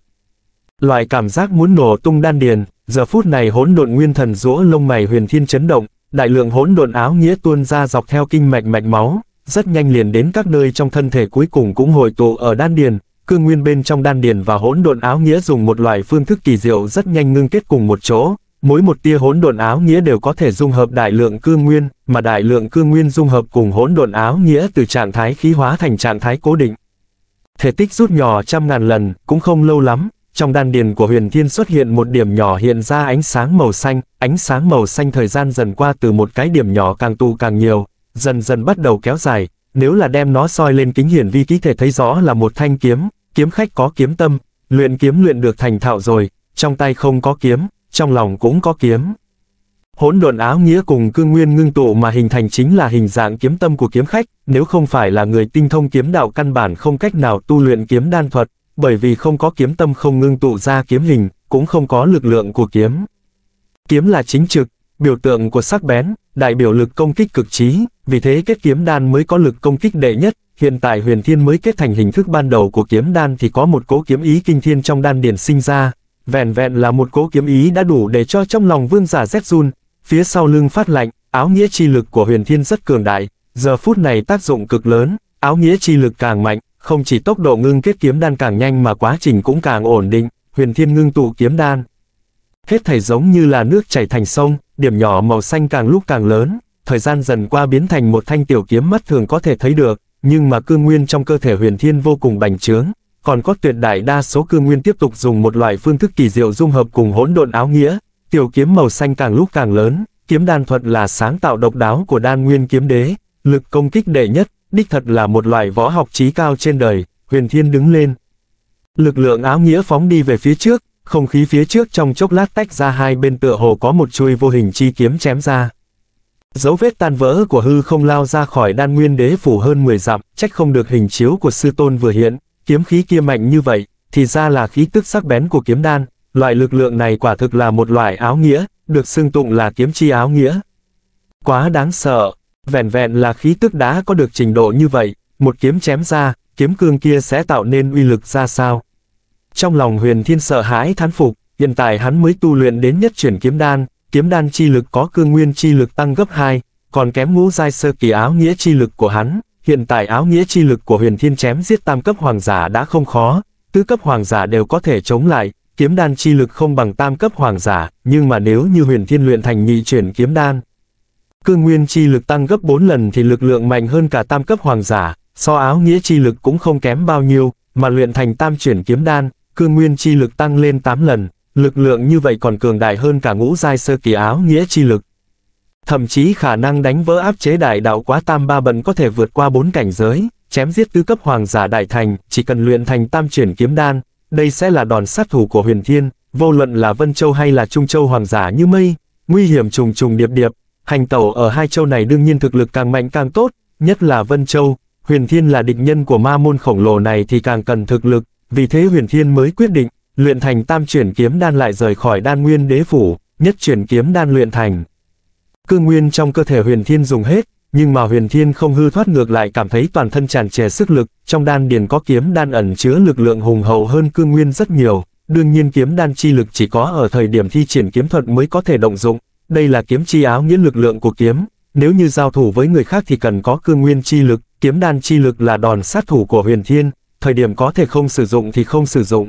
loại cảm giác muốn nổ tung đan điền, giờ phút này hỗn độn nguyên thần rũ lông mày huyền thiên chấn động, đại lượng hỗn độn áo nghĩa tuôn ra dọc theo kinh mạch mạch máu, rất nhanh liền đến các nơi trong thân thể cuối cùng cũng hồi tụ ở đan điền, cương nguyên bên trong đan điền và hỗn độn áo nghĩa dùng một loại phương thức kỳ diệu rất nhanh ngưng kết cùng một chỗ, mỗi một tia hỗn độn áo nghĩa đều có thể dung hợp đại lượng cương nguyên, mà đại lượng cương nguyên dung hợp cùng hỗn độn áo nghĩa từ trạng thái khí hóa thành trạng thái cố định. Thể tích rút nhỏ trăm ngàn lần, cũng không lâu lắm, trong đan điền của huyền thiên xuất hiện một điểm nhỏ hiện ra ánh sáng màu xanh, ánh sáng màu xanh thời gian dần qua từ một cái điểm nhỏ càng tụ càng nhiều, dần dần bắt đầu kéo dài, nếu là đem nó soi lên kính hiển vi ký thể thấy rõ là một thanh kiếm, kiếm khách có kiếm tâm, luyện kiếm luyện được thành thạo rồi, trong tay không có kiếm, trong lòng cũng có kiếm. Hỗn độn áo nghĩa cùng cương nguyên ngưng tụ mà hình thành chính là hình dạng kiếm tâm của kiếm khách, nếu không phải là người tinh thông kiếm đạo căn bản không cách nào tu luyện kiếm đan thuật, bởi vì không có kiếm tâm không ngưng tụ ra kiếm hình, cũng không có lực lượng của kiếm. Kiếm là chính trực, biểu tượng của sắc bén, đại biểu lực công kích cực trí, vì thế kết kiếm đan mới có lực công kích đệ nhất, hiện tại huyền thiên mới kết thành hình thức ban đầu của kiếm đan thì có một cố kiếm ý kinh thiên trong đan điển sinh ra, vẹn vẹn là một cố kiếm ý đã đủ để cho trong lòng vương giả rét run, phía sau lưng phát lạnh, áo nghĩa chi lực của huyền thiên rất cường đại, giờ phút này tác dụng cực lớn, áo nghĩa chi lực càng mạnh, không chỉ tốc độ ngưng kết kiếm đan càng nhanh mà quá trình cũng càng ổn định, huyền thiên ngưng tụ kiếm đan. Hết thảy giống như là nước chảy thành sông, điểm nhỏ màu xanh càng lúc càng lớn, thời gian dần qua biến thành một thanh tiểu kiếm mắt thường có thể thấy được, nhưng mà cương nguyên trong cơ thể huyền thiên vô cùng bành trướng, còn có tuyệt đại đa số cương nguyên tiếp tục dùng một loại phương thức kỳ diệu dung hợp cùng hỗn độn áo nghĩa, tiểu kiếm màu xanh càng lúc càng lớn, kiếm đan thuật là sáng tạo độc đáo của đan nguyên kiếm đế, lực công kích đệ nhất, đích thật là một loại võ học trí cao trên đời, huyền thiên đứng lên. Lực lượng áo nghĩa phóng đi về phía trước, không khí phía trước trong chốc lát tách ra hai bên tựa hồ có một chuôi vô hình chi kiếm chém ra. Dấu vết tan vỡ của hư không lao ra khỏi đan nguyên đế phủ hơn 10 dặm, trách không được hình chiếu của sư tôn vừa hiện, kiếm khí kia mạnh như vậy, thì ra là khí tức sắc bén của kiếm đan, loại lực lượng này quả thực là một loại áo nghĩa, được xưng tụng là kiếm chi áo nghĩa. Quá đáng sợ, vẹn vẹn là khí tức đã có được trình độ như vậy, một kiếm chém ra, kiếm cương kia sẽ tạo nên uy lực ra sao. Trong lòng huyền thiên sợ hãi thán phục, hiện tại hắn mới tu luyện đến nhất chuyển kiếm đan, kiếm đan chi lực có cương nguyên chi lực tăng gấp 2, còn kém ngũ giai sơ kỳ áo nghĩa chi lực của hắn, hiện tại áo nghĩa chi lực của huyền thiên chém giết tam cấp hoàng giả đã không khó, tứ cấp hoàng giả đều có thể chống lại, kiếm đan chi lực không bằng tam cấp hoàng giả, nhưng mà nếu như huyền thiên luyện thành nhị chuyển kiếm đan, cương nguyên chi lực tăng gấp 4 lần thì lực lượng mạnh hơn cả tam cấp hoàng giả, so áo nghĩa chi lực cũng không kém bao nhiêu, mà luyện thành tam chuyển kiếm đan, cương nguyên chi lực tăng lên 8 lần, lực lượng như vậy còn cường đại hơn cả ngũ giai sơ kỳ áo nghĩa chi lực. Thậm chí khả năng đánh vỡ áp chế đại đạo quá tam ba bận có thể vượt qua bốn cảnh giới, chém giết tứ cấp hoàng giả đại thành, chỉ cần luyện thành tam chuyển kiếm đan, đây sẽ là đòn sát thủ của huyền thiên, vô luận là Vân Châu hay là Trung Châu hoàng giả như mây, nguy hiểm trùng trùng điệp điệp, hành tẩu ở hai châu này đương nhiên thực lực càng mạnh càng tốt, nhất là Vân Châu, huyền thiên là địch nhân của ma môn khổng lồ này thì càng cần thực lực, vì thế huyền thiên mới quyết định, luyện thành tam chuyển kiếm đan lại rời khỏi đan nguyên đế phủ, nhất chuyển kiếm đan luyện thành. Cương nguyên trong cơ thể huyền thiên dùng hết, nhưng mà huyền thiên không hư thoát ngược lại cảm thấy toàn thân tràn trề sức lực, trong đan điền có kiếm đan ẩn chứa lực lượng hùng hậu hơn cương nguyên rất nhiều, đương nhiên kiếm đan chi lực chỉ có ở thời điểm thi triển kiếm thuật mới có thể động dụng, đây là kiếm chi áo nghĩa lực lượng của kiếm, nếu như giao thủ với người khác thì cần có cương nguyên chi lực, kiếm đan chi lực là đòn sát thủ của huyền thiên, thời điểm có thể không sử dụng thì không sử dụng.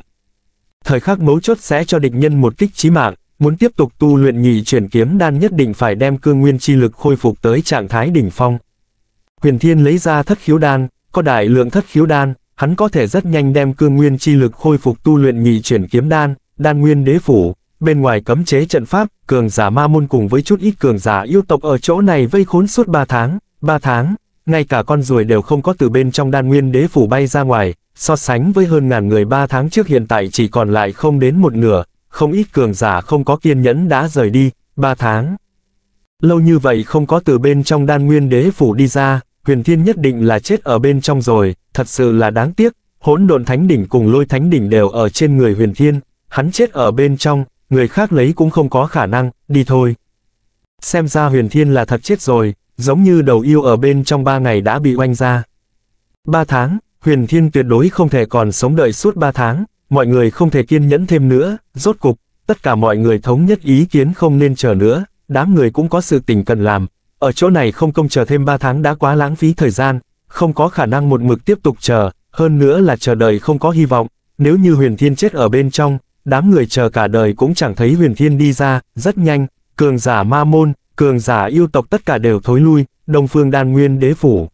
Thời khắc mấu chốt sẽ cho địch nhân một kích chí mạng, muốn tiếp tục tu luyện nhị chuyển kiếm đan nhất định phải đem cương nguyên chi lực khôi phục tới trạng thái đỉnh phong. Huyền Thiên lấy ra thất khiếu đan, có đại lượng thất khiếu đan, hắn có thể rất nhanh đem cương nguyên chi lực khôi phục tu luyện nhị chuyển kiếm đan, đan nguyên đế phủ, bên ngoài cấm chế trận pháp, cường giả ma môn cùng với chút ít cường giả yêu tộc ở chỗ này vây khốn suốt 3 tháng, 3 tháng, ngay cả con ruồi đều không có từ bên trong đan nguyên đế phủ bay ra ngoài, so sánh với hơn ngàn người 3 tháng trước hiện tại chỉ còn lại không đến một nửa, không ít cường giả không có kiên nhẫn đã rời đi, 3 tháng. Lâu như vậy không có từ bên trong đan nguyên đế phủ đi ra, huyền thiên nhất định là chết ở bên trong rồi, thật sự là đáng tiếc, hỗn độn thánh đỉnh cùng lôi thánh đỉnh đều ở trên người huyền thiên, hắn chết ở bên trong, người khác lấy cũng không có khả năng, đi thôi. Xem ra huyền thiên là thật chết rồi, giống như đầu yêu ở bên trong ba ngày đã bị oanh ra. Ba tháng, huyền thiên tuyệt đối không thể còn sống đợi suốt ba tháng, mọi người không thể kiên nhẫn thêm nữa, rốt cục, tất cả mọi người thống nhất ý kiến không nên chờ nữa, đám người cũng có sự tình cần làm, ở chỗ này không công chờ thêm ba tháng đã quá lãng phí thời gian, không có khả năng một mực tiếp tục chờ, hơn nữa là chờ đợi không có hy vọng, nếu như huyền thiên chết ở bên trong, đám người chờ cả đời cũng chẳng thấy huyền thiên đi ra, rất nhanh, cường giả ma môn, cường giả yêu tộc tất cả đều thối lui, đông phương đan nguyên đế phủ.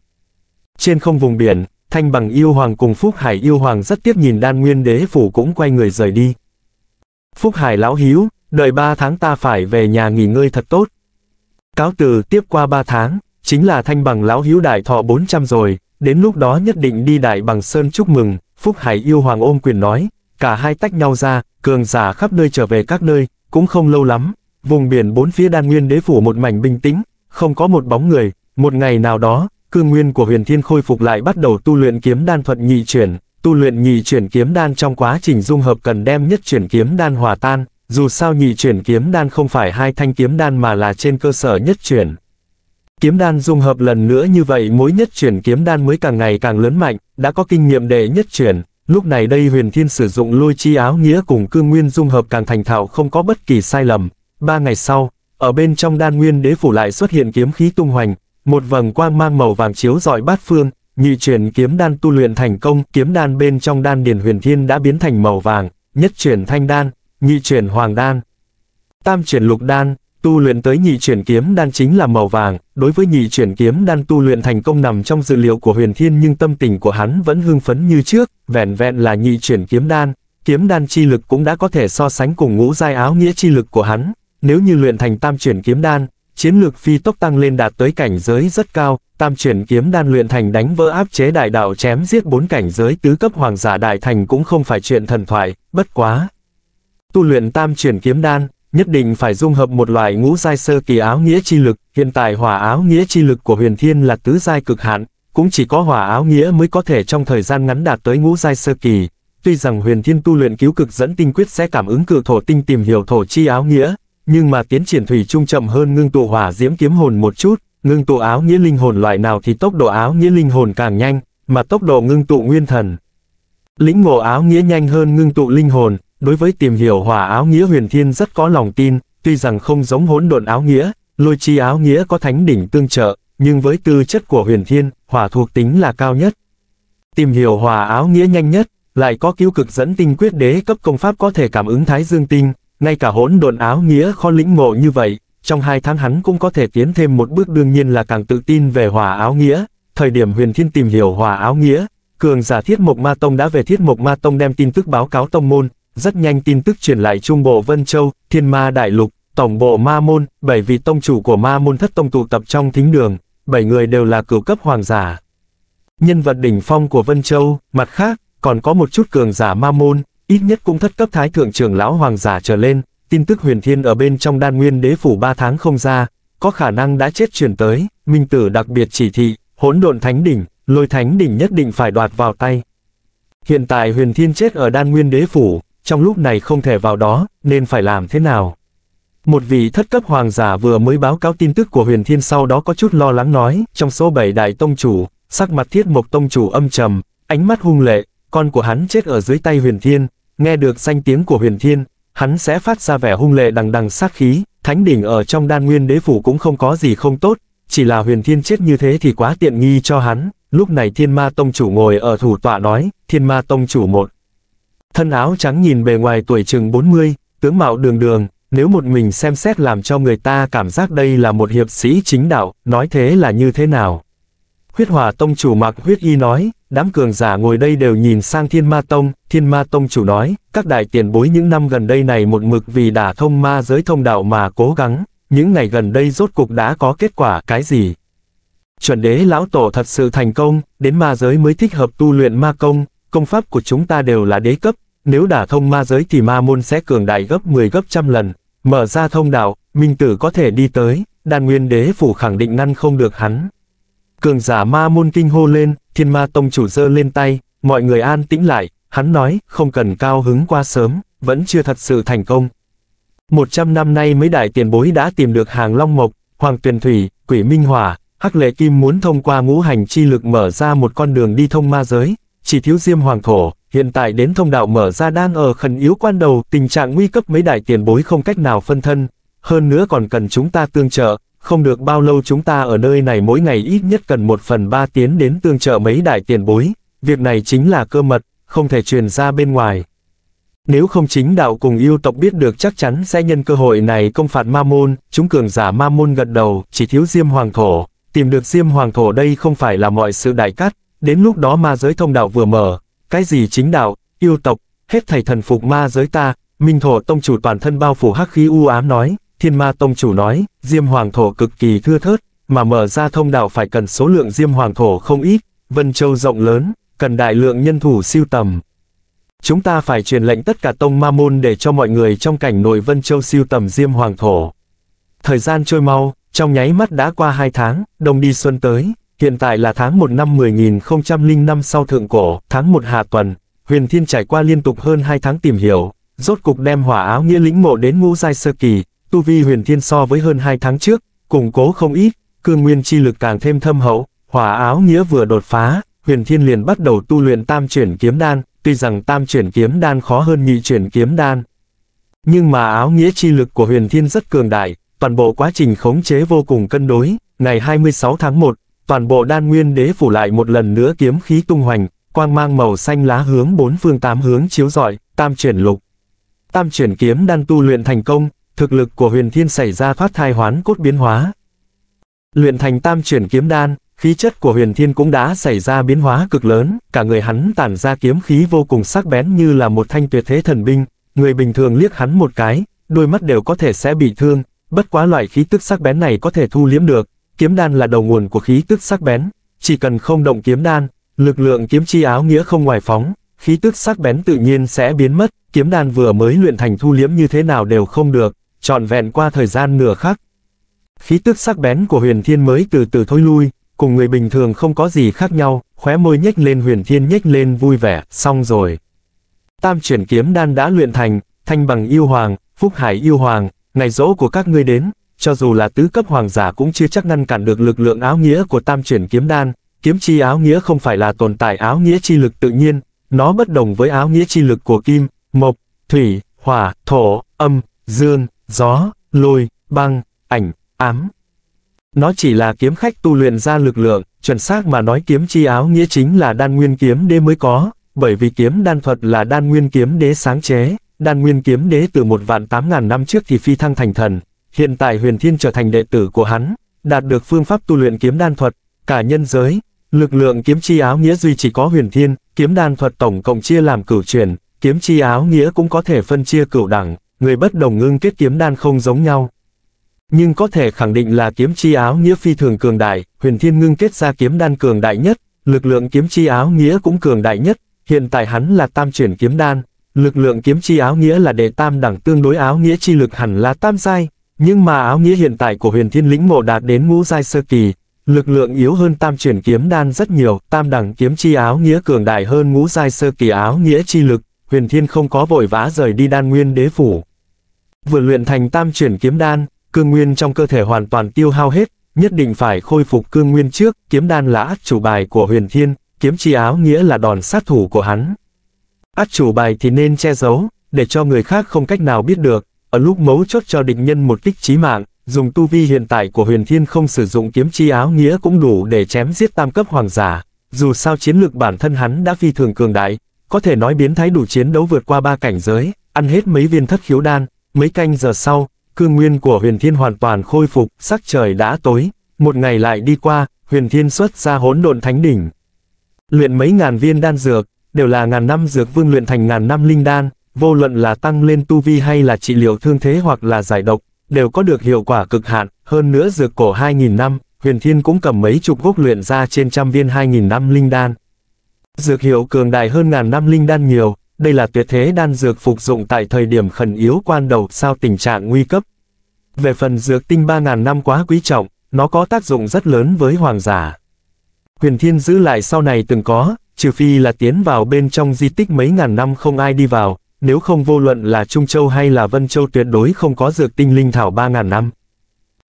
Trên không vùng biển, thanh bằng yêu hoàng cùng Phúc Hải yêu hoàng rất tiếc nhìn đan nguyên đế phủ cũng quay người rời đi. Phúc Hải lão hiếu, đợi ba tháng ta phải về nhà nghỉ ngơi thật tốt. Cáo từ tiếp qua ba tháng, chính là thanh bằng lão hiếu đại thọ 400 rồi, đến lúc đó nhất định đi đại bằng sơn chúc mừng, Phúc Hải yêu hoàng ôm quyền nói, cả hai tách nhau ra, cường giả khắp nơi trở về các nơi, cũng không lâu lắm, vùng biển bốn phía đan nguyên đế phủ một mảnh bình tĩnh, không có một bóng người, một ngày nào đó, cương nguyên của huyền thiên khôi phục lại bắt đầu tu luyện kiếm đan thuật nhị chuyển, tu luyện nhị chuyển kiếm đan trong quá trình dung hợp cần đem nhất chuyển kiếm đan hòa tan, dù sao nhị chuyển kiếm đan không phải hai thanh kiếm đan mà là trên cơ sở nhất chuyển. Kiếm đan dung hợp lần nữa như vậy mối nhất chuyển kiếm đan mới càng ngày càng lớn mạnh, đã có kinh nghiệm để nhất chuyển, lúc này đây huyền thiên sử dụng lôi chi áo nghĩa cùng cương nguyên dung hợp càng thành thạo không có bất kỳ sai lầm. Ba ngày sau, ở bên trong đan nguyên đế phủ lại xuất hiện kiếm khí tung hoành, một vầng quang mang màu vàng chiếu rọi bát phương, nhị chuyển kiếm đan tu luyện thành công, kiếm đan bên trong đan điền huyền thiên đã biến thành màu vàng, nhất chuyển thanh đan, nhị chuyển hoàng đan, tam chuyển lục đan, tu luyện tới nhị chuyển kiếm đan chính là màu vàng, đối với nhị chuyển kiếm đan tu luyện thành công nằm trong dự liệu của huyền thiên nhưng tâm tình của hắn vẫn hưng phấn như trước, vẹn vẹn là nhị chuyển kiếm đan, kiếm đan chi lực cũng đã có thể so sánh cùng ngũ giai áo nghĩa chi lực của hắn, nếu như luyện thành tam chuyển kiếm đan, chiến lược phi tốc tăng lên đạt tới cảnh giới rất cao, tam chuyển kiếm đan luyện thành đánh vỡ áp chế đại đạo chém giết bốn cảnh giới tứ cấp hoàng giả đại thành cũng không phải chuyện thần thoại, bất quá. Tu luyện tam chuyển kiếm đan, nhất định phải dung hợp một loại ngũ giai sơ kỳ áo nghĩa chi lực, hiện tại hỏa áo nghĩa chi lực của huyền thiên là tứ giai cực hạn, cũng chỉ có hỏa áo nghĩa mới có thể trong thời gian ngắn đạt tới ngũ giai sơ kỳ. Tuy rằng huyền thiên tu luyện cứu cực dẫn tinh quyết sẽ cảm ứng cự thổ tinh tìm hiểu thổ chi áo nghĩa, nhưng mà tiến triển thủy trung chậm hơn ngưng tụ hỏa diễm kiếm hồn một chút, ngưng tụ áo nghĩa linh hồn loại nào thì tốc độ áo nghĩa linh hồn càng nhanh, mà tốc độ ngưng tụ nguyên thần. Lĩnh ngộ áo nghĩa nhanh hơn ngưng tụ linh hồn, đối với tìm hiểu hỏa áo nghĩa huyền thiên rất có lòng tin, tuy rằng không giống hỗn độn áo nghĩa, lôi chi áo nghĩa có thánh đỉnh tương trợ, nhưng với tư chất của huyền thiên, hỏa thuộc tính là cao nhất. Tìm hiểu hỏa áo nghĩa nhanh nhất, lại có cứu cực dẫn tinh quyết đế cấp công pháp có thể cảm ứng thái dương tinh, ngay cả hỗn độn áo nghĩa khó lĩnh ngộ như vậy, trong hai tháng hắn cũng có thể tiến thêm một bước đương nhiên là càng tự tin về hỏa áo nghĩa, thời điểm huyền thiên tìm hiểu hỏa áo nghĩa, cường giả thiết mộc ma tông đã về thiết mộc ma tông đem tin tức báo cáo tông môn, rất nhanh tin tức truyền lại trung bộ Vân Châu, thiên ma đại lục, tổng bộ ma môn, bảy vị tông chủ của ma môn thất tông tụ tập trong thính đường, bảy người đều là cửu cấp hoàng giả. Nhân vật đỉnh phong của Vân Châu, mặt khác, còn có một chút cường giả ma môn, ít nhất cũng thất cấp thái thượng trưởng lão hoàng giả trở lên, tin tức huyền thiên ở bên trong đan nguyên đế phủ 3 tháng không ra, có khả năng đã chết truyền tới, minh tử đặc biệt chỉ thị, hỗn độn thánh đỉnh, lôi thánh đỉnh nhất định phải đoạt vào tay. Hiện tại huyền thiên chết ở đan nguyên đế phủ, trong lúc này không thể vào đó, nên phải làm thế nào? Một vị thất cấp hoàng giả vừa mới báo cáo tin tức của huyền thiên sau đó có chút lo lắng nói, trong số bảy đại tông chủ, sắc mặt thiết mộc tông chủ âm trầm, ánh mắt hung lệ, con của hắn chết ở dưới tay huyền thiên, nghe được danh tiếng của huyền thiên, hắn sẽ phát ra vẻ hung lệ đằng đằng sát khí, thánh đỉnh ở trong đan nguyên đế phủ cũng không có gì không tốt, chỉ là huyền thiên chết như thế thì quá tiện nghi cho hắn, lúc này thiên ma tông chủ ngồi ở thủ tọa nói, thiên ma tông chủ một. Thân áo trắng nhìn bề ngoài tuổi chừng 40, tướng mạo đường đường, nếu một mình xem xét làm cho người ta cảm giác đây là một hiệp sĩ chính đạo, nói thế là như thế nào. Huyết hỏa tông chủ mặc huyết y nói, đám cường giả ngồi đây đều nhìn sang thiên ma tông, thiên ma tông chủ nói, các đại tiền bối những năm gần đây này một mực vì đả thông ma giới thông đạo mà cố gắng, những ngày gần đây rốt cục đã có kết quả cái gì. Chuẩn đế lão tổ thật sự thành công, đến ma giới mới thích hợp tu luyện ma công, công pháp của chúng ta đều là đế cấp, nếu đả thông ma giới thì ma môn sẽ cường đại gấp 10 gấp trăm lần, mở ra thông đạo, minh tử có thể đi tới, đàn nguyên đế phủ khẳng định ngăn không được hắn. Cường giả ma môn kinh hô lên, thiên ma tông chủ dơ lên tay, mọi người an tĩnh lại, hắn nói, không cần cao hứng qua sớm, vẫn chưa thật sự thành công. Một trăm năm nay mấy đại tiền bối đã tìm được hàng Long Mộc, Hoàng Tuyền Thủy, Quỷ Minh Hỏa, Hắc Lệ Kim muốn thông qua ngũ hành chi lực mở ra một con đường đi thông ma giới, chỉ thiếu Diêm Hoàng Thổ, hiện tại đến thông đạo mở ra đang ở khẩn yếu quan đầu, tình trạng nguy cấp mấy đại tiền bối không cách nào phân thân, hơn nữa còn cần chúng ta tương trợ, không được bao lâu chúng ta ở nơi này mỗi ngày ít nhất cần một phần ba tiến đến tương trợ mấy đại tiền bối, việc này chính là cơ mật, không thể truyền ra bên ngoài. Nếu không chính đạo cùng yêu tộc biết được chắc chắn sẽ nhân cơ hội này công phạt ma môn, chúng cường giả ma môn gật đầu, chỉ thiếu diêm hoàng thổ, tìm được diêm hoàng thổ đây không phải là mọi sự đại cắt, đến lúc đó ma giới thông đạo vừa mở, cái gì chính đạo, yêu tộc, hết thầy thần phục ma giới ta, minh thổ tông chủ toàn thân bao phủ hắc khí u ám nói, thiên ma tông chủ nói, diêm hoàng thổ cực kỳ thưa thớt, mà mở ra thông đạo phải cần số lượng diêm hoàng thổ không ít, vân châu rộng lớn, cần đại lượng nhân thủ siêu tầm. Chúng ta phải truyền lệnh tất cả tông ma môn để cho mọi người trong cảnh nội Vân Châu siêu tầm diêm hoàng thổ. Thời gian trôi mau, trong nháy mắt đã qua 2 tháng, đông đi xuân tới, hiện tại là tháng 1 năm 10.005 sau thượng cổ, tháng 1 hạ tuần, huyền thiên trải qua liên tục hơn 2 tháng tìm hiểu, rốt cục đem hỏa áo nghĩa lĩnh mộ đến ngũ giai sơ kỳ, tu vi huyền thiên so với hơn 2 tháng trước, củng cố không ít, cương nguyên chi lực càng thêm thâm hậu, hỏa áo nghĩa vừa đột phá, huyền thiên liền bắt đầu tu luyện tam chuyển kiếm đan, tuy rằng tam chuyển kiếm đan khó hơn nhị chuyển kiếm đan. Nhưng mà áo nghĩa chi lực của huyền thiên rất cường đại, toàn bộ quá trình khống chế vô cùng cân đối, ngày 26 tháng 1, toàn bộ đan nguyên đế phủ lại một lần nữa kiếm khí tung hoành, quang mang màu xanh lá hướng bốn phương tám hướng chiếu rọi, tam chuyển lục. Tam chuyển kiếm đan tu luyện thành công, thực lực của huyền thiên xảy ra phát thai hoán cốt biến hóa. Luyện thành tam chuyển kiếm đan, khí chất của huyền thiên cũng đã xảy ra biến hóa cực lớn, cả người hắn tản ra kiếm khí vô cùng sắc bén như là một thanh tuyệt thế thần binh, người bình thường liếc hắn một cái, đôi mắt đều có thể sẽ bị thương, bất quá loại khí tức sắc bén này có thể thu liếm được, kiếm đan là đầu nguồn của khí tức sắc bén, chỉ cần không động kiếm đan, lực lượng kiếm chi áo nghĩa không ngoài phóng, khí tức sắc bén tự nhiên sẽ biến mất, kiếm đan vừa mới luyện thành thu liếm như thế nào đều không được, trọn vẹn qua thời gian nửa khắc. Khí tức sắc bén của huyền thiên mới từ từ thôi lui, cùng người bình thường không có gì khác nhau, khóe môi nhếch lên huyền thiên nhếch lên vui vẻ, xong rồi. Tam chuyển kiếm đan đã luyện thành, thanh bằng yêu hoàng, phúc hải yêu hoàng, ngày dỗ của các ngươi đến, cho dù là tứ cấp hoàng giả cũng chưa chắc ngăn cản được lực lượng áo nghĩa của tam chuyển kiếm đan, kiếm chi áo nghĩa không phải là tồn tại áo nghĩa chi lực tự nhiên, nó bất đồng với áo nghĩa chi lực của kim, mộc, thủy, hỏa, thổ, âm, dương, gió, lôi, băng, ảnh, ám, nó chỉ là kiếm khách tu luyện ra lực lượng, chuẩn xác mà nói kiếm chi áo nghĩa chính là đan nguyên kiếm đế mới có, bởi vì kiếm đan thuật là đan nguyên kiếm đế sáng chế, đan nguyên kiếm đế từ một vạn tám ngàn năm trước thì phi thăng thành thần, hiện tại huyền thiên trở thành đệ tử của hắn, đạt được phương pháp tu luyện kiếm đan thuật, cả nhân giới, lực lượng kiếm chi áo nghĩa duy chỉ có huyền thiên, kiếm đan thuật tổng cộng chia làm cửu truyền, kiếm chi áo nghĩa cũng có thể phân chia cửu đẳng, người bất đồng ngưng kết kiếm đan không giống nhau. Nhưng có thể khẳng định là kiếm chi áo nghĩa phi thường cường đại, huyền thiên ngưng kết ra kiếm đan cường đại nhất, lực lượng kiếm chi áo nghĩa cũng cường đại nhất, hiện tại hắn là tam chuyển kiếm đan, lực lượng kiếm chi áo nghĩa là đệ tam đẳng tương đối áo nghĩa chi lực hẳn là tam giai, nhưng mà áo nghĩa hiện tại của huyền thiên lĩnh mộ đạt đến ngũ giai sơ kỳ, lực lượng yếu hơn tam chuyển kiếm đan rất nhiều, tam đẳng kiếm chi áo nghĩa cường đại hơn ngũ giai sơ kỳ áo nghĩa chi lực, huyền thiên không có vội vã rời đi đan nguyên đế phủ. Vừa luyện thành tam chuyển kiếm đan, cương nguyên trong cơ thể hoàn toàn tiêu hao hết, nhất định phải khôi phục cương nguyên trước, kiếm đan là át chủ bài của huyền thiên, kiếm chi áo nghĩa là đòn sát thủ của hắn. Át chủ bài thì nên che giấu, để cho người khác không cách nào biết được, ở lúc mấu chốt cho địch nhân một kích chí mạng, dùng tu vi hiện tại của huyền thiên không sử dụng kiếm chi áo nghĩa cũng đủ để chém giết tam cấp hoàng giả, dù sao chiến lược bản thân hắn đã phi thường cường đại, có thể nói biến thái đủ chiến đấu vượt qua ba cảnh giới, ăn hết mấy viên thất khiếu đan, mấy canh giờ sau, cương nguyên của huyền thiên hoàn toàn khôi phục, sắc trời đã tối, một ngày lại đi qua, huyền thiên xuất ra hỗn độn thánh đỉnh. Luyện mấy ngàn viên đan dược, đều là ngàn năm dược vương luyện thành ngàn năm linh đan, vô luận là tăng lên tu vi hay là trị liệu thương thế hoặc là giải độc, đều có được hiệu quả cực hạn, hơn nữa dược cổ 2.000 năm, huyền thiên cũng cầm mấy chục gốc luyện ra trên trăm viên 2.000 năm linh đan. Dược hiệu cường đại hơn ngàn năm linh đan nhiều, đây là tuyệt thế đan dược phục dụng tại thời điểm khẩn yếu quan đầu sao tình trạng nguy cấp. Về phần dược tinh 3.000 năm quá quý trọng, nó có tác dụng rất lớn với hoàng giả. Huyền Thiên giữ lại sau này từng có, trừ phi là tiến vào bên trong di tích mấy ngàn năm không ai đi vào, nếu không vô luận là Trung Châu hay là Vân Châu tuyệt đối không có dược tinh linh thảo 3.000 năm.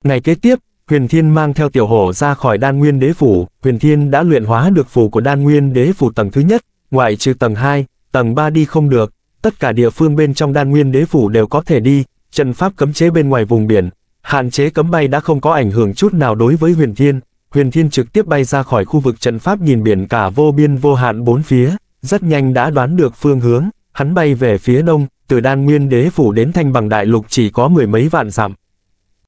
Ngày kế tiếp, Huyền Thiên mang theo tiểu hổ ra khỏi đan nguyên đế phủ, Huyền Thiên đã luyện hóa được phủ của đan nguyên đế phủ tầng thứ nhất, ngoại trừ tầng 2, tầng 3 đi không được, tất cả địa phương bên trong đan nguyên đế phủ đều có thể đi, trận pháp cấm chế bên ngoài vùng biển, hạn chế cấm bay đã không có ảnh hưởng chút nào đối với huyền thiên, Huyền Thiên trực tiếp bay ra khỏi khu vực trận pháp nhìn biển cả vô biên vô hạn bốn phía, rất nhanh đã đoán được phương hướng, hắn bay về phía đông, từ đan nguyên đế phủ đến thanh bằng đại lục chỉ có mười mấy vạn dặm.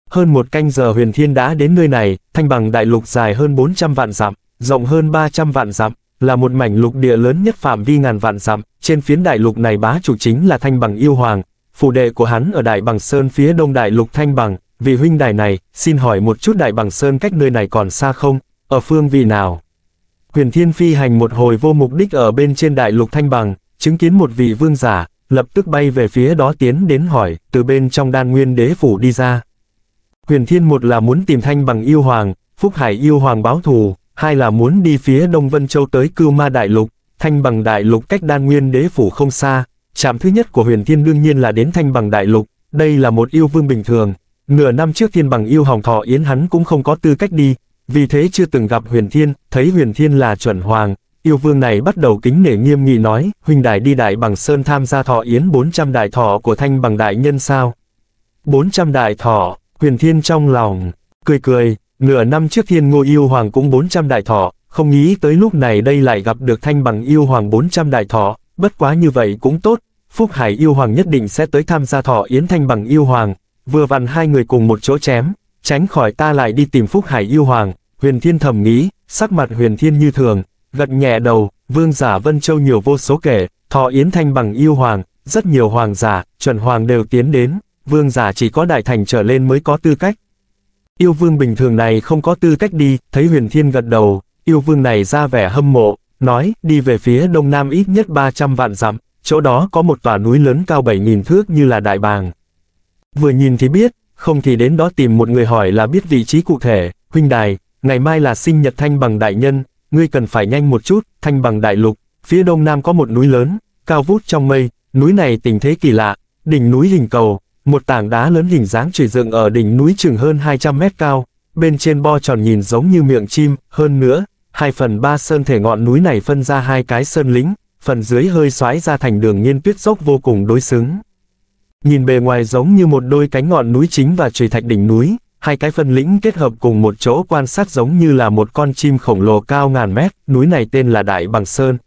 Hơn một canh giờ huyền thiên đã đến nơi này, thanh bằng đại lục dài hơn 400 vạn dặm, rộng hơn 300 vạn dặm, là một mảnh lục địa lớn nhất phạm vi ngàn vạn dặm, trên phiến đại lục này bá chủ chính là thanh bằng yêu hoàng, phủ đệ của hắn ở đại bằng sơn phía đông đại lục thanh bằng, vị huynh đài này, xin hỏi một chút đại bằng sơn cách nơi này còn xa không, ở phương vị nào? Huyền thiên phi hành một hồi vô mục đích ở bên trên đại lục thanh bằng, chứng kiến một vị vương giả, lập tức bay về phía đó tiến đến hỏi, từ bên trong đan nguyên đế phủ đi ra. Huyền Thiên một là muốn tìm thanh bằng yêu hoàng, Phúc Hải yêu hoàng báo thù, hai là muốn đi phía Đông Vân Châu tới Cưu Ma Đại Lục, thanh bằng Đại Lục cách đan nguyên đế phủ không xa. Trạm thứ nhất của Huyền Thiên đương nhiên là đến thanh bằng Đại Lục, đây là một yêu vương bình thường. Nửa năm trước thiên bằng yêu hồng thọ yến hắn cũng không có tư cách đi, vì thế chưa từng gặp Huyền Thiên, thấy Huyền Thiên là chuẩn hoàng, Yêu vương này bắt đầu kính nể nghiêm nghị nói, huynh đài đi đại bằng sơn tham gia thọ yến 400 đại thọ của thanh bằng đại nhân sao. 400 đại thọ, huyền thiên trong lòng, cười cười, nửa năm trước thiên ngô yêu hoàng cũng 400 đại thọ, không nghĩ tới lúc này đây lại gặp được thanh bằng yêu hoàng 400 đại thọ, bất quá như vậy cũng tốt, Phúc Hải yêu hoàng nhất định sẽ tới tham gia thọ yến thanh bằng yêu hoàng, vừa vặn hai người cùng một chỗ chém, tránh khỏi ta lại đi tìm Phúc Hải yêu hoàng, huyền thiên thầm nghĩ, sắc mặt huyền thiên như thường, gật nhẹ đầu, vương giả Vân Châu nhiều vô số kể, thọ yến thanh bằng yêu hoàng, rất nhiều hoàng giả, chuẩn hoàng đều tiến đến, vương giả chỉ có đại thành trở lên mới có tư cách. Yêu vương bình thường này không có tư cách đi, thấy huyền thiên gật đầu, yêu vương này ra vẻ hâm mộ, nói, đi về phía đông nam ít nhất 300 vạn dặm, chỗ đó có một tòa núi lớn cao 7.000 thước như là đại bàng. Vừa nhìn thì biết, không thì đến đó tìm một người hỏi là biết vị trí cụ thể, huynh đài, ngày mai là sinh nhật thanh bằng đại nhân, ngươi cần phải nhanh một chút, thanh bằng đại lục, phía đông nam có một núi lớn, cao vút trong mây, núi này tình thế kỳ lạ, đỉnh núi hình cầu, một tảng đá lớn hình dáng trồi dựng ở đỉnh núi chừng hơn 200 mét cao, bên trên bo tròn nhìn giống như miệng chim, hơn nữa, hai phần ba sơn thể ngọn núi này phân ra hai cái sơn lĩnh, phần dưới hơi xoáy ra thành đường nghiên tuyết dốc vô cùng đối xứng. Nhìn bề ngoài giống như một đôi cánh ngọn núi chính và trùy thạch đỉnh núi, hai cái phân lĩnh kết hợp cùng một chỗ quan sát giống như là một con chim khổng lồ cao ngàn mét, núi này tên là Đại Bằng Sơn.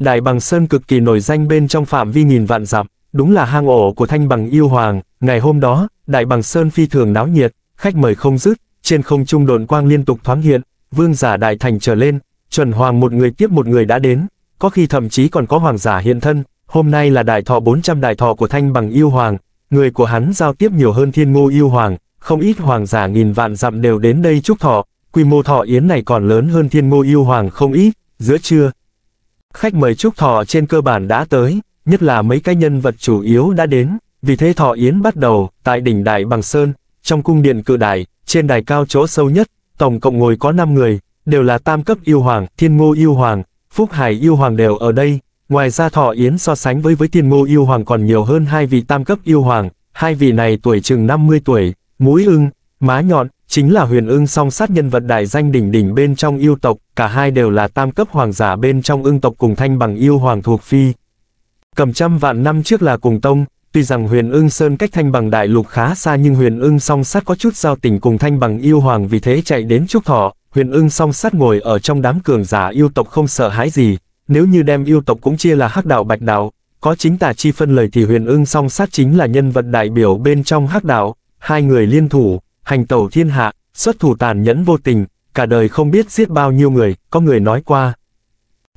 Đại Bằng Sơn cực kỳ nổi danh bên trong phạm vi nghìn vạn dặm, đúng là hang ổ của thanh bằng yêu hoàng, ngày hôm đó, Đại Bằng Sơn phi thường náo nhiệt, khách mời không dứt, trên không trung đồn quang liên tục thoáng hiện, vương giả đại thành trở lên, chuẩn hoàng một người tiếp một người đã đến, có khi thậm chí còn có hoàng giả hiện thân, hôm nay là đại thọ 400 đại thọ của thanh bằng yêu hoàng, người của hắn giao tiếp nhiều hơn thiên ngô yêu hoàng, không ít hoàng giả nghìn vạn dặm đều đến đây chúc thọ, quy mô thọ yến này còn lớn hơn thiên ngô yêu hoàng không ít, giữa trưa. Khách mời chúc thọ trên cơ bản đã tới, nhất là mấy cái nhân vật chủ yếu đã đến, vì thế thọ yến bắt đầu, tại đỉnh Đại Bằng Sơn, trong cung điện cự đài, trên đài cao chỗ sâu nhất, tổng cộng ngồi có 5 người, đều là tam cấp yêu hoàng, thiên ngô yêu hoàng, phúc hải yêu hoàng đều ở đây, ngoài ra thọ yến so sánh với với thiên ngô yêu hoàng còn nhiều hơn hai vị tam cấp yêu hoàng, hai vị này tuổi chừng 50 tuổi, mũi ưng, má nhọn, chính là huyền ưng song sát nhân vật đại danh đỉnh đỉnh bên trong yêu tộc, cả hai đều là tam cấp hoàng giả bên trong ưng tộc cùng thanh bằng yêu hoàng thuộc phi. Cầm trăm vạn năm trước là cùng tông, tuy rằng huyền ưng sơn cách thanh bằng đại lục khá xa nhưng huyền ưng song sát có chút giao tình cùng thanh bằng yêu hoàng vì thế chạy đến chúc thọ, huyền ưng song sát ngồi ở trong đám cường giả yêu tộc không sợ hãi gì, nếu như đem yêu tộc cũng chia là hắc đạo bạch đạo, có chính tả chi phân lời thì huyền ưng song sát chính là nhân vật đại biểu bên trong hắc đạo, hai người liên thủ, hành tẩu thiên hạ, xuất thủ tàn nhẫn vô tình, cả đời không biết giết bao nhiêu người, có người nói qua.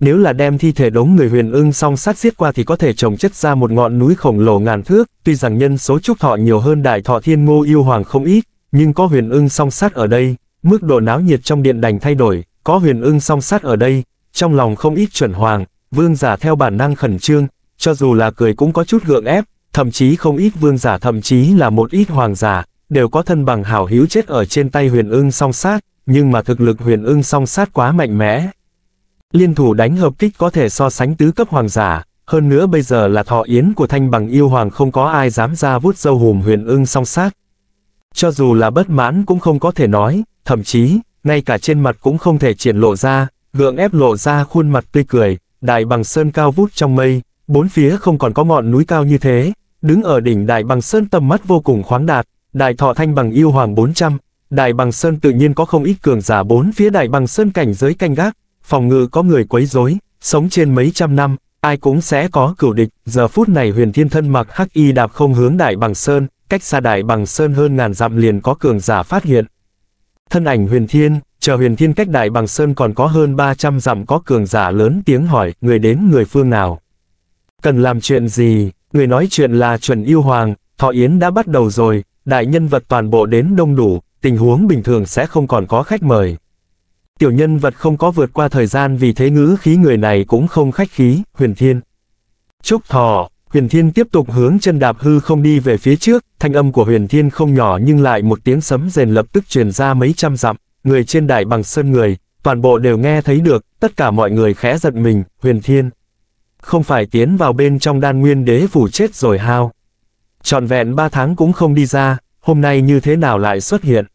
Nếu là đem thi thể đống người huyền ưng song sát giết qua thì có thể trồng chất ra một ngọn núi khổng lồ ngàn thước, tuy rằng nhân số trúc thọ nhiều hơn đại thọ thiên ngô yêu hoàng không ít, nhưng có huyền ưng song sát ở đây, mức độ náo nhiệt trong điện đành thay đổi, có huyền ưng song sát ở đây, trong lòng không ít chuẩn hoàng, vương giả theo bản năng khẩn trương, cho dù là cười cũng có chút gượng ép, thậm chí không ít vương giả thậm chí là một ít hoàng giả, đều có thân bằng hảo hữu chết ở trên tay huyền ưng song sát, nhưng mà thực lực huyền ưng song sát quá mạnh mẽ. Liên thủ đánh hợp kích có thể so sánh tứ cấp hoàng giả, hơn nữa bây giờ là thọ yến của thanh bằng yêu hoàng không có ai dám ra vút dâu hùm huyền ưng song sát. Cho dù là bất mãn cũng không có thể nói, thậm chí, ngay cả trên mặt cũng không thể triển lộ ra, gượng ép lộ ra khuôn mặt tươi cười, đại bằng sơn cao vút trong mây, bốn phía không còn có ngọn núi cao như thế, đứng ở đỉnh đại bằng sơn tầm mắt vô cùng khoáng đạt, đại thọ thanh bằng yêu hoàng 400, Đại Bằng Sơn tự nhiên có không ít cường giả bốn phía Đại Bằng Sơn cảnh giới canh gác, phòng ngự có người quấy rối, sống trên mấy trăm năm, ai cũng sẽ có cửu địch, giờ phút này huyền thiên thân mặc hắc y đạp không hướng Đại Bằng Sơn, cách xa Đại Bằng Sơn hơn ngàn dặm liền có cường giả phát hiện. Thân ảnh huyền thiên, chờ huyền thiên cách Đại Bằng Sơn còn có hơn 300 dặm có cường giả lớn tiếng hỏi, người đến người phương nào. Cần làm chuyện gì, người nói chuyện là chuẩn yêu hoàng, thọ yến đã bắt đầu rồi, đại nhân vật toàn bộ đến đông đủ, tình huống bình thường sẽ không còn có khách mời. Tiểu nhân vật không có vượt qua thời gian vì thế ngữ khí người này cũng không khách khí, huyền thiên. Trúc thọ, huyền thiên tiếp tục hướng chân đạp hư không đi về phía trước, thanh âm của huyền thiên không nhỏ nhưng lại một tiếng sấm rền lập tức truyền ra mấy trăm dặm, người trên đại bằng sơn người, toàn bộ đều nghe thấy được, tất cả mọi người khẽ giật mình, huyền thiên. Không phải tiến vào bên trong đan nguyên đế phủ chết rồi hao. Trọn vẹn ba tháng cũng không đi ra, hôm nay như thế nào lại xuất hiện.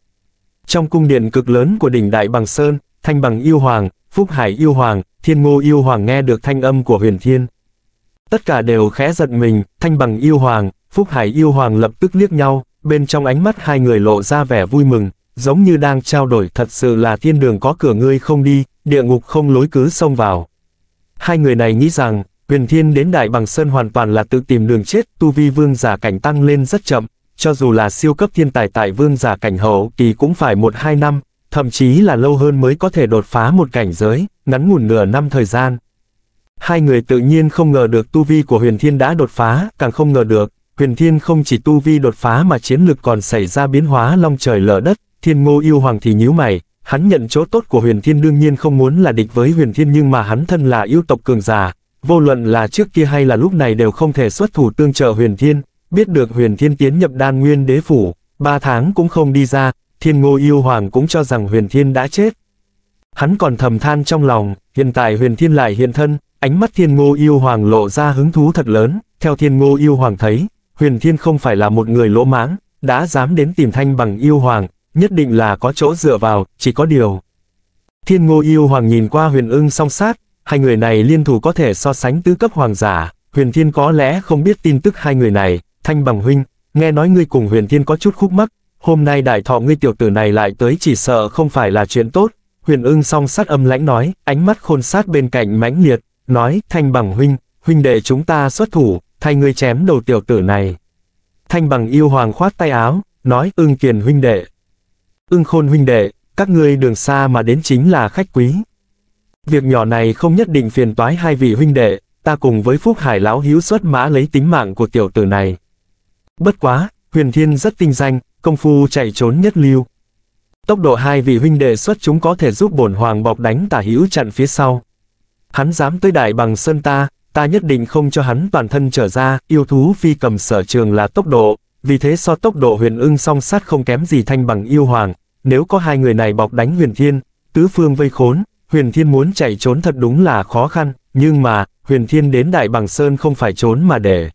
Trong cung điện cực lớn của đỉnh Đại Bằng Sơn, Thanh Bằng Yêu Hoàng, Phúc Hải Yêu Hoàng, Thiên Ngô Yêu Hoàng nghe được thanh âm của huyền thiên. Tất cả đều khẽ giật mình, Thanh Bằng Yêu Hoàng, Phúc Hải Yêu Hoàng lập tức liếc nhau, bên trong ánh mắt hai người lộ ra vẻ vui mừng, giống như đang trao đổi thật sự là thiên đường có cửa ngươi không đi, địa ngục không lối cứ xông vào. Hai người này nghĩ rằng, huyền thiên đến Đại Bằng Sơn hoàn toàn là tự tìm đường chết, tu vi vương giả cảnh tăng lên rất chậm, cho dù là siêu cấp thiên tài tại vương giả cảnh hậu kỳ cũng phải một hai năm, thậm chí là lâu hơn mới có thể đột phá một cảnh giới, ngắn ngủn nửa năm thời gian. Hai người tự nhiên không ngờ được tu vi của huyền thiên đã đột phá, càng không ngờ được, huyền thiên không chỉ tu vi đột phá mà chiến lực còn xảy ra biến hóa long trời lở đất, thiên ngô yêu hoàng thì nhíu mày, hắn nhận chỗ tốt của huyền thiên đương nhiên không muốn là địch với huyền thiên nhưng mà hắn thân là yêu tộc cường giả, vô luận là trước kia hay là lúc này đều không thể xuất thủ tương trợ huyền thiên, biết được huyền thiên tiến nhập đan nguyên đế phủ, ba tháng cũng không đi ra, thiên ngô yêu hoàng cũng cho rằng huyền thiên đã chết. Hắn còn thầm than trong lòng, hiện tại huyền thiên lại hiện thân, ánh mắt thiên ngô yêu hoàng lộ ra hứng thú thật lớn, theo thiên ngô yêu hoàng thấy, huyền thiên không phải là một người lỗ mãng, đã dám đến tìm thanh bằng yêu hoàng, nhất định là có chỗ dựa vào, chỉ có điều. Thiên ngô yêu hoàng nhìn qua huyền ưng song sát, hai người này liên thủ có thể so sánh tứ cấp hoàng giả, huyền thiên có lẽ không biết tin tức hai người này, thanh bằng huynh, nghe nói ngươi cùng huyền thiên có chút khúc mắc, hôm nay đại thọ ngươi tiểu tử này lại tới chỉ sợ không phải là chuyện tốt, huyền ưng song sát âm lãnh nói, ánh mắt khôn sát bên cạnh mãnh liệt, nói, thanh bằng huynh, huynh đệ chúng ta xuất thủ, thay ngươi chém đầu tiểu tử này. Thanh bằng yêu hoàng khoát tay áo, nói, ưng kiền huynh đệ. Ưng khôn huynh đệ, các ngươi đường xa mà đến chính là khách quý. Việc nhỏ này không nhất định phiền toái hai vị huynh đệ, ta cùng với Phúc Hải lão hữu xuất mã lấy tính mạng của tiểu tử này. Bất quá, huyền thiên rất tinh danh, công phu chạy trốn nhất lưu. Tốc độ hai vị huynh đệ xuất chúng có thể giúp bổn hoàng bọc đánh tả hữu chặn phía sau. Hắn dám tới đại bằng sơn ta, ta nhất định không cho hắn toàn thân trở ra, yêu thú phi cầm sở trường là tốc độ, vì thế so tốc độ huyền ưng song sát không kém gì thanh bằng yêu hoàng, nếu có hai người này bọc đánh huyền thiên, tứ phương vây khốn, huyền thiên muốn chạy trốn thật đúng là khó khăn, nhưng mà, huyền thiên đến đại bằng sơn không phải trốn mà để.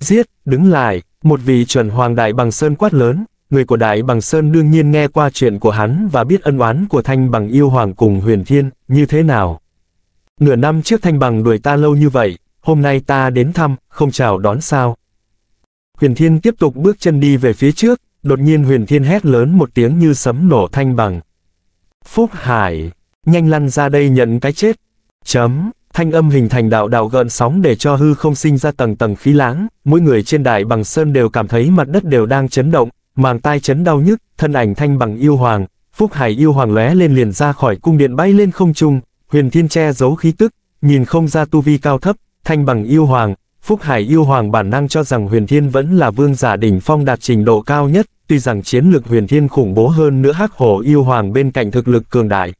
Giết, đứng lại, một vị chuẩn hoàng đại bằng sơn quát lớn, người của đại bằng sơn đương nhiên nghe qua chuyện của hắn và biết ân oán của thanh bằng yêu hoàng cùng huyền thiên, như thế nào. Nửa năm trước thanh bằng đuổi ta lâu như vậy, hôm nay ta đến thăm, không chào đón sao. Huyền thiên tiếp tục bước chân đi về phía trước, đột nhiên huyền thiên hét lớn một tiếng như sấm nổ thanh bằng. Phúc Hải, nhanh lăn ra đây nhận cái chết. Chấm, thanh âm hình thành đạo đạo gợn sóng để cho hư không sinh ra tầng tầng khí lãng, mỗi người trên đại bằng sơn đều cảm thấy mặt đất đều đang chấn động, màng tai chấn đau nhức, thân ảnh thanh bằng yêu hoàng, phúc hải yêu hoàng lóe lên liền ra khỏi cung điện bay lên không trung, huyền thiên che giấu khí tức, nhìn không ra tu vi cao thấp, thanh bằng yêu hoàng, phúc hải yêu hoàng bản năng cho rằng huyền thiên vẫn là vương giả đỉnh phong đạt trình độ cao nhất, tuy rằng chiến lược huyền thiên khủng bố hơn nữa hắc hổ yêu hoàng bên cạnh thực lực cường đại,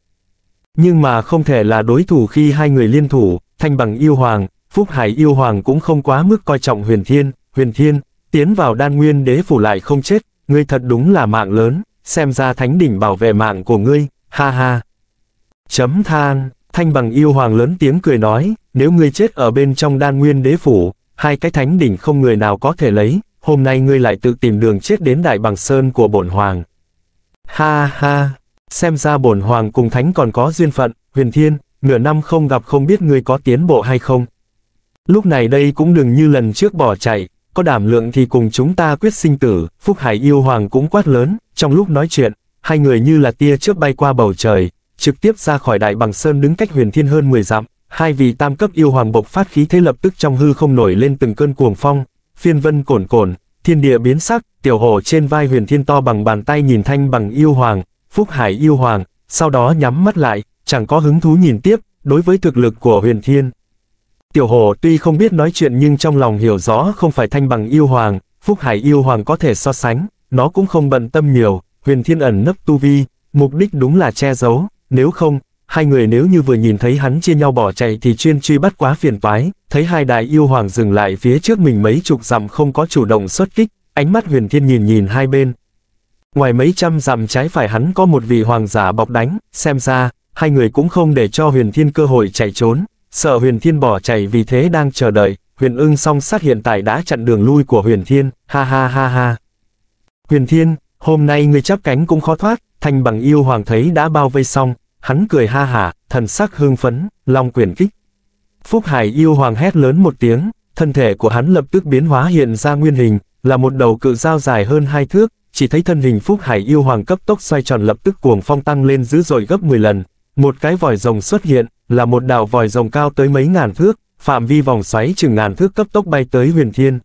nhưng mà không thể là đối thủ khi hai người liên thủ, thanh bằng yêu hoàng, Phúc Hải yêu hoàng cũng không quá mức coi trọng huyền thiên, huyền thiên, tiến vào đan nguyên đế phủ lại không chết, ngươi thật đúng là mạng lớn, xem ra thánh đỉnh bảo vệ mạng của ngươi, ha ha. Chấm than, thanh bằng yêu hoàng lớn tiếng cười nói, nếu ngươi chết ở bên trong đan nguyên đế phủ, hai cái thánh đỉnh không người nào có thể lấy, hôm nay ngươi lại tự tìm đường chết đến đại bằng sơn của bổn hoàng. Ha ha, xem ra bổn hoàng cùng thánh còn có duyên phận, huyền thiên, nửa năm không gặp không biết ngươi có tiến bộ hay không. Lúc này đây cũng đừng như lần trước bỏ chạy, có đảm lượng thì cùng chúng ta quyết sinh tử, Phúc Hải yêu hoàng cũng quát lớn, trong lúc nói chuyện, hai người như là tia chớp bay qua bầu trời, trực tiếp ra khỏi đại bằng sơn đứng cách huyền thiên hơn 10 dặm, hai vị tam cấp yêu hoàng bộc phát khí thế lập tức trong hư không nổi lên từng cơn cuồng phong, phiên vân cồn cồn, thiên địa biến sắc, tiểu hổ trên vai huyền thiên to bằng bàn tay nhìn thanh bằng yêu hoàng, phúc hải yêu hoàng, sau đó nhắm mắt lại, chẳng có hứng thú nhìn tiếp, đối với thực lực của huyền thiên. Tiểu Hồ tuy không biết nói chuyện nhưng trong lòng hiểu rõ không phải thanh bằng yêu hoàng, phúc hải yêu hoàng có thể so sánh, nó cũng không bận tâm nhiều, huyền thiên ẩn nấp tu vi, mục đích đúng là che giấu, nếu không, hai người nếu như vừa nhìn thấy hắn chia nhau bỏ chạy thì chuyên truy bắt quá phiền toái, thấy hai đại yêu hoàng dừng lại phía trước mình mấy chục dặm không có chủ động xuất kích, ánh mắt huyền thiên nhìn nhìn hai bên. Ngoài mấy trăm dặm trái phải hắn có một vị hoàng giả bọc đánh, xem ra, hai người cũng không để cho huyền thiên cơ hội chạy trốn, sợ huyền thiên bỏ chạy vì thế đang chờ đợi, huyền ưng song sát hiện tại đã chặn đường lui của huyền thiên, ha ha ha ha. Huyền thiên, hôm nay người chắp cánh cũng khó thoát, thanh bằng yêu hoàng thấy đã bao vây xong, hắn cười ha hả, thần sắc hương phấn, long quyền kích. Phúc Hải yêu hoàng hét lớn một tiếng, thân thể của hắn lập tức biến hóa hiện ra nguyên hình, là một đầu cự dao dài hơn hai thước, chỉ thấy thân hình Phúc Hải yêu hoàng cấp tốc xoay tròn lập tức cuồng phong tăng lên dữ dội gấp 10 lần, một cái vòi rồng xuất hiện, là một đạo vòi rồng cao tới mấy ngàn thước, phạm vi vòng xoáy chừng ngàn thước cấp tốc bay tới huyền thiên.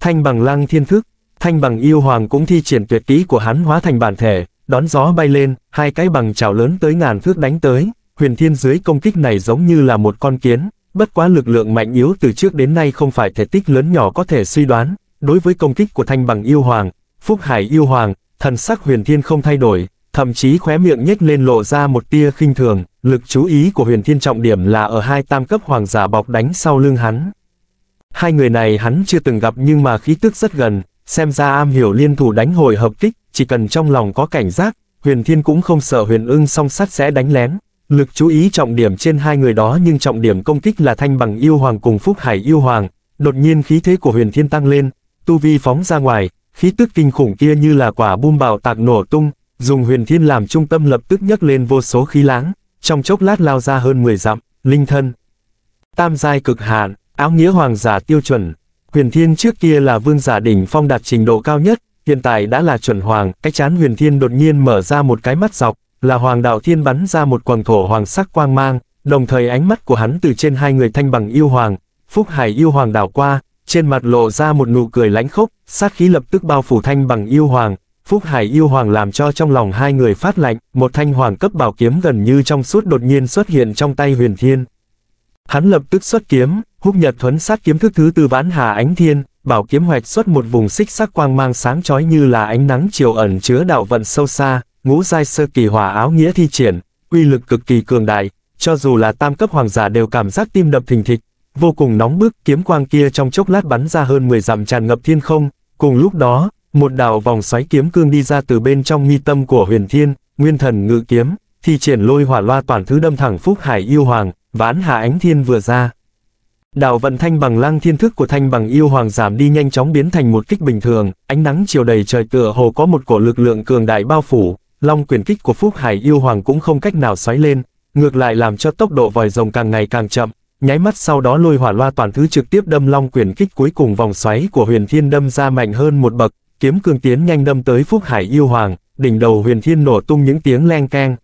Thanh bằng lăng thiên thức, thanh bằng yêu hoàng cũng thi triển tuyệt kỹ của hắn hóa thành bản thể, đón gió bay lên, hai cái bằng chảo lớn tới ngàn thước đánh tới, huyền thiên dưới công kích này giống như là một con kiến, bất quá lực lượng mạnh yếu từ trước đến nay không phải thể tích lớn nhỏ có thể suy đoán, đối với công kích của thanh bằng yêu hoàng, phúc hải yêu hoàng, thần sắc huyền thiên không thay đổi, thậm chí khóe miệng nhếch lên lộ ra một tia khinh thường, lực chú ý của huyền thiên trọng điểm là ở hai tam cấp hoàng giả bọc đánh sau lưng hắn. Hai người này hắn chưa từng gặp nhưng mà khí tức rất gần, xem ra am hiểu liên thủ đánh hồi hợp kích, chỉ cần trong lòng có cảnh giác, huyền thiên cũng không sợ huyền ưng song sắt sẽ đánh lén. Lực chú ý trọng điểm trên hai người đó nhưng trọng điểm công kích là thanh bằng yêu hoàng cùng phúc hải yêu hoàng, đột nhiên khí thế của huyền thiên tăng lên, tu vi phóng ra ngoài, khí tức kinh khủng kia như là quả bom bạo tạc nổ tung, dùng huyền thiên làm trung tâm lập tức nhấc lên vô số khí láng, trong chốc lát lao ra hơn 10 dặm, linh thân. Tam giai cực hạn, áo nghĩa hoàng giả tiêu chuẩn, huyền thiên trước kia là vương giả đỉnh phong đạt trình độ cao nhất, hiện tại đã là chuẩn hoàng, cái chán huyền thiên đột nhiên mở ra một cái mắt dọc, là hoàng đạo thiên bắn ra một quầng thổ hoàng sắc quang mang, đồng thời ánh mắt của hắn từ trên hai người thanh bằng yêu hoàng, phúc hải yêu hoàng đảo qua, trên mặt lộ ra một nụ cười lãnh khốc, sát khí lập tức bao phủ thanh bằng yêu hoàng, Phúc Hải yêu hoàng làm cho trong lòng hai người phát lạnh, một thanh hoàng cấp bảo kiếm gần như trong suốt đột nhiên xuất hiện trong tay huyền thiên. Hắn lập tức xuất kiếm, húc nhật thuấn sát kiếm thức thứ tư vãn hà ánh thiên, bảo kiếm hoạch xuất một vùng xích sắc quang mang sáng chói như là ánh nắng chiều ẩn chứa đạo vận sâu xa, ngũ giai sơ kỳ hỏa áo nghĩa thi triển, uy lực cực kỳ cường đại, cho dù là tam cấp hoàng giả đều cảm giác tim đập thình thịch, vô cùng nóng bức, kiếm quang kia trong chốc lát bắn ra hơn 10 dặm tràn ngập thiên không, cùng lúc đó, một đạo vòng xoáy kiếm cương đi ra từ bên trong mi tâm của huyền thiên, nguyên thần ngự kiếm, thì triển lôi hỏa loa toàn thứ đâm thẳng phúc hải yêu hoàng, ván hạ ánh thiên vừa ra. Đạo vận thanh bằng lang thiên thức của thanh bằng yêu hoàng giảm đi nhanh chóng biến thành một kích bình thường, ánh nắng chiều đầy trời tựa hồ có một cổ lực lượng cường đại bao phủ, long quyền kích của phúc hải yêu hoàng cũng không cách nào xoáy lên, ngược lại làm cho tốc độ vòi rồng càng ngày càng chậm, nháy mắt sau đó lôi hỏa loa toàn thứ trực tiếp đâm long quyền kích cuối cùng vòng xoáy của huyền thiên đâm ra mạnh hơn một bậc, kiếm cương tiến nhanh đâm tới Phúc Hải yêu hoàng, đỉnh đầu huyền thiên nổ tung những tiếng leng keng.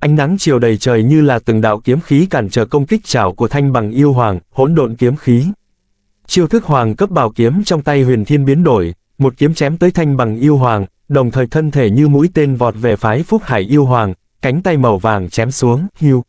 Ánh nắng chiều đầy trời như là từng đạo kiếm khí cản trở công kích chảo của thanh bằng yêu hoàng, hỗn độn kiếm khí. Chiêu thức hoàng cấp bảo kiếm trong tay huyền thiên biến đổi, một kiếm chém tới thanh bằng yêu hoàng, đồng thời thân thể như mũi tên vọt về phái Phúc Hải yêu hoàng, cánh tay màu vàng chém xuống, hiu,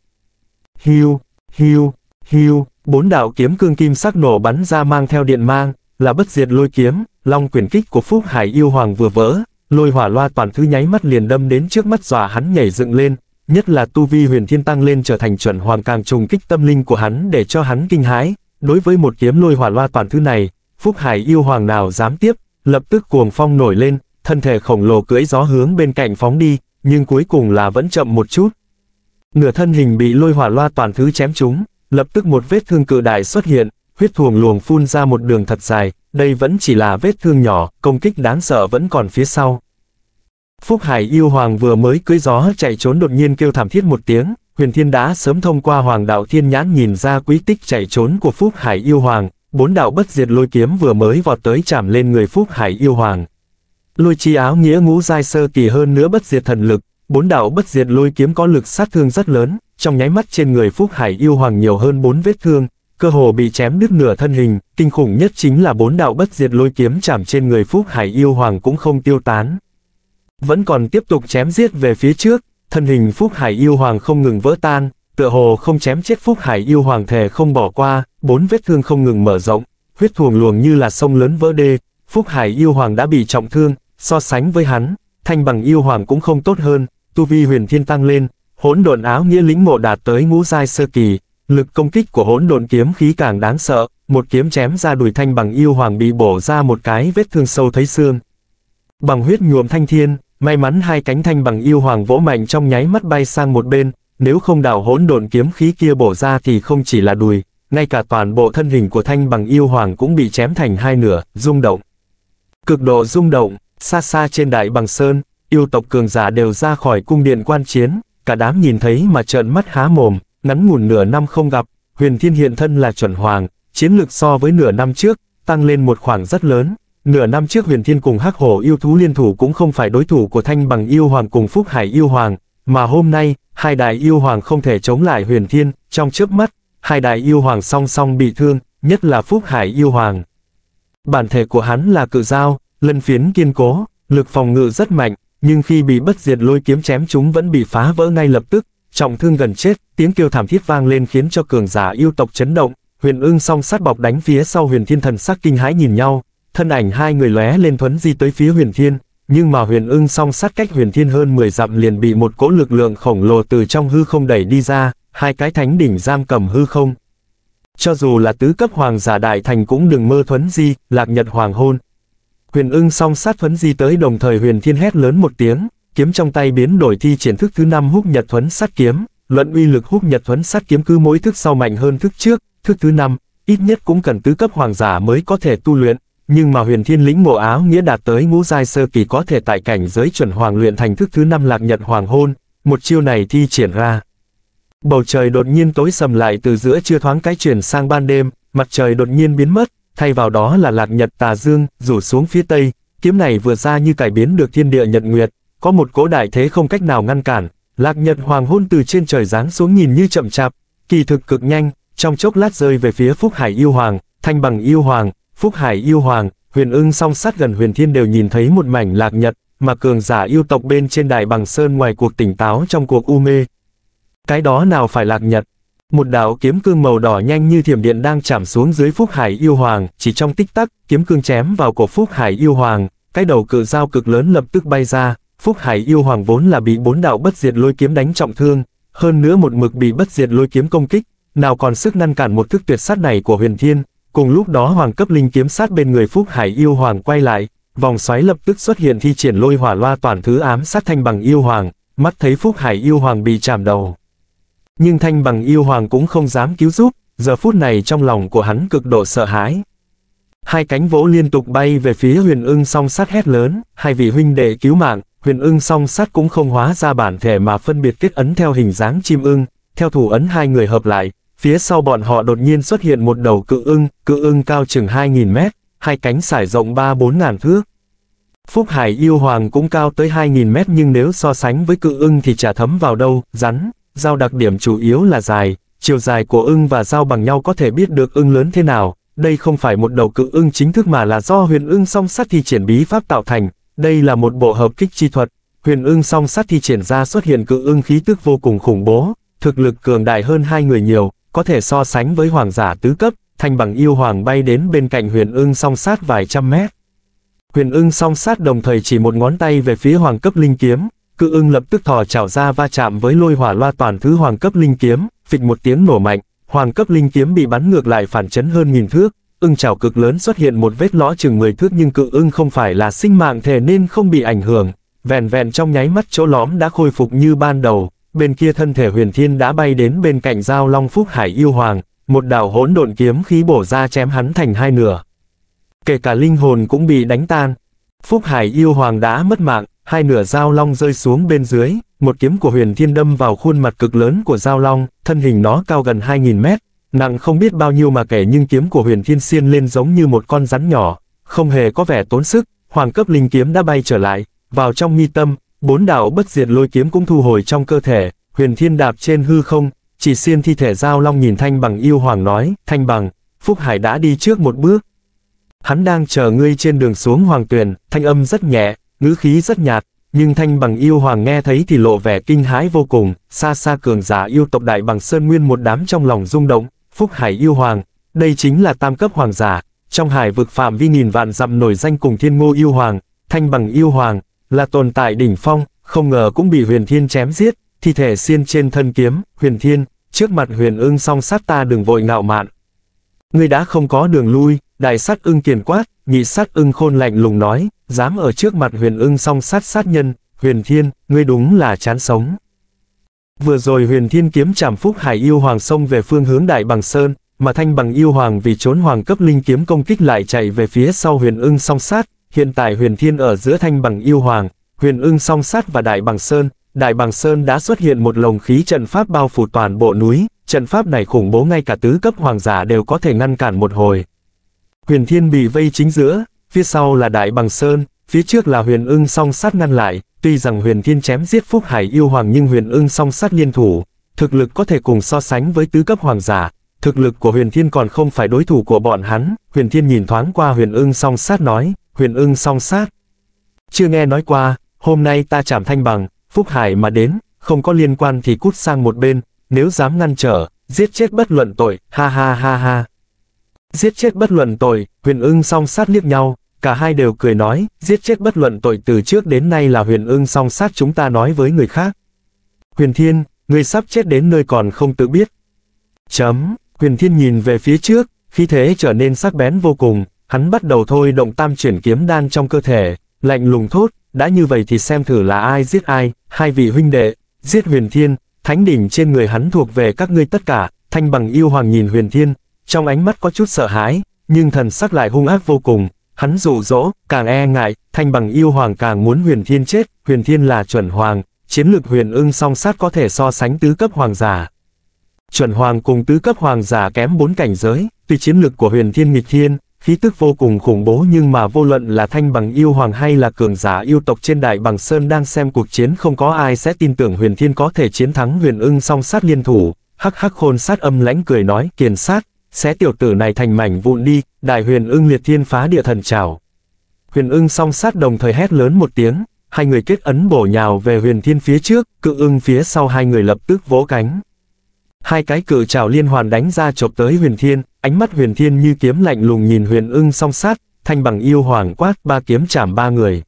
hiu, hiu, hiu, bốn đạo kiếm cương kim sắc nổ bắn ra mang theo điện mang, là bất diệt lôi kiếm, long quyền kích của Phúc Hải yêu hoàng vừa vỡ, lôi hỏa loa toàn thứ nháy mắt liền đâm đến trước mắt dọa hắn nhảy dựng lên, nhất là tu vi huyền thiên tăng lên trở thành chuẩn hoàng càng trùng kích tâm linh của hắn để cho hắn kinh hãi, đối với một kiếm lôi hỏa loa toàn thứ này, Phúc Hải yêu hoàng nào dám tiếp, lập tức cuồng phong nổi lên, thân thể khổng lồ cưỡi gió hướng bên cạnh phóng đi, nhưng cuối cùng là vẫn chậm một chút. Nửa thân hình bị lôi hỏa loa toàn thứ chém trúng, lập tức một vết thương cự đại xuất hiện, huyết thuồng luồng phun ra một đường thật dài, đây vẫn chỉ là vết thương nhỏ, công kích đáng sợ vẫn còn phía sau. Phúc Hải yêu hoàng vừa mới cưới gió chạy trốn đột nhiên kêu thảm thiết một tiếng, huyền thiên đã sớm thông qua hoàng đạo thiên nhãn nhìn ra quý tích chạy trốn của Phúc Hải yêu hoàng, bốn đạo bất diệt lôi kiếm vừa mới vọt tới chạm lên người Phúc Hải yêu hoàng. Lôi chi áo nghĩa ngũ giai sơ kỳ hơn nữa bất diệt thần lực, bốn đạo bất diệt lôi kiếm có lực sát thương rất lớn, trong nháy mắt trên người Phúc Hải yêu hoàng nhiều hơn bốn vết thương, cơ hồ bị chém đứt nửa thân hình, kinh khủng nhất chính là bốn đạo bất diệt lôi kiếm chạm trên người Phúc Hải yêu hoàng cũng không tiêu tán. Vẫn còn tiếp tục chém giết về phía trước, thân hình Phúc Hải yêu hoàng không ngừng vỡ tan, tựa hồ không chém chết Phúc Hải yêu hoàng thề không bỏ qua, bốn vết thương không ngừng mở rộng, huyết thuồng luồng như là sông lớn vỡ đê, Phúc Hải yêu hoàng đã bị trọng thương, so sánh với hắn, thanh bằng yêu hoàng cũng không tốt hơn, tu vi huyền thiên tăng lên, hỗn độn áo nghĩa lĩnh ngộ đạt tới ngũ giai sơ kỳ, lực công kích của hỗn độn kiếm khí càng đáng sợ, một kiếm chém ra đùi thanh bằng yêu hoàng bị bổ ra một cái vết thương sâu thấy xương. Bằng huyết nhuộm thanh thiên, may mắn hai cánh thanh bằng yêu hoàng vỗ mạnh trong nháy mắt bay sang một bên, nếu không đảo hỗn độn kiếm khí kia bổ ra thì không chỉ là đùi, ngay cả toàn bộ thân hình của thanh bằng yêu hoàng cũng bị chém thành hai nửa, rung động. Cực độ rung động, xa xa trên đại bằng sơn, yêu tộc cường giả đều ra khỏi cung điện quan chiến, cả đám nhìn thấy mà trợn mắt há mồm, ngắn ngủn nửa năm không gặp, huyền thiên hiện thân là chuẩn hoàng, chiến lực so với nửa năm trước, tăng lên một khoảng rất lớn. Nửa năm trước huyền thiên cùng hắc hổ yêu thú liên thủ cũng không phải đối thủ của thanh bằng yêu hoàng cùng phúc hải yêu hoàng, mà hôm nay, hai đại yêu hoàng không thể chống lại huyền thiên, trong chớp mắt, hai đại yêu hoàng song song bị thương, nhất là phúc hải yêu hoàng. Bản thể của hắn là cự dao, lân phiến kiên cố, lực phòng ngự rất mạnh, nhưng khi bị bất diệt lôi kiếm chém chúng vẫn bị phá vỡ ngay lập tức, trọng thương gần chết, tiếng kêu thảm thiết vang lên khiến cho cường giả yêu tộc chấn động, huyền ưng song sát bọc đánh phía sau huyền thiên thần sắc kinh hãi nhìn nhau, thân ảnh hai người lóe lên thuấn di tới phía huyền thiên, nhưng mà huyền ưng song sát cách huyền thiên hơn 10 dặm liền bị một cỗ lực lượng khổng lồ từ trong hư không đẩy đi ra, hai cái thánh đỉnh giam cầm hư không. Cho dù là tứ cấp hoàng giả đại thành cũng đừng mơ thuấn di, lạc nhật hoàng hôn. Huyền ưng song sát thuấn di tới đồng thời huyền thiên hét lớn một tiếng, kiếm trong tay biến đổi thi triển thức thứ năm húc nhật thuấn sát kiếm, luận uy lực húc nhật thuấn sát kiếm cứ mỗi thức sau mạnh hơn thức trước, thức thứ năm, ít nhất cũng cần tứ cấp hoàng giả mới có thể tu luyện, nhưng mà huyền thiên lĩnh mộ áo nghĩa đạt tới ngũ giai sơ kỳ có thể tại cảnh giới chuẩn hoàng luyện thành thức thứ năm lạc nhật hoàng hôn, một chiêu này thi triển ra. Bầu trời đột nhiên tối sầm lại từ giữa chưa thoáng cái chuyển sang ban đêm, mặt trời đột nhiên biến mất, thay vào đó là lạc nhật tà dương, rủ xuống phía tây, kiếm này vừa ra như cải biến được thiên địa nhật nguyệt, có một cỗ đại thế không cách nào ngăn cản, lạc nhật hoàng hôn từ trên trời giáng xuống nhìn như chậm chạp, kỳ thực cực nhanh, trong chốc lát rơi về phía Phúc Hải yêu hoàng, thanh bằng yêu hoàng, Phúc Hải yêu hoàng, huyền ưng song sát gần huyền thiên đều nhìn thấy một mảnh lạc nhật, mà cường giả yêu tộc bên trên đài bằng sơn ngoài cuộc tỉnh táo trong cuộc u mê. Cái đó nào phải lạc nhật? Một đạo kiếm cương màu đỏ nhanh như thiểm điện đang chạm xuống dưới Phúc Hải yêu hoàng, chỉ trong tích tắc, kiếm cương chém vào cổ Phúc Hải yêu hoàng, cái đầu cự dao cực lớn lập tức bay ra, Phúc Hải yêu hoàng vốn là bị bốn đạo bất diệt lôi kiếm đánh trọng thương, hơn nữa một mực bị bất diệt lôi kiếm công kích, nào còn sức ngăn cản một thức tuyệt sát này của huyền thiên, cùng lúc đó hoàng cấp linh kiếm sát bên người Phúc Hải yêu hoàng quay lại, vòng xoáy lập tức xuất hiện thi triển lôi hỏa loa toàn thứ ám sát thanh bằng yêu hoàng, mắt thấy Phúc Hải yêu hoàng bị chạm đầu. Nhưng thanh bằng yêu hoàng cũng không dám cứu giúp, giờ phút này trong lòng của hắn cực độ sợ hãi. Hai cánh vỗ liên tục bay về phía huyền ưng song sát hét lớn, hai vị huynh đệ cứu mạng, huyền ưng song sát cũng không hóa ra bản thể mà phân biệt kết ấn theo hình dáng chim ưng, theo thủ ấn hai người hợp lại, phía sau bọn họ đột nhiên xuất hiện một đầu cự ưng, cự ưng cao chừng 2.000 mét, hai cánh sải rộng 3-4 ngàn thước. Phúc Hải yêu hoàng cũng cao tới 2.000 mét nhưng nếu so sánh với cự ưng thì chả thấm vào đâu, rắn, dao đặc điểm chủ yếu là dài, chiều dài của ưng và dao bằng nhau có thể biết được ưng lớn thế nào, đây không phải một đầu cự ưng chính thức mà là do huyền ưng song sát thi triển bí pháp tạo thành, đây là một bộ hợp kích chi thuật, huyền ưng song sát thi triển ra xuất hiện cự ưng khí tức vô cùng khủng bố, thực lực cường đại hơn hai người nhiều, có thể so sánh với hoàng giả tứ cấp, thanh bằng yêu hoàng bay đến bên cạnh huyền ưng song sát vài trăm mét. Huyền ưng song sát đồng thời chỉ một ngón tay về phía hoàng cấp linh kiếm, cự ưng lập tức thò chảo ra va chạm với lôi hỏa loa toàn thứ hoàng cấp linh kiếm, phịch một tiếng nổ mạnh, hoàng cấp linh kiếm bị bắn ngược lại phản chấn hơn nghìn thước, ưng chảo cực lớn xuất hiện một vết lõ chừng 10 thước nhưng cự ưng không phải là sinh mạng thể nên không bị ảnh hưởng, vẹn vẹn trong nháy mắt chỗ lõm đã khôi phục như ban đầu, bên kia thân thể huyền thiên đã bay đến bên cạnh giao long phúc hải yêu hoàng, một đảo hỗn độn kiếm khí bổ ra chém hắn thành hai nửa. Kể cả linh hồn cũng bị đánh tan. Phúc hải yêu hoàng đã mất mạng, hai nửa dao long rơi xuống bên dưới, một kiếm của huyền thiên đâm vào khuôn mặt cực lớn của dao long, thân hình nó cao gần 2.000 mét, nặng không biết bao nhiêu mà kể nhưng kiếm của huyền thiên xiên lên giống như một con rắn nhỏ, không hề có vẻ tốn sức, hoàng cấp linh kiếm đã bay trở lại, vào trong mi tâm, bốn đạo bất diệt lôi kiếm cũng thu hồi trong cơ thể, huyền thiên đạp trên hư không, chỉ xiên thi thể giao long nhìn thanh bằng yêu hoàng nói, thanh bằng, Phúc Hải đã đi trước một bước. Hắn đang chờ ngươi trên đường xuống hoàng tuyền, thanh âm rất nhẹ, ngữ khí rất nhạt, nhưng thanh bằng yêu hoàng nghe thấy thì lộ vẻ kinh hãi vô cùng, xa xa cường giả yêu tộc đại bằng sơn nguyên một đám trong lòng rung động, Phúc Hải yêu hoàng, đây chính là tam cấp hoàng giả, trong hải vực phạm vi nghìn vạn dặm nổi danh cùng thiên ngô yêu hoàng, thanh bằng yêu hoàng, là tồn tại đỉnh phong, không ngờ cũng bị huyền thiên chém giết, thi thể xiên trên thân kiếm, huyền thiên, trước mặt huyền ưng song sát ta đừng vội ngạo mạn. Ngươi đã không có đường lui, đại sát ưng kiền quát, nhị sát ưng khôn lạnh lùng nói, dám ở trước mặt huyền ưng song sát sát nhân, huyền thiên, ngươi đúng là chán sống. Vừa rồi huyền thiên kiếm chảm phúc hải yêu hoàng sông về phương hướng đại bằng sơn, mà thanh bằng yêu hoàng vì trốn hoàng cấp linh kiếm công kích lại chạy về phía sau huyền ưng song sát, hiện tại huyền thiên ở giữa thanh bằng yêu hoàng, huyền ưng song sát và đại bằng sơn, đại bằng sơn đã xuất hiện một lồng khí trận pháp bao phủ toàn bộ núi, trận pháp này khủng bố ngay cả tứ cấp hoàng giả đều có thể ngăn cản một hồi. Huyền thiên bị vây chính giữa, phía sau là đại bằng sơn, phía trước là huyền ưng song sát ngăn lại, tuy rằng huyền thiên chém giết phúc hải yêu hoàng nhưng huyền ưng song sát liên thủ, thực lực có thể cùng so sánh với tứ cấp hoàng giả, thực lực của huyền thiên còn không phải đối thủ của bọn hắn, huyền thiên nhìn thoáng qua huyền ưng song sát nói, huyền ưng song sát. Chưa nghe nói qua, hôm nay ta chạm thanh bằng, phúc hải mà đến, không có liên quan thì cút sang một bên, nếu dám ngăn trở, giết chết bất luận tội, ha ha ha ha. Giết chết bất luận tội, huyền ưng song sát liếc nhau, cả hai đều cười nói, giết chết bất luận tội từ trước đến nay là huyền ưng song sát chúng ta nói với người khác. Huyền thiên, người sắp chết đến nơi còn không tự biết. Chấm, huyền thiên nhìn về phía trước, khi thế trở nên sắc bén vô cùng, hắn bắt đầu thôi động tam chuyển kiếm đan trong cơ thể, lạnh lùng thốt, đã như vậy thì xem thử là ai giết ai, hai vị huynh đệ, giết huyền thiên, thánh đỉnh trên người hắn thuộc về các ngươi tất cả, thanh bằng yêu hoàng nhìn huyền thiên, trong ánh mắt có chút sợ hãi, nhưng thần sắc lại hung ác vô cùng, hắn dụ dỗ, càng e ngại, thanh bằng yêu hoàng càng muốn huyền thiên chết, huyền thiên là chuẩn hoàng, chiến lược huyền ưng song sát có thể so sánh tứ cấp hoàng giả. Chuẩn hoàng cùng tứ cấp hoàng giả kém bốn cảnh giới, tuy chiến lược của huyền thiên nghịch thiên, khí tức vô cùng khủng bố nhưng mà vô luận là thanh bằng yêu hoàng hay là cường giả yêu tộc trên đại bằng sơn đang xem cuộc chiến không có ai sẽ tin tưởng huyền thiên có thể chiến thắng huyền ưng song sát liên thủ, hắc hắc khôn sát âm lãnh cười nói kiền sát, xé tiểu tử này thành mảnh vụn đi, đại huyền ưng liệt thiên phá địa thần trào. Huyền ưng song sát đồng thời hét lớn một tiếng, hai người kết ấn bổ nhào về huyền thiên phía trước, cự ưng phía sau hai người lập tức vỗ cánh. Hai cái cự trào liên hoàn đánh ra chộp tới huyền thiên, ánh mắt huyền thiên như kiếm lạnh lùng nhìn huyền ưng song sát, thanh bằng yêu hoàng quát ba kiếm chạm ba người.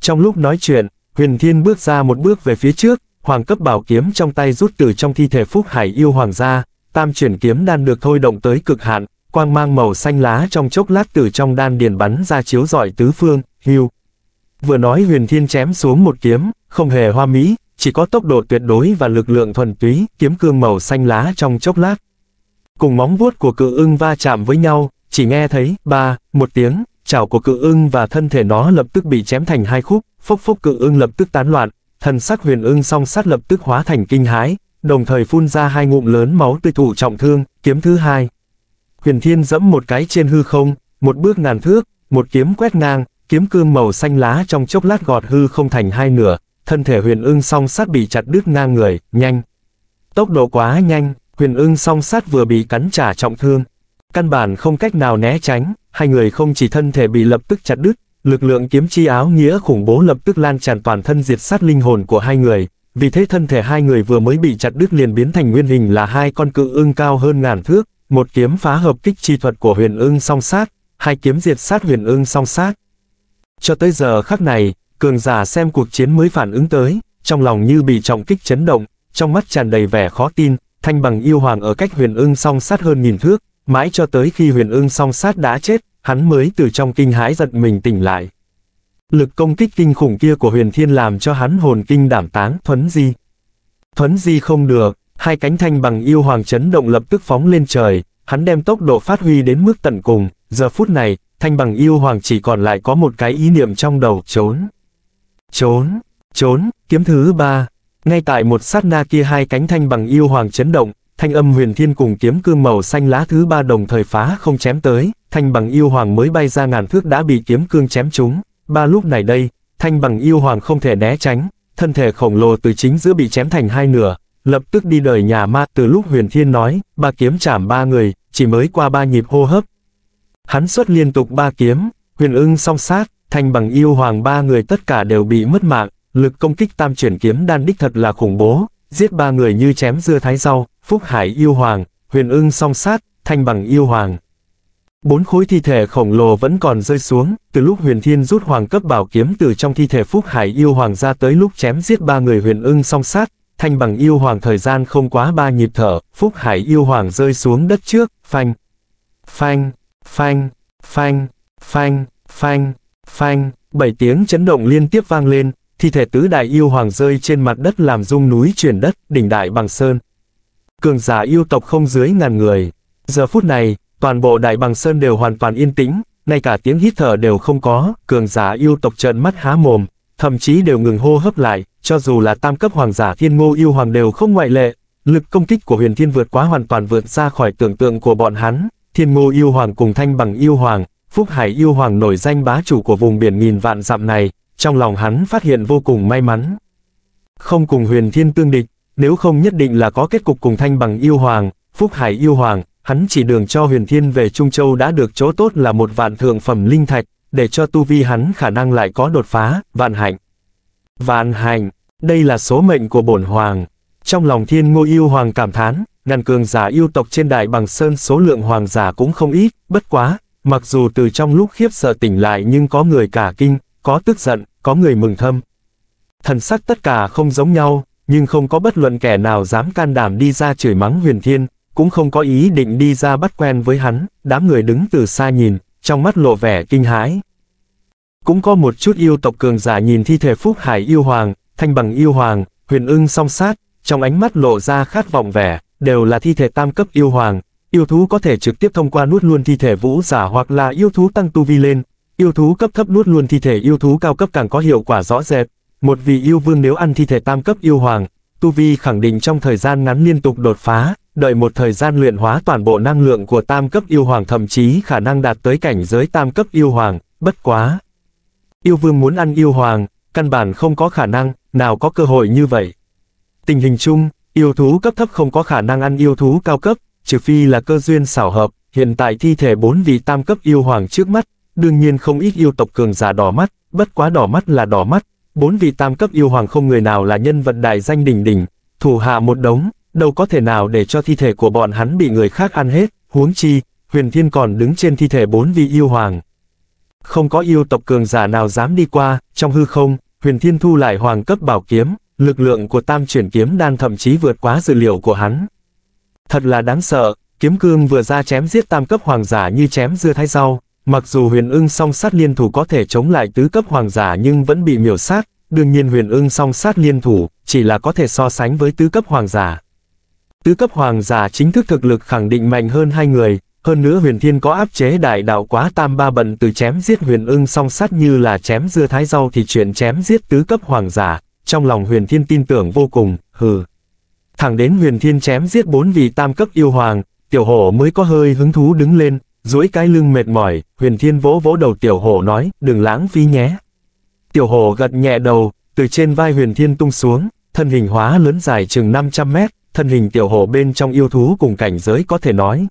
Trong lúc nói chuyện, huyền thiên bước ra một bước về phía trước, hoàng cấp bảo kiếm trong tay rút từ trong thi thể phúc hải yêu hoàng ra, tam chuyển kiếm đan được thôi động tới cực hạn, quang mang màu xanh lá trong chốc lát từ trong đan điền bắn ra chiếu rọi tứ phương, hưu. Vừa nói huyền thiên chém xuống một kiếm, không hề hoa mỹ, chỉ có tốc độ tuyệt đối và lực lượng thuần túy, kiếm cương màu xanh lá trong chốc lát. Cùng móng vuốt của cự ưng va chạm với nhau, chỉ nghe thấy, ba, một tiếng, chảo của cự ưng và thân thể nó lập tức bị chém thành hai khúc, phốc phốc cự ưng lập tức tán loạn, thần sắc huyền ưng song sát lập tức hóa thành kinh hái đồng thời phun ra hai ngụm lớn máu tươi thụ trọng thương, kiếm thứ hai. Huyền Thiên dẫm một cái trên hư không, một bước ngàn thước, một kiếm quét ngang, kiếm cương màu xanh lá trong chốc lát gọt hư không thành hai nửa, thân thể huyền ưng song sát bị chặt đứt ngang người, nhanh. Tốc độ quá nhanh, huyền ưng song sát vừa bị cắn trả trọng thương. Căn bản không cách nào né tránh, hai người không chỉ thân thể bị lập tức chặt đứt, lực lượng kiếm chi áo nghĩa khủng bố lập tức lan tràn toàn thân diệt sát linh hồn của hai người. Vì thế thân thể hai người vừa mới bị chặt đứt liền biến thành nguyên hình là hai con cự ưng cao hơn ngàn thước, một kiếm phá hợp kích chi thuật của huyền ưng song sát, hai kiếm diệt sát huyền ưng song sát. Cho tới giờ khắc này, cường giả xem cuộc chiến mới phản ứng tới, trong lòng như bị trọng kích chấn động, trong mắt tràn đầy vẻ khó tin, thanh bằng yêu hoàng ở cách huyền ưng song sát hơn nghìn thước, mãi cho tới khi huyền ưng song sát đã chết, hắn mới từ trong kinh hãi giật mình tỉnh lại. Lực công kích kinh khủng kia của huyền thiên làm cho hắn hồn kinh đảm táng thuấn di. Thuấn di không được, hai cánh thanh bằng yêu hoàng chấn động lập tức phóng lên trời, hắn đem tốc độ phát huy đến mức tận cùng, giờ phút này, thanh bằng yêu hoàng chỉ còn lại có một cái ý niệm trong đầu, trốn. Trốn, trốn, kiếm thứ ba. Ngay tại một sát na kia hai cánh thanh bằng yêu hoàng chấn động, thanh âm huyền thiên cùng kiếm cương màu xanh lá thứ ba đồng thời phá không chém tới, thanh bằng yêu hoàng mới bay ra ngàn thước đã bị kiếm cương chém trúng, ba lúc này đây, thanh bằng yêu hoàng không thể né tránh, thân thể khổng lồ từ chính giữa bị chém thành hai nửa, lập tức đi đời nhà ma từ lúc huyền thiên nói, ba kiếm chảm ba người, chỉ mới qua ba nhịp hô hấp. Hắn xuất liên tục ba kiếm, huyền ưng song sát, thanh bằng yêu hoàng ba người tất cả đều bị mất mạng, lực công kích tam chuyển kiếm đan đích thật là khủng bố, giết ba người như chém dưa thái rau, phúc hải yêu hoàng, huyền ưng song sát, thanh bằng yêu hoàng. Bốn khối thi thể khổng lồ vẫn còn rơi xuống, từ lúc huyền thiên rút hoàng cấp bảo kiếm từ trong thi thể phúc hải yêu hoàng ra tới lúc chém giết ba người huyền ưng song sát, thanh bằng yêu hoàng thời gian không quá ba nhịp thở, phúc hải yêu hoàng rơi xuống đất trước, phanh, phanh, phanh, phanh, phanh, phanh, phanh, bảy tiếng chấn động liên tiếp vang lên, thi thể tứ đại yêu hoàng rơi trên mặt đất làm rung núi chuyển đất, đỉnh đại bằng sơn. Cường giả yêu tộc không dưới ngàn người. Giờ phút này, toàn bộ đại bằng sơn đều hoàn toàn yên tĩnh, ngay cả tiếng hít thở đều không có, cường giả yêu tộc trợn mắt há mồm, thậm chí đều ngừng hô hấp lại, cho dù là tam cấp hoàng giả thiên ngô yêu hoàng đều không ngoại lệ. Lực công kích của huyền thiên vượt quá hoàn toàn vượt ra khỏi tưởng tượng của bọn hắn, thiên ngô yêu hoàng cùng thanh bằng yêu hoàng, phúc hải yêu hoàng nổi danh bá chủ của vùng biển nghìn vạn dặm này, trong lòng hắn phát hiện vô cùng may mắn. Không cùng huyền thiên tương địch, nếu không nhất định là có kết cục cùng thanh bằng yêu hoàng, phúc hải yêu hoàng, hắn chỉ đường cho huyền thiên về Trung Châu đã được chỗ tốt là một vạn thượng phẩm linh thạch, để cho tu vi hắn khả năng lại có đột phá, vạn hạnh. Vạn hạnh, đây là số mệnh của bổn hoàng. Trong lòng thiên ngô yêu hoàng cảm thán, ngàn cường giả yêu tộc trên đại bằng sơn số lượng hoàng giả cũng không ít, bất quá, mặc dù từ trong lúc khiếp sợ tỉnh lại nhưng có người cả kinh, có tức giận, có người mừng thâm. Thần sắc tất cả không giống nhau, nhưng không có bất luận kẻ nào dám can đảm đi ra chửi mắng huyền thiên, cũng không có ý định đi ra bắt quen với hắn, đám người đứng từ xa nhìn, trong mắt lộ vẻ kinh hãi. Cũng có một chút yêu tộc cường giả nhìn thi thể Phúc Hải yêu hoàng, thanh bằng yêu hoàng, huyền ưng song sát, trong ánh mắt lộ ra khát vọng vẻ, đều là thi thể tam cấp yêu hoàng, yêu thú có thể trực tiếp thông qua nuốt luôn thi thể vũ giả hoặc là yêu thú tăng tu vi lên, yêu thú cấp thấp nuốt luôn thi thể yêu thú cao cấp càng có hiệu quả rõ rệt, một vị yêu vương nếu ăn thi thể tam cấp yêu hoàng, tu vi khẳng định trong thời gian ngắn liên tục đột phá, đợi một thời gian luyện hóa toàn bộ năng lượng của tam cấp yêu hoàng thậm chí khả năng đạt tới cảnh giới tam cấp yêu hoàng, bất quá. Yêu vương muốn ăn yêu hoàng, căn bản không có khả năng, nào có cơ hội như vậy. Tình hình chung, yêu thú cấp thấp không có khả năng ăn yêu thú cao cấp, trừ phi là cơ duyên xảo hợp, hiện tại thi thể bốn vị tam cấp yêu hoàng trước mắt, đương nhiên không ít yêu tộc cường giả đỏ mắt, bất quá đỏ mắt là đỏ mắt, bốn vị tam cấp yêu hoàng không người nào là nhân vật đại danh đỉnh đỉnh, thủ hạ một đống, đâu có thể nào để cho thi thể của bọn hắn bị người khác ăn hết, huống chi, huyền thiên còn đứng trên thi thể bốn vị yêu hoàng. Không có yêu tộc cường giả nào dám đi qua, trong hư không, huyền thiên thu lại hoàng cấp bảo kiếm, lực lượng của tam chuyển kiếm đan thậm chí vượt quá dự liệu của hắn. Thật là đáng sợ, kiếm cương vừa ra chém giết tam cấp hoàng giả như chém dưa thái rau, mặc dù huyền ưng song sát liên thủ có thể chống lại tứ cấp hoàng giả nhưng vẫn bị miểu sát, đương nhiên huyền ưng song sát liên thủ, chỉ là có thể so sánh với tứ cấp hoàng giả. Tứ cấp hoàng giả chính thức thực lực khẳng định mạnh hơn hai người, hơn nữa huyền thiên có áp chế đại đạo quá tam ba bận từ chém giết huyền ưng song sát như là chém dưa thái rau thì chuyện chém giết tứ cấp hoàng giả, trong lòng huyền thiên tin tưởng vô cùng, hừ. Thẳng đến huyền thiên chém giết bốn vị tam cấp yêu hoàng, tiểu hổ mới có hơi hứng thú đứng lên, duỗi cái lưng mệt mỏi, huyền thiên vỗ vỗ đầu tiểu hổ nói, đừng lãng phí nhé. Tiểu hổ gật nhẹ đầu, từ trên vai huyền thiên tung xuống, thân hình hóa lớn dài chừng 500 mét, thân hình tiểu hổ bên trong yêu thú cùng cảnh giới có thể nói.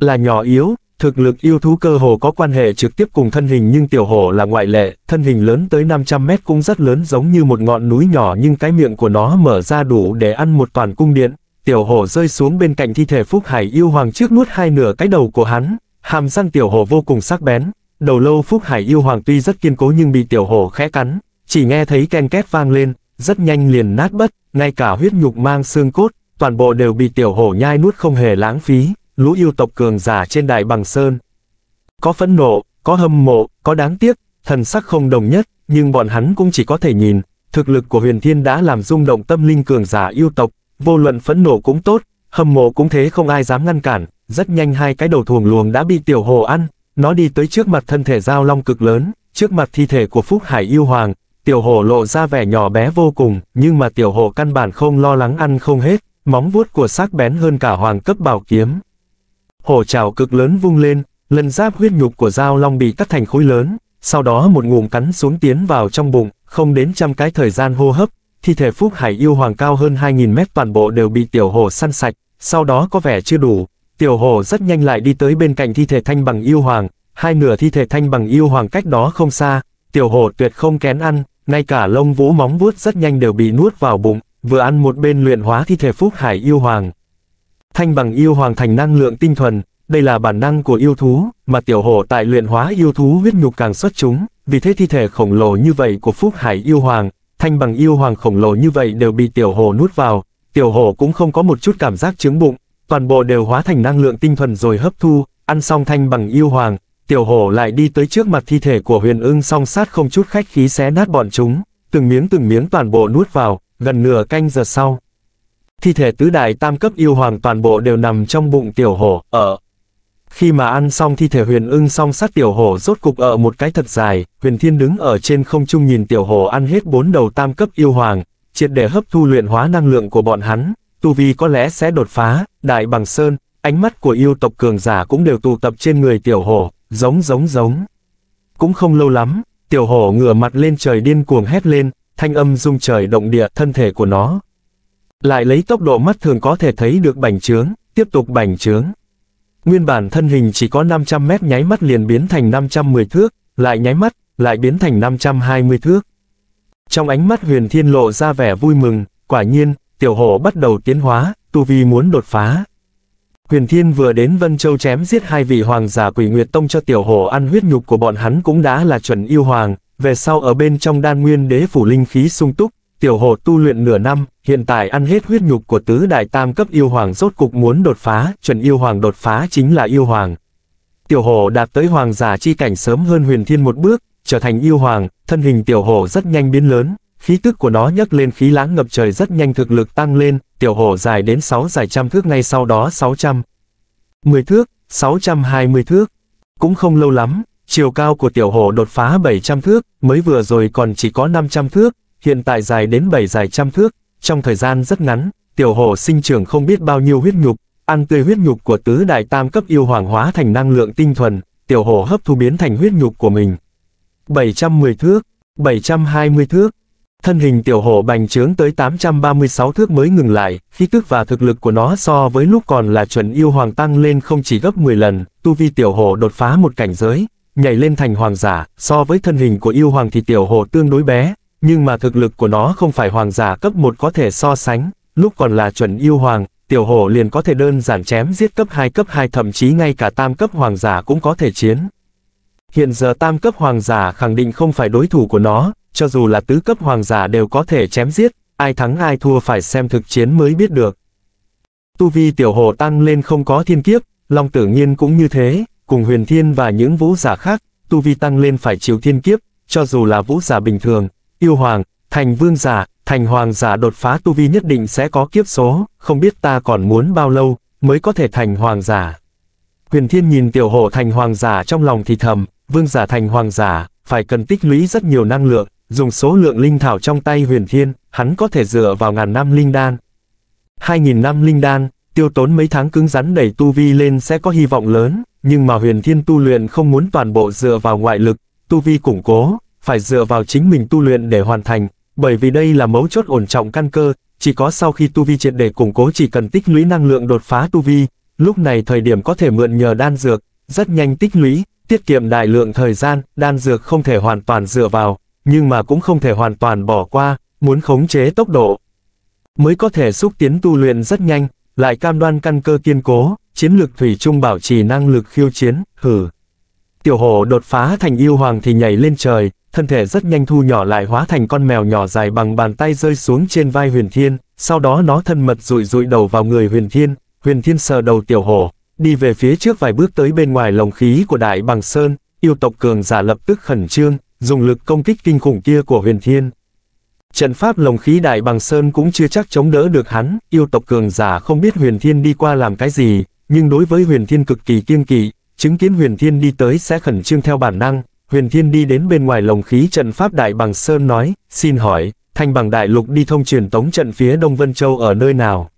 Là nhỏ yếu, thực lực yêu thú cơ hồ có quan hệ trực tiếp cùng thân hình nhưng tiểu hổ là ngoại lệ, thân hình lớn tới 500 mét cũng rất lớn giống như một ngọn núi nhỏ nhưng cái miệng của nó mở ra đủ để ăn một toàn cung điện. Tiểu hổ rơi xuống bên cạnh thi thể Phúc Hải yêu hoàng trước nuốt hai nửa cái đầu của hắn, hàm răng tiểu hổ vô cùng sắc bén, đầu lâu Phúc Hải yêu hoàng tuy rất kiên cố nhưng bị tiểu hổ khẽ cắn, chỉ nghe thấy ken két vang lên, rất nhanh liền nát bất, ngay cả huyết nhục mang xương cốt, toàn bộ đều bị tiểu hổ nhai nuốt không hề lãng phí, lũ yêu tộc cường giả trên đại bằng sơn. Có phẫn nộ, có hâm mộ, có đáng tiếc, thần sắc không đồng nhất, nhưng bọn hắn cũng chỉ có thể nhìn, thực lực của huyền thiên đã làm rung động tâm linh cường giả yêu tộc, vô luận phẫn nộ cũng tốt, hâm mộ cũng thế không ai dám ngăn cản, rất nhanh hai cái đầu thuồng luồng đã bị tiểu hồ ăn, nó đi tới trước mặt thân thể giao long cực lớn, trước mặt thi thể của Phúc Hải yêu hoàng, tiểu Hổ lộ ra vẻ nhỏ bé vô cùng, nhưng mà tiểu Hổ căn bản không lo lắng ăn không hết, móng vuốt của sắc bén hơn cả hoàng cấp bảo kiếm. Hổ trào cực lớn vung lên, lần giáp huyết nhục của dao long bị cắt thành khối lớn, sau đó một ngụm cắn xuống tiến vào trong bụng, không đến trăm cái thời gian hô hấp, thi thể Phúc Hải yêu hoàng cao hơn 2.000 mét toàn bộ đều bị tiểu hổ săn sạch, sau đó có vẻ chưa đủ, tiểu hổ rất nhanh lại đi tới bên cạnh thi thể thanh bằng yêu hoàng, hai nửa thi thể thanh bằng yêu hoàng cách đó không xa, tiểu hổ tuyệt không kén ăn, ngay cả lông vũ móng vuốt rất nhanh đều bị nuốt vào bụng, vừa ăn một bên luyện hóa thi thể Phúc Hải yêu hoàng. Thanh bằng yêu hoàng thành năng lượng tinh thuần, đây là bản năng của yêu thú, mà tiểu hổ tại luyện hóa yêu thú huyết nhục càng xuất chúng, vì thế thi thể khổng lồ như vậy của Phúc Hải yêu hoàng, thanh bằng yêu hoàng khổng lồ như vậy đều bị tiểu hổ nuốt vào, tiểu hổ cũng không có một chút cảm giác trướng bụng, toàn bộ đều hóa thành năng lượng tinh thuần rồi hấp thu, ăn xong thanh bằng yêu hoàng, tiểu hổ lại đi tới trước mặt thi thể của huyền ưng song sát không chút khách khí xé nát bọn chúng, từng miếng từng miếng toàn bộ nuốt vào, gần nửa canh giờ sau. Thi thể tứ đại tam cấp yêu hoàng toàn bộ đều nằm trong bụng tiểu hổ, ở. Khi mà ăn xong thi thể huyền ưng song sát tiểu hổ rốt cục ở một cái thật dài, huyền thiên đứng ở trên không trung nhìn tiểu hổ ăn hết bốn đầu tam cấp yêu hoàng, triệt để hấp thu luyện hóa năng lượng của bọn hắn, tu vi có lẽ sẽ đột phá, đại bằng sơn, ánh mắt của yêu tộc cường giả cũng đều tụ tập trên người tiểu hổ, giống giống giống. Cũng không lâu lắm, tiểu hổ ngửa mặt lên trời điên cuồng hét lên, thanh âm rung trời động địa thân thể của nó. Lại lấy tốc độ mắt thường có thể thấy được bành trướng, tiếp tục bành trướng. Nguyên bản thân hình chỉ có 500 mét nháy mắt liền biến thành 510 thước, lại nháy mắt, lại biến thành 520 thước. Trong ánh mắt huyền thiên lộ ra vẻ vui mừng, quả nhiên, tiểu hổ bắt đầu tiến hóa, tu vi muốn đột phá. Huyền Thiên vừa đến Vân Châu chém giết hai vị hoàng giả quỷ Nguyệt Tông cho tiểu hổ ăn huyết nhục của bọn hắn cũng đã là chuẩn yêu hoàng, về sau ở bên trong đan nguyên đế phủ linh khí sung túc, tiểu hổ tu luyện nửa năm, hiện tại ăn hết huyết nhục của tứ đại tam cấp yêu hoàng rốt cục muốn đột phá, chuẩn yêu hoàng đột phá chính là yêu hoàng. Tiểu hổ đạt tới hoàng giả chi cảnh sớm hơn huyền thiên một bước, trở thành yêu hoàng, thân hình tiểu hổ rất nhanh biến lớn, khí tức của nó nhấc lên khí lãng ngập trời rất nhanh thực lực tăng lên, tiểu hổ dài đến 6 dài trăm thước ngay sau đó 600. 10 thước, 620 thước. Cũng không lâu lắm, chiều cao của tiểu hổ đột phá 700 thước, mới vừa rồi còn chỉ có 500 thước, hiện tại dài đến 7 dài trăm thước, trong thời gian rất ngắn, tiểu hổ sinh trưởng không biết bao nhiêu huyết nhục, ăn tươi huyết nhục của tứ đại tam cấp yêu hoàng hóa thành năng lượng tinh thuần, tiểu hổ hấp thu biến thành huyết nhục của mình. 710 thước, 720 thước, Thân hình tiểu hổ bành trướng tới 836 thước mới ngừng lại, khí tức và thực lực của nó so với lúc còn là chuẩn yêu hoàng tăng lên không chỉ gấp 10 lần, tu vi tiểu hổ đột phá một cảnh giới, nhảy lên thành hoàng giả, so với thân hình của yêu hoàng thì tiểu hổ tương đối bé, nhưng mà thực lực của nó không phải hoàng giả cấp 1 có thể so sánh, lúc còn là chuẩn yêu hoàng, tiểu hổ liền có thể đơn giản chém giết cấp 2 cấp 2 thậm chí ngay cả tam cấp hoàng giả cũng có thể chiến. Hiện giờ tam cấp hoàng giả khẳng định không phải đối thủ của nó, cho dù là tứ cấp hoàng giả đều có thể chém giết, ai thắng ai thua phải xem thực chiến mới biết được. Tu vi tiểu hồ tăng lên không có thiên kiếp, Long tử nhiên cũng như thế, cùng huyền thiên và những vũ giả khác, tu vi tăng lên phải chịu thiên kiếp, cho dù là vũ giả bình thường, yêu hoàng, thành vương giả, thành hoàng giả đột phá tu vi nhất định sẽ có kiếp số, không biết ta còn muốn bao lâu, mới có thể thành hoàng giả. Huyền thiên nhìn tiểu hồ thành hoàng giả trong lòng thì thầm, vương giả thành hoàng giả, phải cần tích lũy rất nhiều năng lượng, dùng số lượng linh thảo trong tay huyền thiên, hắn có thể dựa vào ngàn năm linh đan. Hai nghìn năm linh đan, tiêu tốn mấy tháng cứng rắn đẩy tu vi lên sẽ có hy vọng lớn, nhưng mà huyền thiên tu luyện không muốn toàn bộ dựa vào ngoại lực, tu vi củng cố, phải dựa vào chính mình tu luyện để hoàn thành, bởi vì đây là mấu chốt ổn trọng căn cơ, chỉ có sau khi tu vi triệt để củng cố chỉ cần tích lũy năng lượng đột phá tu vi, lúc này thời điểm có thể mượn nhờ đan dược, rất nhanh tích lũy, tiết kiệm đại lượng thời gian, đan dược không thể hoàn toàn dựa vào, nhưng mà cũng không thể hoàn toàn bỏ qua, muốn khống chế tốc độ. Mới có thể xúc tiến tu luyện rất nhanh, lại cam đoan căn cơ kiên cố, chiến lược thủy chung bảo trì năng lực khiêu chiến, hử. Tiểu hổ đột phá thành yêu hoàng thì nhảy lên trời, thân thể rất nhanh thu nhỏ lại hóa thành con mèo nhỏ dài bằng bàn tay rơi xuống trên vai huyền thiên, sau đó nó thân mật rụi rụi đầu vào người huyền thiên, huyền thiên sờ đầu tiểu hổ, đi về phía trước vài bước tới bên ngoài lồng khí của đại bằng sơn, yêu tộc cường giả lập tức khẩn trương, dùng lực công kích kinh khủng kia của huyền thiên. Trận pháp lồng khí đại bằng sơn cũng chưa chắc chống đỡ được hắn, yêu tộc cường giả không biết huyền thiên đi qua làm cái gì, nhưng đối với huyền thiên cực kỳ kiêng kỵ, chứng kiến huyền thiên đi tới sẽ khẩn trương theo bản năng, huyền thiên đi đến bên ngoài lồng khí trận pháp đại bằng sơn nói, xin hỏi, thanh bằng đại lục đi thông truyền tống trận phía Đông Vân Châu ở nơi nào?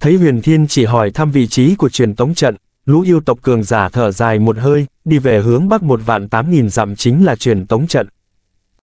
Thấy huyền thiên chỉ hỏi thăm vị trí của truyền tống trận, lũ yêu tộc cường giả thở dài một hơi, đi về hướng bắc một vạn tám nghìn dặm chính là truyền tống trận.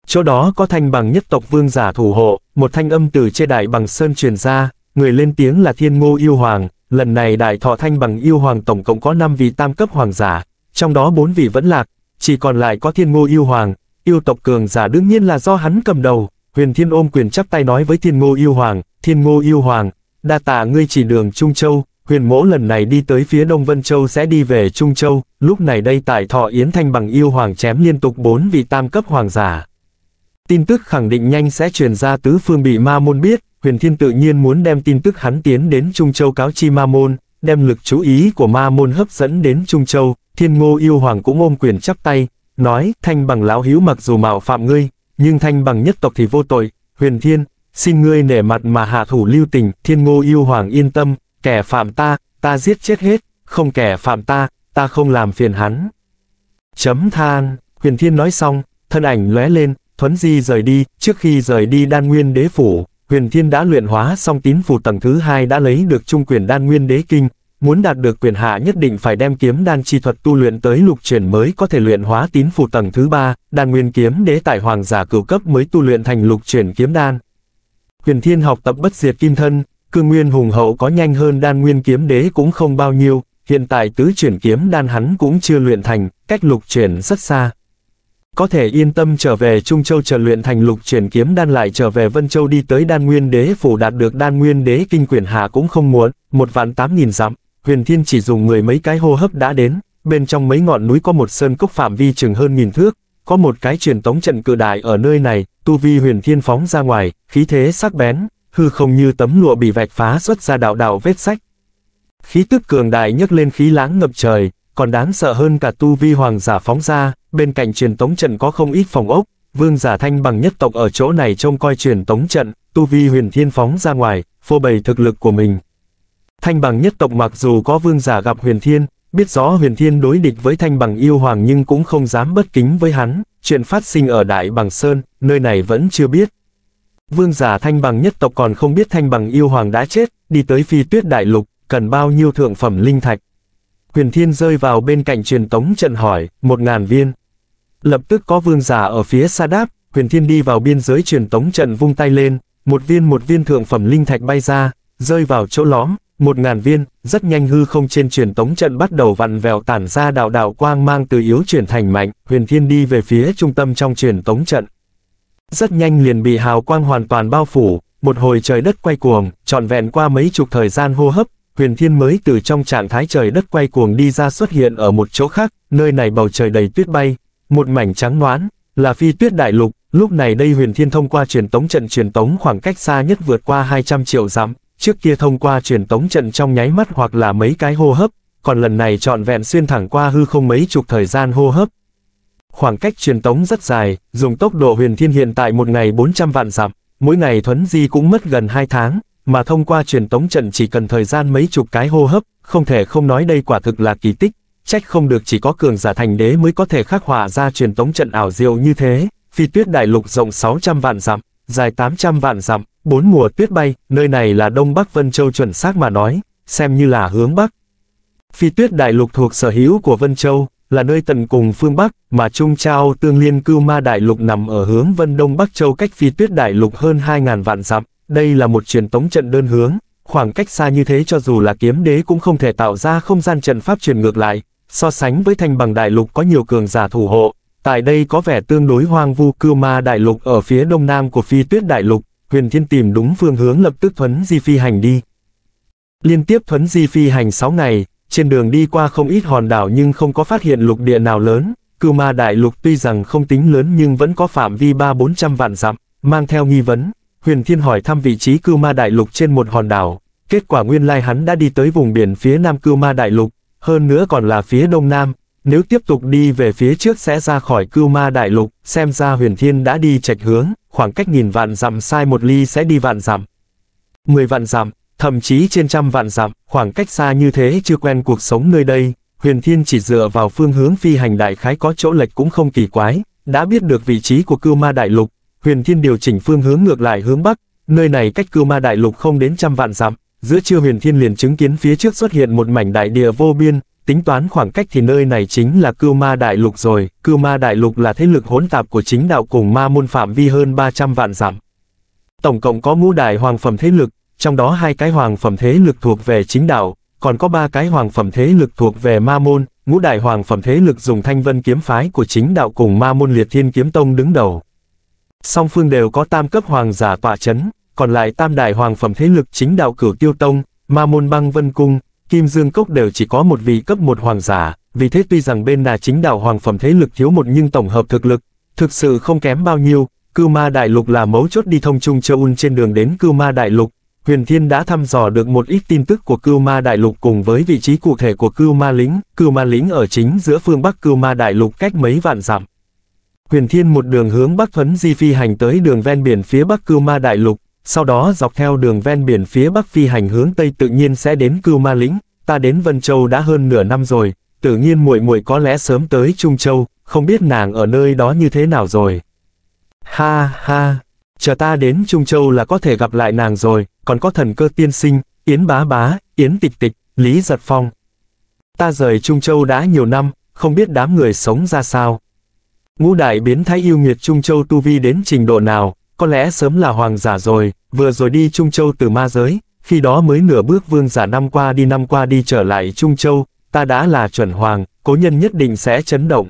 Chỗ đó có thanh bằng nhất tộc vương giả thủ hộ, một thanh âm từ trên đại bằng sơn truyền ra, người lên tiếng là thiên ngô yêu hoàng, lần này đại thọ thanh bằng yêu hoàng tổng cộng có 5 vị tam cấp hoàng giả, trong đó 4 vị vẫn lạc, chỉ còn lại có thiên ngô yêu hoàng, yêu tộc cường giả đương nhiên là do hắn cầm đầu, huyền thiên ôm quyền chắp tay nói với thiên ngô yêu hoàng, thiên ngô yêu hoàng, đa tạ ngươi chỉ đường Trung Châu, huyền mỗ lần này đi tới phía Đông Vân Châu sẽ đi về Trung Châu, lúc này đây tại thọ Yến Thanh bằng yêu hoàng chém liên tục bốn vị tam cấp hoàng giả. Tin tức khẳng định nhanh sẽ truyền ra tứ phương bị ma môn biết, huyền thiên tự nhiên muốn đem tin tức hắn tiến đến Trung Châu cáo chi ma môn, đem lực chú ý của ma môn hấp dẫn đến Trung Châu, thiên ngô yêu hoàng cũng ôm quyền chắp tay, nói, thanh bằng lão hiếu mặc dù mạo phạm ngươi, nhưng thanh bằng nhất tộc thì vô tội, huyền thiên, xin ngươi nể mặt mà hạ thủ lưu tình, thiên ngô yêu hoàng yên tâm, kẻ phạm ta, ta giết chết hết, không kẻ phạm ta, ta không làm phiền hắn. Chấm than, huyền thiên nói xong, thân ảnh lóe lên, thuấn di rời đi, trước khi rời đi đan nguyên đế phủ, huyền thiên đã luyện hóa xong tín phủ tầng thứ hai đã lấy được trung quyền đan nguyên đế kinh, muốn đạt được quyền hạ nhất định phải đem kiếm đan chi thuật tu luyện tới lục chuyển mới có thể luyện hóa tín phủ tầng thứ ba, đan nguyên kiếm đế tại hoàng giả cửu cấp mới tu luyện thành lục chuyển kiếm đan. Huyền thiên học tập bất diệt kim thân, cương nguyên hùng hậu có nhanh hơn đan nguyên kiếm đế cũng không bao nhiêu, hiện tại tứ chuyển kiếm đan hắn cũng chưa luyện thành, cách lục chuyển rất xa. Có thể yên tâm trở về Trung Châu chờ luyện thành lục chuyển kiếm đan lại trở về Vân Châu đi tới đan nguyên đế phủ đạt được đan nguyên đế kinh quyển hạ cũng không muốn, một vạn tám nghìn dặm, huyền thiên chỉ dùng người mấy cái hô hấp đã đến, bên trong mấy ngọn núi có một sơn cốc phạm vi chừng hơn nghìn thước, có một cái truyền tống trận cự đại ở nơi này, tu vi huyền thiên phóng ra ngoài, khí thế sắc bén, hư không như tấm lụa bị vạch phá xuất ra đạo đạo vết sách. Khí tức cường đại nhấc lên khí lãng ngập trời, còn đáng sợ hơn cả tu vi hoàng giả phóng ra, bên cạnh truyền tống trận có không ít phòng ốc, vương giả thanh bằng nhất tộc ở chỗ này trông coi truyền tống trận, tu vi huyền thiên phóng ra ngoài, phô bày thực lực của mình. Thanh bằng nhất tộc mặc dù có vương giả gặp huyền thiên, biết rõ huyền thiên đối địch với thanh bằng yêu hoàng nhưng cũng không dám bất kính với hắn, chuyện phát sinh ở Đại Bằng Sơn, nơi này vẫn chưa biết. Vương giả thanh bằng nhất tộc còn không biết thanh bằng yêu hoàng đã chết, đi tới phi tuyết đại lục, cần bao nhiêu thượng phẩm linh thạch. Huyền Thiên rơi vào bên cạnh truyền tống trận hỏi, một ngàn viên. Lập tức có vương giả ở phía xa đáp, Huyền Thiên đi vào biên giới truyền tống trận vung tay lên, một viên một viên thượng phẩm linh thạch bay ra, rơi vào chỗ lõm, một ngàn viên, rất nhanh hư không trên truyền tống trận bắt đầu vặn vẹo tản ra đạo đạo quang mang từ yếu chuyển thành mạnh, Huyền Thiên đi về phía trung tâm trong truyền tống trận. Rất nhanh liền bị hào quang hoàn toàn bao phủ, một hồi trời đất quay cuồng, trọn vẹn qua mấy chục thời gian hô hấp, huyền thiên mới từ trong trạng thái trời đất quay cuồng đi ra xuất hiện ở một chỗ khác, nơi này bầu trời đầy tuyết bay, một mảnh trắng noán, là phi tuyết đại lục, lúc này đây huyền thiên thông qua truyền tống trận truyền tống khoảng cách xa nhất vượt qua 200 triệu dặm, trước kia thông qua truyền tống trận trong nháy mắt hoặc là mấy cái hô hấp, còn lần này trọn vẹn xuyên thẳng qua hư không mấy chục thời gian hô hấp. Khoảng cách truyền tống rất dài, dùng tốc độ huyền thiên hiện tại một ngày 400 vạn dặm, mỗi ngày thuấn di cũng mất gần 2 tháng, mà thông qua truyền tống trận chỉ cần thời gian mấy chục cái hô hấp, không thể không nói đây quả thực là kỳ tích, trách không được chỉ có cường giả thành đế mới có thể khắc họa ra truyền tống trận ảo diệu như thế, phi tuyết đại lục rộng 600 vạn dặm, dài 800 vạn dặm, bốn mùa tuyết bay, nơi này là Đông Bắc Vân Châu chuẩn xác mà nói, xem như là hướng Bắc. Phi tuyết đại lục thuộc sở hữu của Vân Châu, là nơi tận cùng phương Bắc, mà Trung Trao tương liên cưu ma đại lục nằm ở hướng Vân Đông Bắc Châu cách phi tuyết đại lục hơn 2.000 vạn dặm. Đây là một truyền tống trận đơn hướng, khoảng cách xa như thế cho dù là kiếm đế cũng không thể tạo ra không gian trận pháp truyền ngược lại, so sánh với thanh bằng đại lục có nhiều cường giả thủ hộ, tại đây có vẻ tương đối hoang vu cưu ma đại lục ở phía đông nam của phi tuyết đại lục, huyền thiên tìm đúng phương hướng lập tức thuấn di phi hành đi. Liên tiếp thuấn di phi hành 6 ngày, trên đường đi qua không ít hòn đảo nhưng không có phát hiện lục địa nào lớn, cư ma đại lục tuy rằng không tính lớn nhưng vẫn có phạm vi 3-400 vạn dặm, mang theo nghi vấn, Huyền Thiên hỏi thăm vị trí cư Ma Đại Lục trên một hòn đảo, kết quả nguyên lai hắn đã đi tới vùng biển phía nam cư Ma Đại Lục, hơn nữa còn là phía đông nam, nếu tiếp tục đi về phía trước sẽ ra khỏi cư Ma Đại Lục, xem ra Huyền Thiên đã đi chệch hướng, khoảng cách nghìn vạn dặm sai một ly sẽ đi vạn dặm. Mười vạn dặm, thậm chí trên trăm vạn dặm, khoảng cách xa như thế chưa quen cuộc sống nơi đây, Huyền Thiên chỉ dựa vào phương hướng phi hành đại khái có chỗ lệch cũng không kỳ quái, đã biết được vị trí của Cưu Ma Đại Lục, Huyền Thiên điều chỉnh phương hướng ngược lại hướng bắc, nơi này cách cưu ma đại lục không đến trăm vạn dặm, giữa trưa Huyền Thiên liền chứng kiến phía trước xuất hiện một mảnh đại địa vô biên, tính toán khoảng cách thì nơi này chính là Cưu Ma Đại Lục rồi, Cưu Ma Đại Lục là thế lực hỗn tạp của chính đạo cùng ma môn phạm vi hơn 300 vạn dặm. Tổng cộng có ngũ đại hoàng phẩm thế lực, trong đó hai cái hoàng phẩm thế lực thuộc về chính đạo, còn có ba cái hoàng phẩm thế lực thuộc về ma môn, ngũ đại hoàng phẩm thế lực dùng thanh vân kiếm phái của chính đạo cùng ma môn liệt thiên kiếm tông đứng đầu. Song phương đều có tam cấp hoàng giả tọa chấn, còn lại tam đại hoàng phẩm thế lực chính đạo cửu tiêu tông, ma môn băng vân cung, kim dương cốc đều chỉ có một vị cấp một hoàng giả, vì thế tuy rằng bên là chính đạo hoàng phẩm thế lực thiếu một nhưng tổng hợp thực lực, thực sự không kém bao nhiêu, cư ma đại lục là mấu chốt đi thông trung châu un trên đường đến cư ma đại lục, Huyền Thiên đã thăm dò được một ít tin tức của Cưu Ma Đại Lục cùng với vị trí cụ thể của Cưu Ma Lĩnh, Cưu Ma Lĩnh ở chính giữa phương Bắc Cưu Ma Đại Lục cách mấy vạn dặm. Huyền Thiên một đường hướng Bắc thuấn di phi hành tới đường ven biển phía Bắc Cưu Ma Đại Lục, sau đó dọc theo đường ven biển phía Bắc phi hành hướng Tây tự nhiên sẽ đến Cưu Ma Lĩnh, ta đến Vân Châu đã hơn nửa năm rồi, tự nhiên muội muội có lẽ sớm tới Trung Châu, không biết nàng ở nơi đó như thế nào rồi. Ha ha, chờ ta đến Trung Châu là có thể gặp lại nàng rồi, còn có thần cơ tiên sinh, Yến Bá Bá, Yến Tịch Tịch, Lý Giật Phong. Ta rời Trung Châu đã nhiều năm, không biết đám người sống ra sao. Ngũ đại biến thái yêu nghiệt Trung Châu tu vi đến trình độ nào, có lẽ sớm là hoàng giả rồi, vừa rồi đi Trung Châu từ ma giới, khi đó mới nửa bước vương giả năm qua đi năm qua đi trở lại Trung Châu, ta đã là chuẩn hoàng, cố nhân nhất định sẽ chấn động.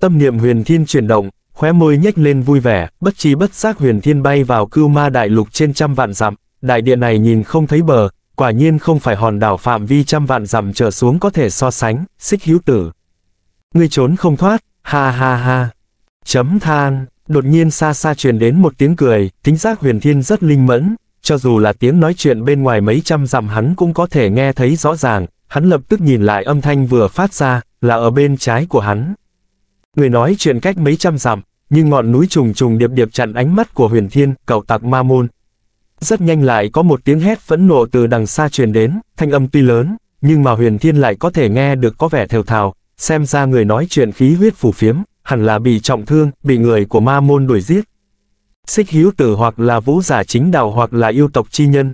Tâm niệm huyền thiên chuyển động, khóe môi nhếch lên vui vẻ, bất chi bất giác huyền thiên bay vào cưu ma đại lục trên trăm vạn dặm, đại địa này nhìn không thấy bờ, quả nhiên không phải hòn đảo phạm vi trăm vạn dặm trở xuống có thể so sánh, xích hữu tử. Ngươi trốn không thoát, ha ha ha. Chấm than, đột nhiên xa xa truyền đến một tiếng cười, tính giác huyền thiên rất linh mẫn, cho dù là tiếng nói chuyện bên ngoài mấy trăm dặm hắn cũng có thể nghe thấy rõ ràng, hắn lập tức nhìn lại âm thanh vừa phát ra, là ở bên trái của hắn. Người nói chuyện cách mấy trăm dặm, nhưng ngọn núi trùng trùng điệp điệp chặn ánh mắt của huyền thiên, cậu tặc ma môn, rất nhanh lại có một tiếng hét phẫn nộ từ đằng xa truyền đến, thanh âm tuy lớn, nhưng mà huyền thiên lại có thể nghe được có vẻ thều thào, xem ra người nói chuyện khí huyết phù phiếm, hẳn là bị trọng thương, bị người của ma môn đuổi giết. Xích hiếu tử hoặc là vũ giả chính đạo hoặc là yêu tộc chi nhân.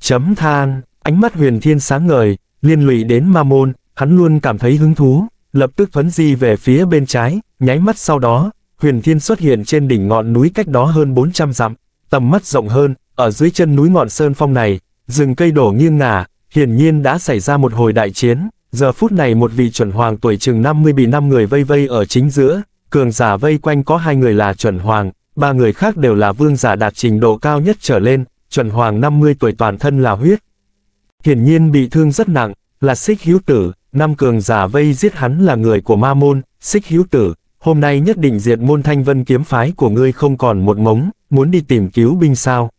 Chấm than, ánh mắt huyền thiên sáng ngời, liên lụy đến ma môn, hắn luôn cảm thấy hứng thú, lập tức phấn di về phía bên trái, nháy mắt sau đó, huyền thiên xuất hiện trên đỉnh ngọn núi cách đó hơn 400 dặm, tầm mắt rộng hơn, ở dưới chân núi ngọn sơn phong này, rừng cây đổ nghiêng ngả, hiển nhiên đã xảy ra một hồi đại chiến, giờ phút này một vị chuẩn hoàng tuổi chừng 50 bị năm người vây vây ở chính giữa, cường giả vây quanh có hai người là chuẩn hoàng, ba người khác đều là vương giả đạt trình độ cao nhất trở lên, chuẩn hoàng 50 tuổi toàn thân là huyết. Hiển nhiên bị thương rất nặng, là xích hữu tử, năm cường giả vây giết hắn là người của ma môn, xích hữu tử, hôm nay nhất định diệt môn thanh vân kiếm phái của ngươi không còn một mống, muốn đi tìm cứu binh sao.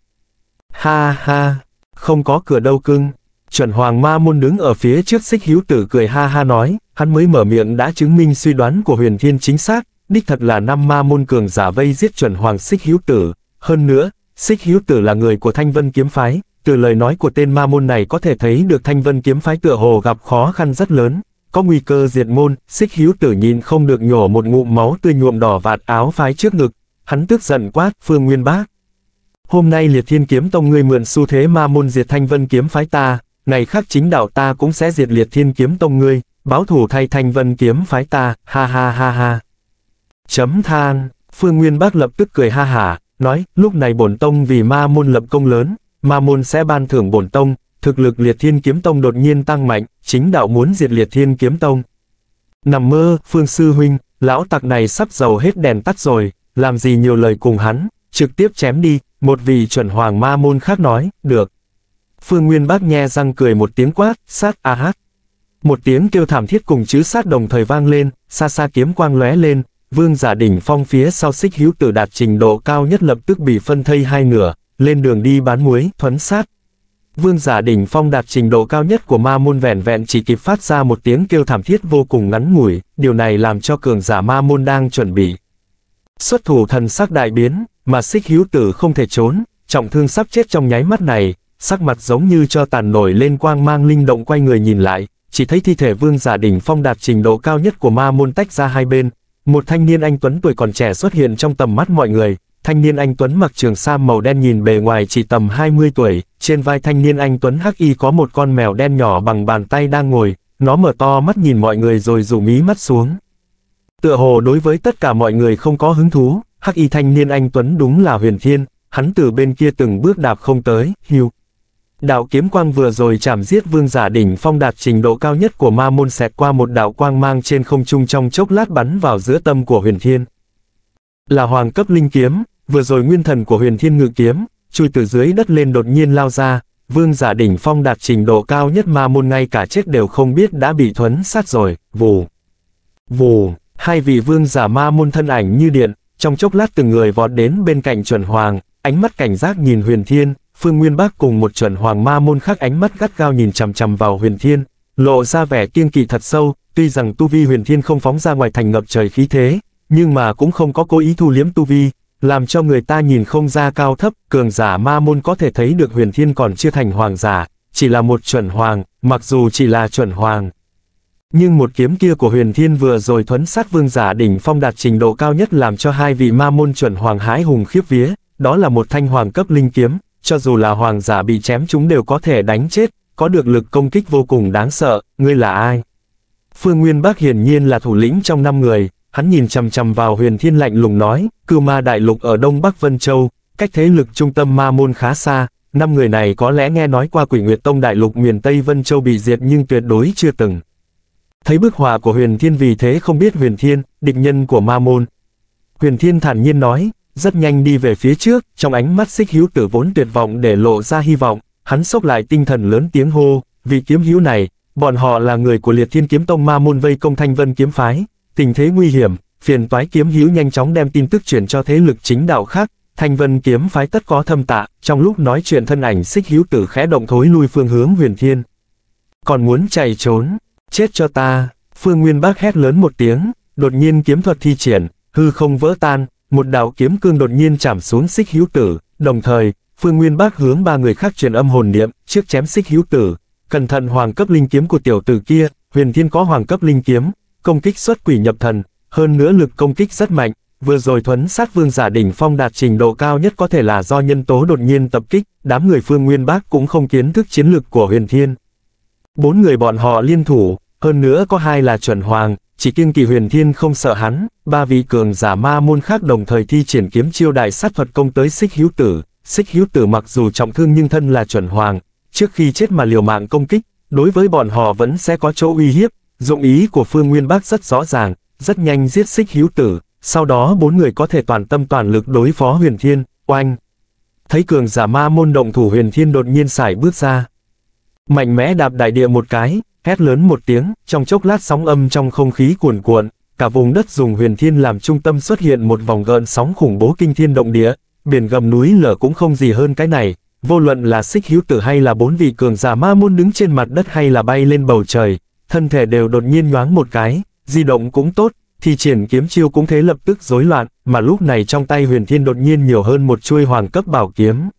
Ha ha, không có cửa đâu cưng. Chuẩn hoàng ma môn đứng ở phía trước xích hiếu tử cười ha ha nói, hắn mới mở miệng đã chứng minh suy đoán của huyền thiên chính xác, đích thật là năm ma môn cường giả vây giết chuẩn hoàng xích hiếu tử. Hơn nữa, xích hiếu tử là người của thanh vân kiếm phái, từ lời nói của tên ma môn này có thể thấy được thanh vân kiếm phái tựa hồ gặp khó khăn rất lớn, có nguy cơ diệt môn, xích hiếu tử nhìn không được nhổ một ngụm máu tươi nhuộm đỏ vạt áo phái trước ngực, hắn tức giận quát, phương nguyên bác, Hôm nay liệt thiên kiếm tông ngươi mượn xu thế ma môn diệt thanh vân kiếm phái ta, ngày khác chính đạo ta cũng sẽ diệt liệt thiên kiếm tông ngươi, báo thủ thay thanh vân kiếm phái ta, ha ha ha ha. Chấm than, Phương Nguyên Bác lập tức cười ha hả, nói, lúc này bổn tông vì ma môn lập công lớn, ma môn sẽ ban thưởng bổn tông, thực lực liệt thiên kiếm tông đột nhiên tăng mạnh, chính đạo muốn diệt liệt thiên kiếm tông. Nằm mơ, Phương Sư Huynh, lão tặc này sắp dầu hết đèn tắt rồi, làm gì nhiều lời cùng hắn, trực tiếp chém đi, một vị chuẩn hoàng ma môn khác nói, được. Phương Nguyên Bác nhe răng cười một tiếng quát, sát a hát. Một tiếng kêu thảm thiết cùng chữ sát đồng thời vang lên, xa xa kiếm quang lóe lên, vương giả đỉnh phong phía sau xích hữu tử đạt trình độ cao nhất lập tức bị phân thây hai nửa, lên đường đi bán muối, thuấn sát. Vương giả đỉnh phong đạt trình độ cao nhất của ma môn vẻn vẹn chỉ kịp phát ra một tiếng kêu thảm thiết vô cùng ngắn ngủi, điều này làm cho cường giả ma môn đang chuẩn bị. Xuất thủ thần sắc đại biến, mà xích hữu tử không thể trốn, trọng thương sắp chết trong nháy mắt này, sắc mặt giống như cho tàn nổi lên quang mang linh động quay người nhìn lại, chỉ thấy thi thể vương giả đỉnh phong đạt trình độ cao nhất của ma môn tách ra hai bên. Một thanh niên anh Tuấn tuổi còn trẻ xuất hiện trong tầm mắt mọi người, thanh niên anh Tuấn mặc trường sa màu đen nhìn bề ngoài chỉ tầm 20 tuổi, trên vai thanh niên anh Tuấn hắc y có một con mèo đen nhỏ bằng bàn tay đang ngồi, nó mở to mắt nhìn mọi người rồi rủ mí mắt xuống. Tựa hồ đối với tất cả mọi người không có hứng thú, hắc y thanh niên anh Tuấn đúng là huyền thiên, hắn từ bên kia từng bước đạp không tới, hiu. Đạo kiếm quang vừa rồi chạm giết vương giả đỉnh phong đạt trình độ cao nhất của ma môn xẹt qua một đạo quang mang trên không trung trong chốc lát bắn vào giữa tâm của huyền thiên. Là hoàng cấp linh kiếm, vừa rồi nguyên thần của huyền thiên ngự kiếm, chui từ dưới đất lên đột nhiên lao ra, vương giả đỉnh phong đạt trình độ cao nhất ma môn ngay cả chết đều không biết đã bị thuấn sát rồi, vù. Vù, hai vị vương giả ma môn thân ảnh như điện, trong chốc lát từng người vọt đến bên cạnh chuẩn hoàng, ánh mắt cảnh giác nhìn huyền thiên, phương nguyên bác cùng một chuẩn hoàng ma môn khác ánh mắt gắt gao nhìn chằm chằm vào huyền thiên, lộ ra vẻ kiêng kỵ thật sâu, tuy rằng tu vi huyền thiên không phóng ra ngoài thành ngập trời khí thế, nhưng mà cũng không có cố ý thu liếm tu vi, làm cho người ta nhìn không ra cao thấp, cường giả ma môn có thể thấy được huyền thiên còn chưa thành hoàng giả, chỉ là một chuẩn hoàng, mặc dù chỉ là chuẩn hoàng. Nhưng một kiếm kia của huyền thiên vừa rồi thuấn sát vương giả đỉnh phong đạt trình độ cao nhất làm cho hai vị ma môn chuẩn hoàng hái hùng khiếp vía, đó là một thanh hoàng cấp linh kiếm, cho dù là hoàng giả bị chém chúng đều có thể đánh chết, có được lực công kích vô cùng đáng sợ, ngươi là ai? Phương Nguyên bác hiển nhiên là thủ lĩnh trong năm người, hắn nhìn chằm chằm vào huyền thiên lạnh lùng nói, cư ma đại lục ở Đông Bắc Vân Châu, cách thế lực trung tâm ma môn khá xa, năm người này có lẽ nghe nói qua quỷ nguyệt tông đại lục miền Tây Vân Châu bị diệt nhưng tuyệt đối chưa từng. Thấy bức họa của huyền thiên vì thế không biết huyền thiên, địch nhân của ma môn. Huyền thiên thản nhiên nói, rất nhanh đi về phía trước, trong ánh mắt xích hữu tử vốn tuyệt vọng để lộ ra hy vọng, hắn sốc lại tinh thần lớn tiếng hô, vì kiếm hữu này, bọn họ là người của liệt thiên kiếm tông ma môn vây công thanh vân kiếm phái, tình thế nguy hiểm, phiền toái kiếm hữu nhanh chóng đem tin tức truyền cho thế lực chính đạo khác, thanh vân kiếm phái tất có thâm tạ, trong lúc nói chuyện thân ảnh xích hữu tử khẽ động thối lui phương hướng huyền thiên. Còn muốn chạy trốn, chết cho ta, phương nguyên bác hét lớn một tiếng, đột nhiên kiếm thuật thi triển, hư không vỡ tan, một đạo kiếm cương đột nhiên chạm xuống xích hữu tử, đồng thời, Phương Nguyên Bác hướng ba người khác truyền âm hồn niệm, trước chém xích hữu tử, cẩn thận hoàng cấp linh kiếm của tiểu tử kia, Huyền Thiên có hoàng cấp linh kiếm, công kích xuất quỷ nhập thần, hơn nữa lực công kích rất mạnh, vừa rồi thuấn sát vương giả đỉnh phong đạt trình độ cao nhất có thể là do nhân tố đột nhiên tập kích, đám người Phương Nguyên Bác cũng không kiến thức chiến lược của Huyền Thiên. Bốn người bọn họ liên thủ, hơn nữa có hai là chuẩn hoàng, chỉ kiên kỳ huyền thiên không sợ hắn, ba vị cường giả ma môn khác đồng thời thi triển kiếm chiêu đại sát thuật công tới xích hữu tử, xích hữu tử mặc dù trọng thương nhưng thân là chuẩn hoàng, trước khi chết mà liều mạng công kích, đối với bọn họ vẫn sẽ có chỗ uy hiếp, dụng ý của phương nguyên bác rất rõ ràng, rất nhanh giết xích hữu tử, sau đó bốn người có thể toàn tâm toàn lực đối phó huyền thiên, oanh. Thấy cường giả ma môn động thủ huyền thiên đột nhiên xài bước ra. Mạnh mẽ đạp đại địa một cái, hét lớn một tiếng, trong chốc lát sóng âm trong không khí cuồn cuộn, cả vùng đất dùng huyền thiên làm trung tâm xuất hiện một vòng gợn sóng khủng bố kinh thiên động địa, biển gầm núi lở cũng không gì hơn cái này, vô luận là xích hữu tử hay là bốn vị cường giả ma môn đứng trên mặt đất hay là bay lên bầu trời, thân thể đều đột nhiên nhoáng một cái, di động cũng tốt, thì triển kiếm chiêu cũng thế lập tức rối loạn, mà lúc này trong tay huyền thiên đột nhiên nhiều hơn một chuôi hoàng cấp bảo kiếm.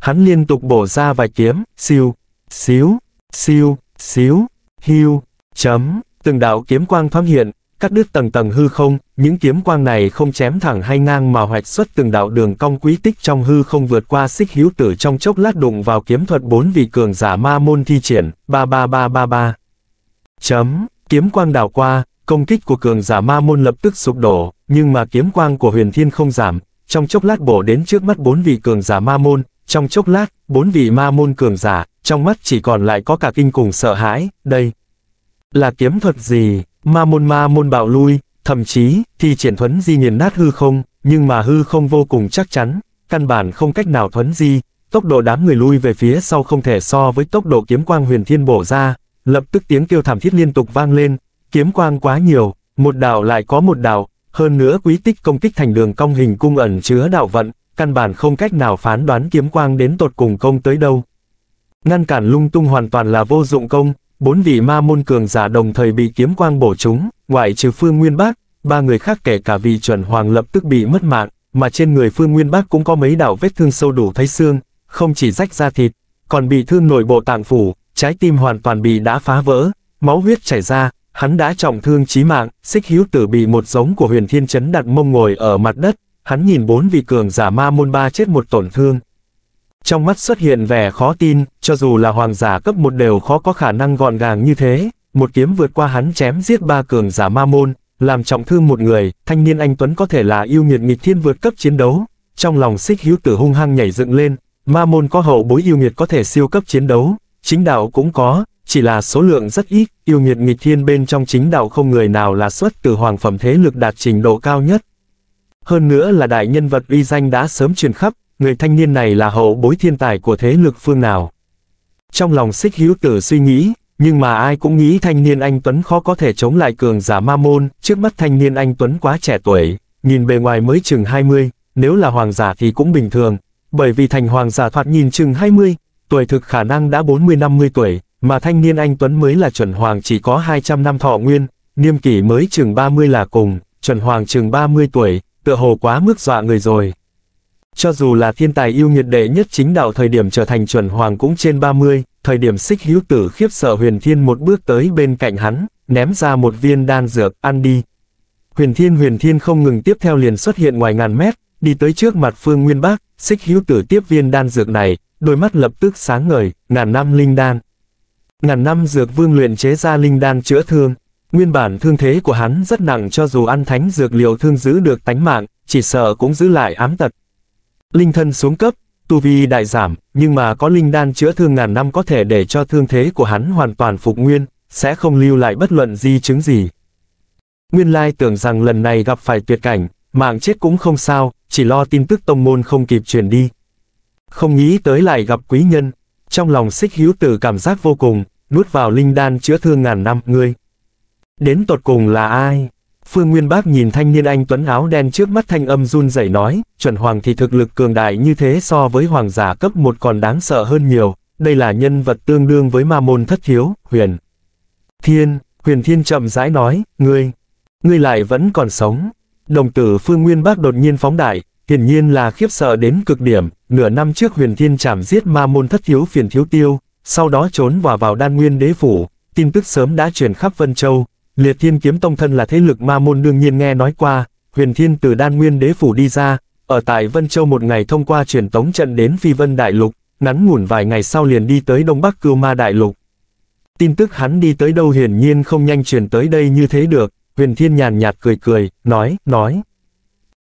Hắn liên tục bổ ra vài kiếm, siêu, xíu, siêu, xíu, hưu, chấm, từng đạo kiếm quang thoáng hiện, cắt đứt tầng tầng hư không, những kiếm quang này không chém thẳng hay ngang mà hoạch xuất từng đạo đường cong quý tích trong hư không vượt qua xích hiếu tử trong chốc lát đụng vào kiếm thuật bốn vị cường giả ma môn thi triển, ba ba ba ba ba. Chấm, kiếm quang đảo qua, công kích của cường giả ma môn lập tức sụp đổ, nhưng mà kiếm quang của huyền thiên không giảm, trong chốc lát bổ đến trước mắt bốn vị cường giả ma môn, trong chốc lát, bốn vị ma môn cường giả, trong mắt chỉ còn lại có cả kinh cùng sợ hãi, đây. Là kiếm thuật gì, ma môn ma môn bạo lui, thậm chí, thì triển thuấn di nghiền nát hư không, nhưng mà hư không vô cùng chắc chắn, căn bản không cách nào thuấn di, tốc độ đám người lui về phía sau không thể so với tốc độ kiếm quang huyền thiên bổ ra, lập tức tiếng kêu thảm thiết liên tục vang lên, kiếm quang quá nhiều, một đạo lại có một đạo, hơn nữa quý tích công kích thành đường cong hình cung ẩn chứa đạo vận, căn bản không cách nào phán đoán kiếm quang đến tột cùng công tới đâu. Ngăn cản lung tung hoàn toàn là vô dụng công, bốn vị ma môn cường giả đồng thời bị kiếm quang bổ chúng, ngoại trừ Phương Nguyên Bác, ba người khác kể cả vị chuẩn hoàng lập tức bị mất mạng, mà trên người Phương Nguyên Bác cũng có mấy đạo vết thương sâu đủ thấy xương, không chỉ rách da thịt, còn bị thương nội bộ tạng phủ, trái tim hoàn toàn bị đã phá vỡ, máu huyết chảy ra, hắn đã trọng thương chí mạng, xích hữu tử bị một giống của huyền thiên chấn đặt mông ngồi ở mặt đất, hắn nhìn bốn vị cường giả ma môn ba chết một tổn thương, trong mắt xuất hiện vẻ khó tin, cho dù là hoàng giả cấp một đều khó có khả năng gọn gàng như thế, một kiếm vượt qua hắn chém giết ba cường giả ma môn, làm trọng thương một người, thanh niên anh Tuấn có thể là yêu nghiệt nghịch thiên vượt cấp chiến đấu. Trong lòng xích hữu tử hung hăng nhảy dựng lên, ma môn có hậu bối yêu nghiệt có thể siêu cấp chiến đấu, chính đạo cũng có, chỉ là số lượng rất ít, yêu nghiệt nghịch thiên bên trong chính đạo không người nào là xuất từ hoàng phẩm thế lực đạt trình độ cao nhất. Hơn nữa là đại nhân vật uy danh đã sớm truyền khắp, người thanh niên này là hậu bối thiên tài của thế lực phương nào. Trong lòng xích hữu tử suy nghĩ, nhưng mà ai cũng nghĩ thanh niên anh Tuấn khó có thể chống lại cường giả ma môn, trước mắt thanh niên anh Tuấn quá trẻ tuổi, nhìn bề ngoài mới chừng 20, nếu là hoàng giả thì cũng bình thường, bởi vì thành hoàng giả thoạt nhìn chừng 20, tuổi thực khả năng đã 40-50 tuổi, mà thanh niên anh Tuấn mới là chuẩn hoàng chỉ có 200 năm thọ nguyên, niêm kỷ mới chừng 30 là cùng, chuẩn hoàng chừng 30 tuổi, tựa hồ quá mức dọa người rồi. Cho dù là thiên tài yêu nghiệt đệ nhất chính đạo thời điểm trở thành chuẩn hoàng cũng trên 30, thời điểm xích hữu tử khiếp sợ huyền thiên một bước tới bên cạnh hắn, ném ra một viên đan dược, ăn đi. Huyền thiên huyền thiên không ngừng tiếp theo liền xuất hiện ngoài ngàn mét, đi tới trước mặt phương nguyên bác, xích hữu tử tiếp viên đan dược này, đôi mắt lập tức sáng ngời, ngàn năm linh đan. Ngàn năm dược vương luyện chế ra linh đan chữa thương, nguyên bản thương thế của hắn rất nặng cho dù ăn thánh dược liệu thương giữ được tánh mạng, chỉ sợ cũng giữ lại ám tật. Linh thân xuống cấp, tu vi đại giảm, nhưng mà có linh đan chữa thương ngàn năm có thể để cho thương thế của hắn hoàn toàn phục nguyên, sẽ không lưu lại bất luận di chứng gì. Nguyên lai tưởng rằng lần này gặp phải tuyệt cảnh, mạng chết cũng không sao, chỉ lo tin tức tông môn không kịp truyền đi. Không nghĩ tới lại gặp quý nhân, trong lòng xích hữu tử cảm giác vô cùng, nuốt vào linh đan chữa thương ngàn năm, ngươi. Đến tột cùng là ai? Phương Nguyên Bác nhìn thanh niên anh tuấn áo đen trước mắt thanh âm run rẩy nói, chuẩn hoàng thì thực lực cường đại như thế so với hoàng giả cấp một còn đáng sợ hơn nhiều, đây là nhân vật tương đương với ma môn thất thiếu, huyền. Thiên, huyền thiên chậm rãi nói, ngươi, ngươi lại vẫn còn sống. Đồng tử Phương Nguyên Bác đột nhiên phóng đại, hiển nhiên là khiếp sợ đến cực điểm, nửa năm trước huyền thiên chảm giết ma môn thất thiếu phiền thiếu tiêu, sau đó trốn vào vào đan nguyên đế phủ, tin tức sớm đã truyền khắp Vân Châu, Liệt Thiên Kiếm Tông thân là thế lực ma môn đương nhiên nghe nói qua, huyền thiên từ đan nguyên đế phủ đi ra, ở tại Vân Châu một ngày thông qua truyền tống trận đến Phi Vân Đại Lục, ngắn ngủn vài ngày sau liền đi tới Đông Bắc Cưu Ma Đại Lục. Tin tức hắn đi tới đâu hiển nhiên không nhanh truyền tới đây như thế được, huyền thiên nhàn nhạt cười cười, nói, nói.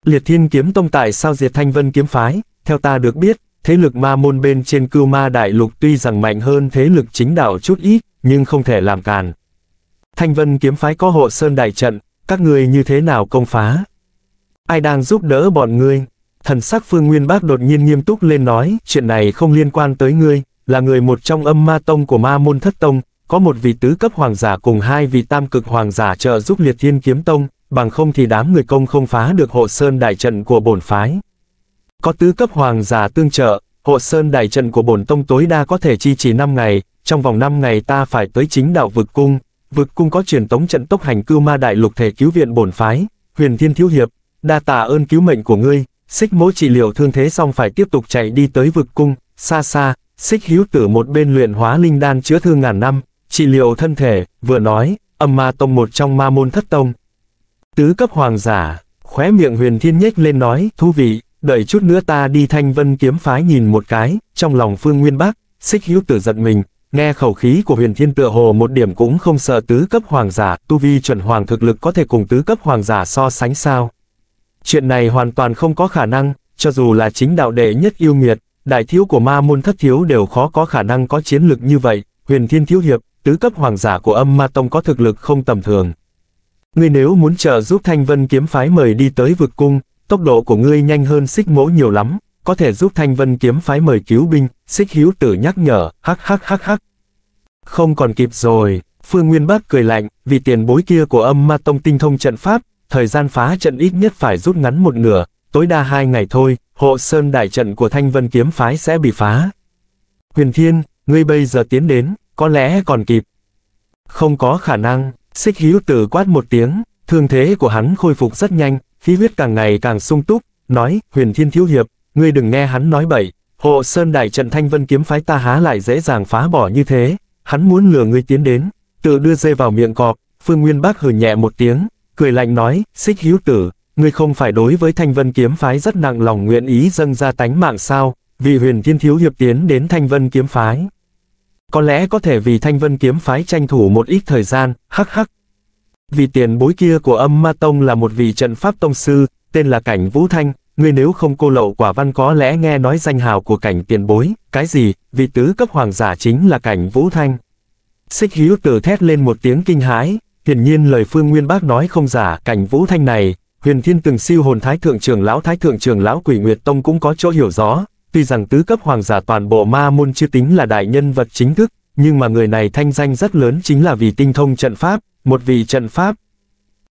Liệt Thiên Kiếm Tông tại sao diệt Thanh Vân Kiếm Phái, theo ta được biết, thế lực ma môn bên trên Cưu Ma Đại Lục tuy rằng mạnh hơn thế lực chính đạo chút ít, nhưng không thể làm càn. Thanh Vân kiếm phái có hộ sơn đại trận, các ngươi như thế nào công phá? Ai đang giúp đỡ bọn ngươi? Thần sắc Phương Nguyên Bác đột nhiên nghiêm túc lên nói, chuyện này không liên quan tới ngươi, là người một trong âm ma tông của ma môn thất tông, có một vị tứ cấp hoàng giả cùng hai vị tam cực hoàng giả trợ giúp liệt thiên kiếm tông, bằng không thì đám người công không phá được hộ sơn đại trận của bổn phái. Có tứ cấp hoàng giả tương trợ, hộ sơn đại trận của bổn tông tối đa có thể chi trì 5 ngày, trong vòng 5 ngày ta phải tới chính đạo vực cung, vực cung có truyền tống trận tốc hành cưu ma đại lục thể cứu viện bổn phái, huyền thiên thiếu hiệp, đa tạ ơn cứu mệnh của ngươi, xích mỗ trị liệu thương thế xong phải tiếp tục chạy đi tới vực cung, xa xa, xích hữu tử một bên luyện hóa linh đan chữa thương ngàn năm, trị liệu thân thể, vừa nói, âm ma tông một trong ma môn thất tông. Tứ cấp hoàng giả, khóe miệng huyền thiên nhếch lên nói, thú vị, đợi chút nữa ta đi thanh vân kiếm phái nhìn một cái, trong lòng phương nguyên bắc, xích hữu tử giật mình, Nghe khẩu khí của huyền thiên tựa hồ một điểm cũng không sợ tứ cấp hoàng giả, tu vi chuẩn hoàng thực lực có thể cùng tứ cấp hoàng giả so sánh sao. Chuyện này hoàn toàn không có khả năng, cho dù là chính đạo đệ nhất yêu nghiệt, đại thiếu của ma môn thất thiếu đều khó có khả năng có chiến lực như vậy, huyền thiên thiếu hiệp, tứ cấp hoàng giả của âm ma tông có thực lực không tầm thường. Ngươi nếu muốn trợ giúp thanh vân kiếm phái mời đi tới vực cung, tốc độ của ngươi nhanh hơn xích mỗ nhiều lắm, có thể giúp Thanh Vân kiếm phái mời cứu binh, xích hiếu tử nhắc nhở, hắc hắc hắc hắc. Không còn kịp rồi, Phương Nguyên Bắc cười lạnh, vì tiền bối kia của âm ma tông tinh thông trận pháp, thời gian phá trận ít nhất phải rút ngắn một nửa, tối đa hai ngày thôi, hộ sơn đại trận của Thanh Vân kiếm phái sẽ bị phá. Huyền Thiên, ngươi bây giờ tiến đến, có lẽ còn kịp. Không có khả năng, xích hiếu tử quát một tiếng, thương thế của hắn khôi phục rất nhanh, khí huyết càng ngày càng sung túc, nói, huyền thiên thiếu hiệp, ngươi đừng nghe hắn nói bậy, hộ sơn đại trận thanh vân kiếm phái ta há lại dễ dàng phá bỏ như thế, hắn muốn lừa ngươi tiến đến, tự đưa dây vào miệng cọp, phương nguyên bác hừ nhẹ một tiếng, cười lạnh nói, xích hữu tử, ngươi không phải đối với thanh vân kiếm phái rất nặng lòng nguyện ý dâng ra tánh mạng sao, vì huyền thiên thiếu hiệp tiến đến thanh vân kiếm phái. Có lẽ có thể vì thanh vân kiếm phái tranh thủ một ít thời gian, hắc hắc. Vì tiền bối kia của âm ma tông là một vị trận pháp tông sư, tên là Cảnh Vũ Thanh, ngươi nếu không cô lậu quả văn có lẽ nghe nói danh hào của cảnh tiền bối, cái gì, vị tứ cấp hoàng giả chính là Cảnh Vũ Thanh. Xích hữu tử thét lên một tiếng kinh hãi, hiển nhiên lời phương nguyên bác nói không giả, Cảnh Vũ Thanh này, huyền thiên từng siêu hồn thái thượng trưởng lão thái thượng trưởng lão quỷ nguyệt tông cũng có chỗ hiểu rõ, tuy rằng tứ cấp hoàng giả toàn bộ ma môn chưa tính là đại nhân vật chính thức, nhưng mà người này thanh danh rất lớn chính là vì tinh thông trận pháp, một vị trận pháp.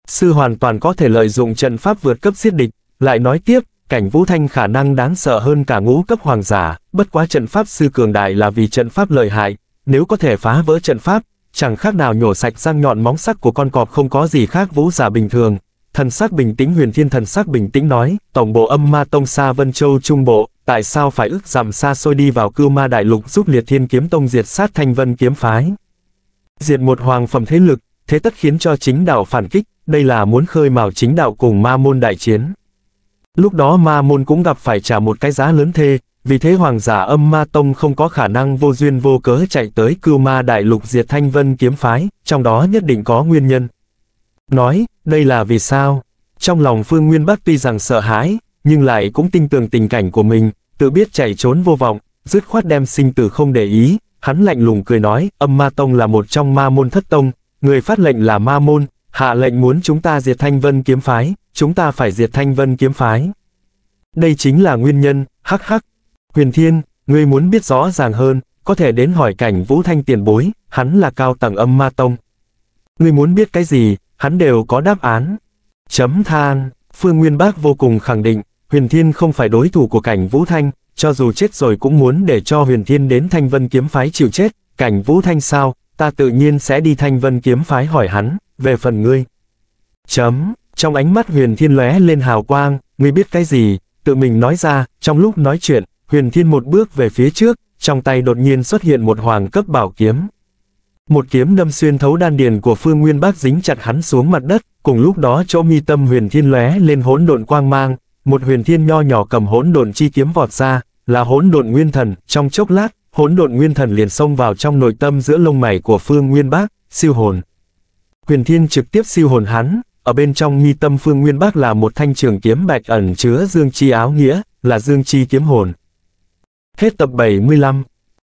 Sư hoàn toàn có thể lợi dụng trận pháp vượt cấp giết địch, lại nói tiếp, cảnh Vũ Thanh khả năng đáng sợ hơn cả ngũ cấp hoàng giả, bất quá trận pháp sư cường đại là vì trận pháp lợi hại, nếu có thể phá vỡ trận pháp, chẳng khác nào nhổ sạch răng nhọn móng sắc của con cọp không có gì khác vũ giả bình thường. Thần sắc bình tĩnh huyền thiên thần sắc bình tĩnh nói, tổng bộ âm ma tông xa Vân Châu Trung Bộ, tại sao phải ức giảm xa xôi đi vào cưu ma đại lục giúp liệt thiên kiếm tông diệt sát thanh vân kiếm phái. Diệt một hoàng phẩm thế lực, thế tất khiến cho chính đạo phản kích, đây là muốn khơi mào chính đạo cùng ma môn đại chiến. Lúc đó ma môn cũng gặp phải trả một cái giá lớn thê, vì thế hoàng giả âm ma tông không có khả năng vô duyên vô cớ chạy tới cưu ma đại lục diệt thanh vân kiếm phái, trong đó nhất định có nguyên nhân. Nói, đây là vì sao? Trong lòng Phương Nguyên Bắc tuy rằng sợ hãi, nhưng lại cũng tin tưởng tình cảnh của mình, tự biết chạy trốn vô vọng, dứt khoát đem sinh tử không để ý, hắn lạnh lùng cười nói, âm ma tông là một trong ma môn thất tông, người phát lệnh là ma môn, hạ lệnh muốn chúng ta diệt thanh vân kiếm phái, chúng ta phải diệt thanh vân kiếm phái. Đây chính là nguyên nhân, hắc hắc. Huyền Thiên, ngươi muốn biết rõ ràng hơn, có thể đến hỏi cảnh Vũ Thanh tiền bối, hắn là cao tầng âm ma tông. Ngươi muốn biết cái gì, hắn đều có đáp án. Chấm than, Phương Nguyên Bác vô cùng khẳng định, Huyền Thiên không phải đối thủ của cảnh Vũ Thanh, cho dù chết rồi cũng muốn để cho Huyền Thiên đến Thanh Vân kiếm phái chịu chết, cảnh Vũ Thanh sao, ta tự nhiên sẽ đi Thanh Vân kiếm phái hỏi hắn, về phần ngươi. Chấm, trong ánh mắt Huyền Thiên lóe lên hào quang, ngươi biết cái gì, tự mình nói ra, trong lúc nói chuyện, Huyền Thiên một bước về phía trước, trong tay đột nhiên xuất hiện một hoàng cấp bảo kiếm. Một kiếm đâm xuyên thấu đan điền của Phương Nguyên Bác dính chặt hắn xuống mặt đất, cùng lúc đó chỗ mi tâm Huyền Thiên lóe lên hỗn độn quang mang, một Huyền Thiên nho nhỏ cầm hỗn độn chi kiếm vọt ra, là hỗn độn nguyên thần, trong chốc lát, hỗn độn nguyên thần liền xông vào trong nội tâm giữa lông mày của Phương Nguyên Bác, siêu hồn. Huyền Thiên trực tiếp siêu hồn hắn, ở bên trong mi tâm Phương Nguyên Bác là một thanh trường kiếm bạch ẩn chứa dương chi áo nghĩa, là dương chi kiếm hồn. Hết tập 75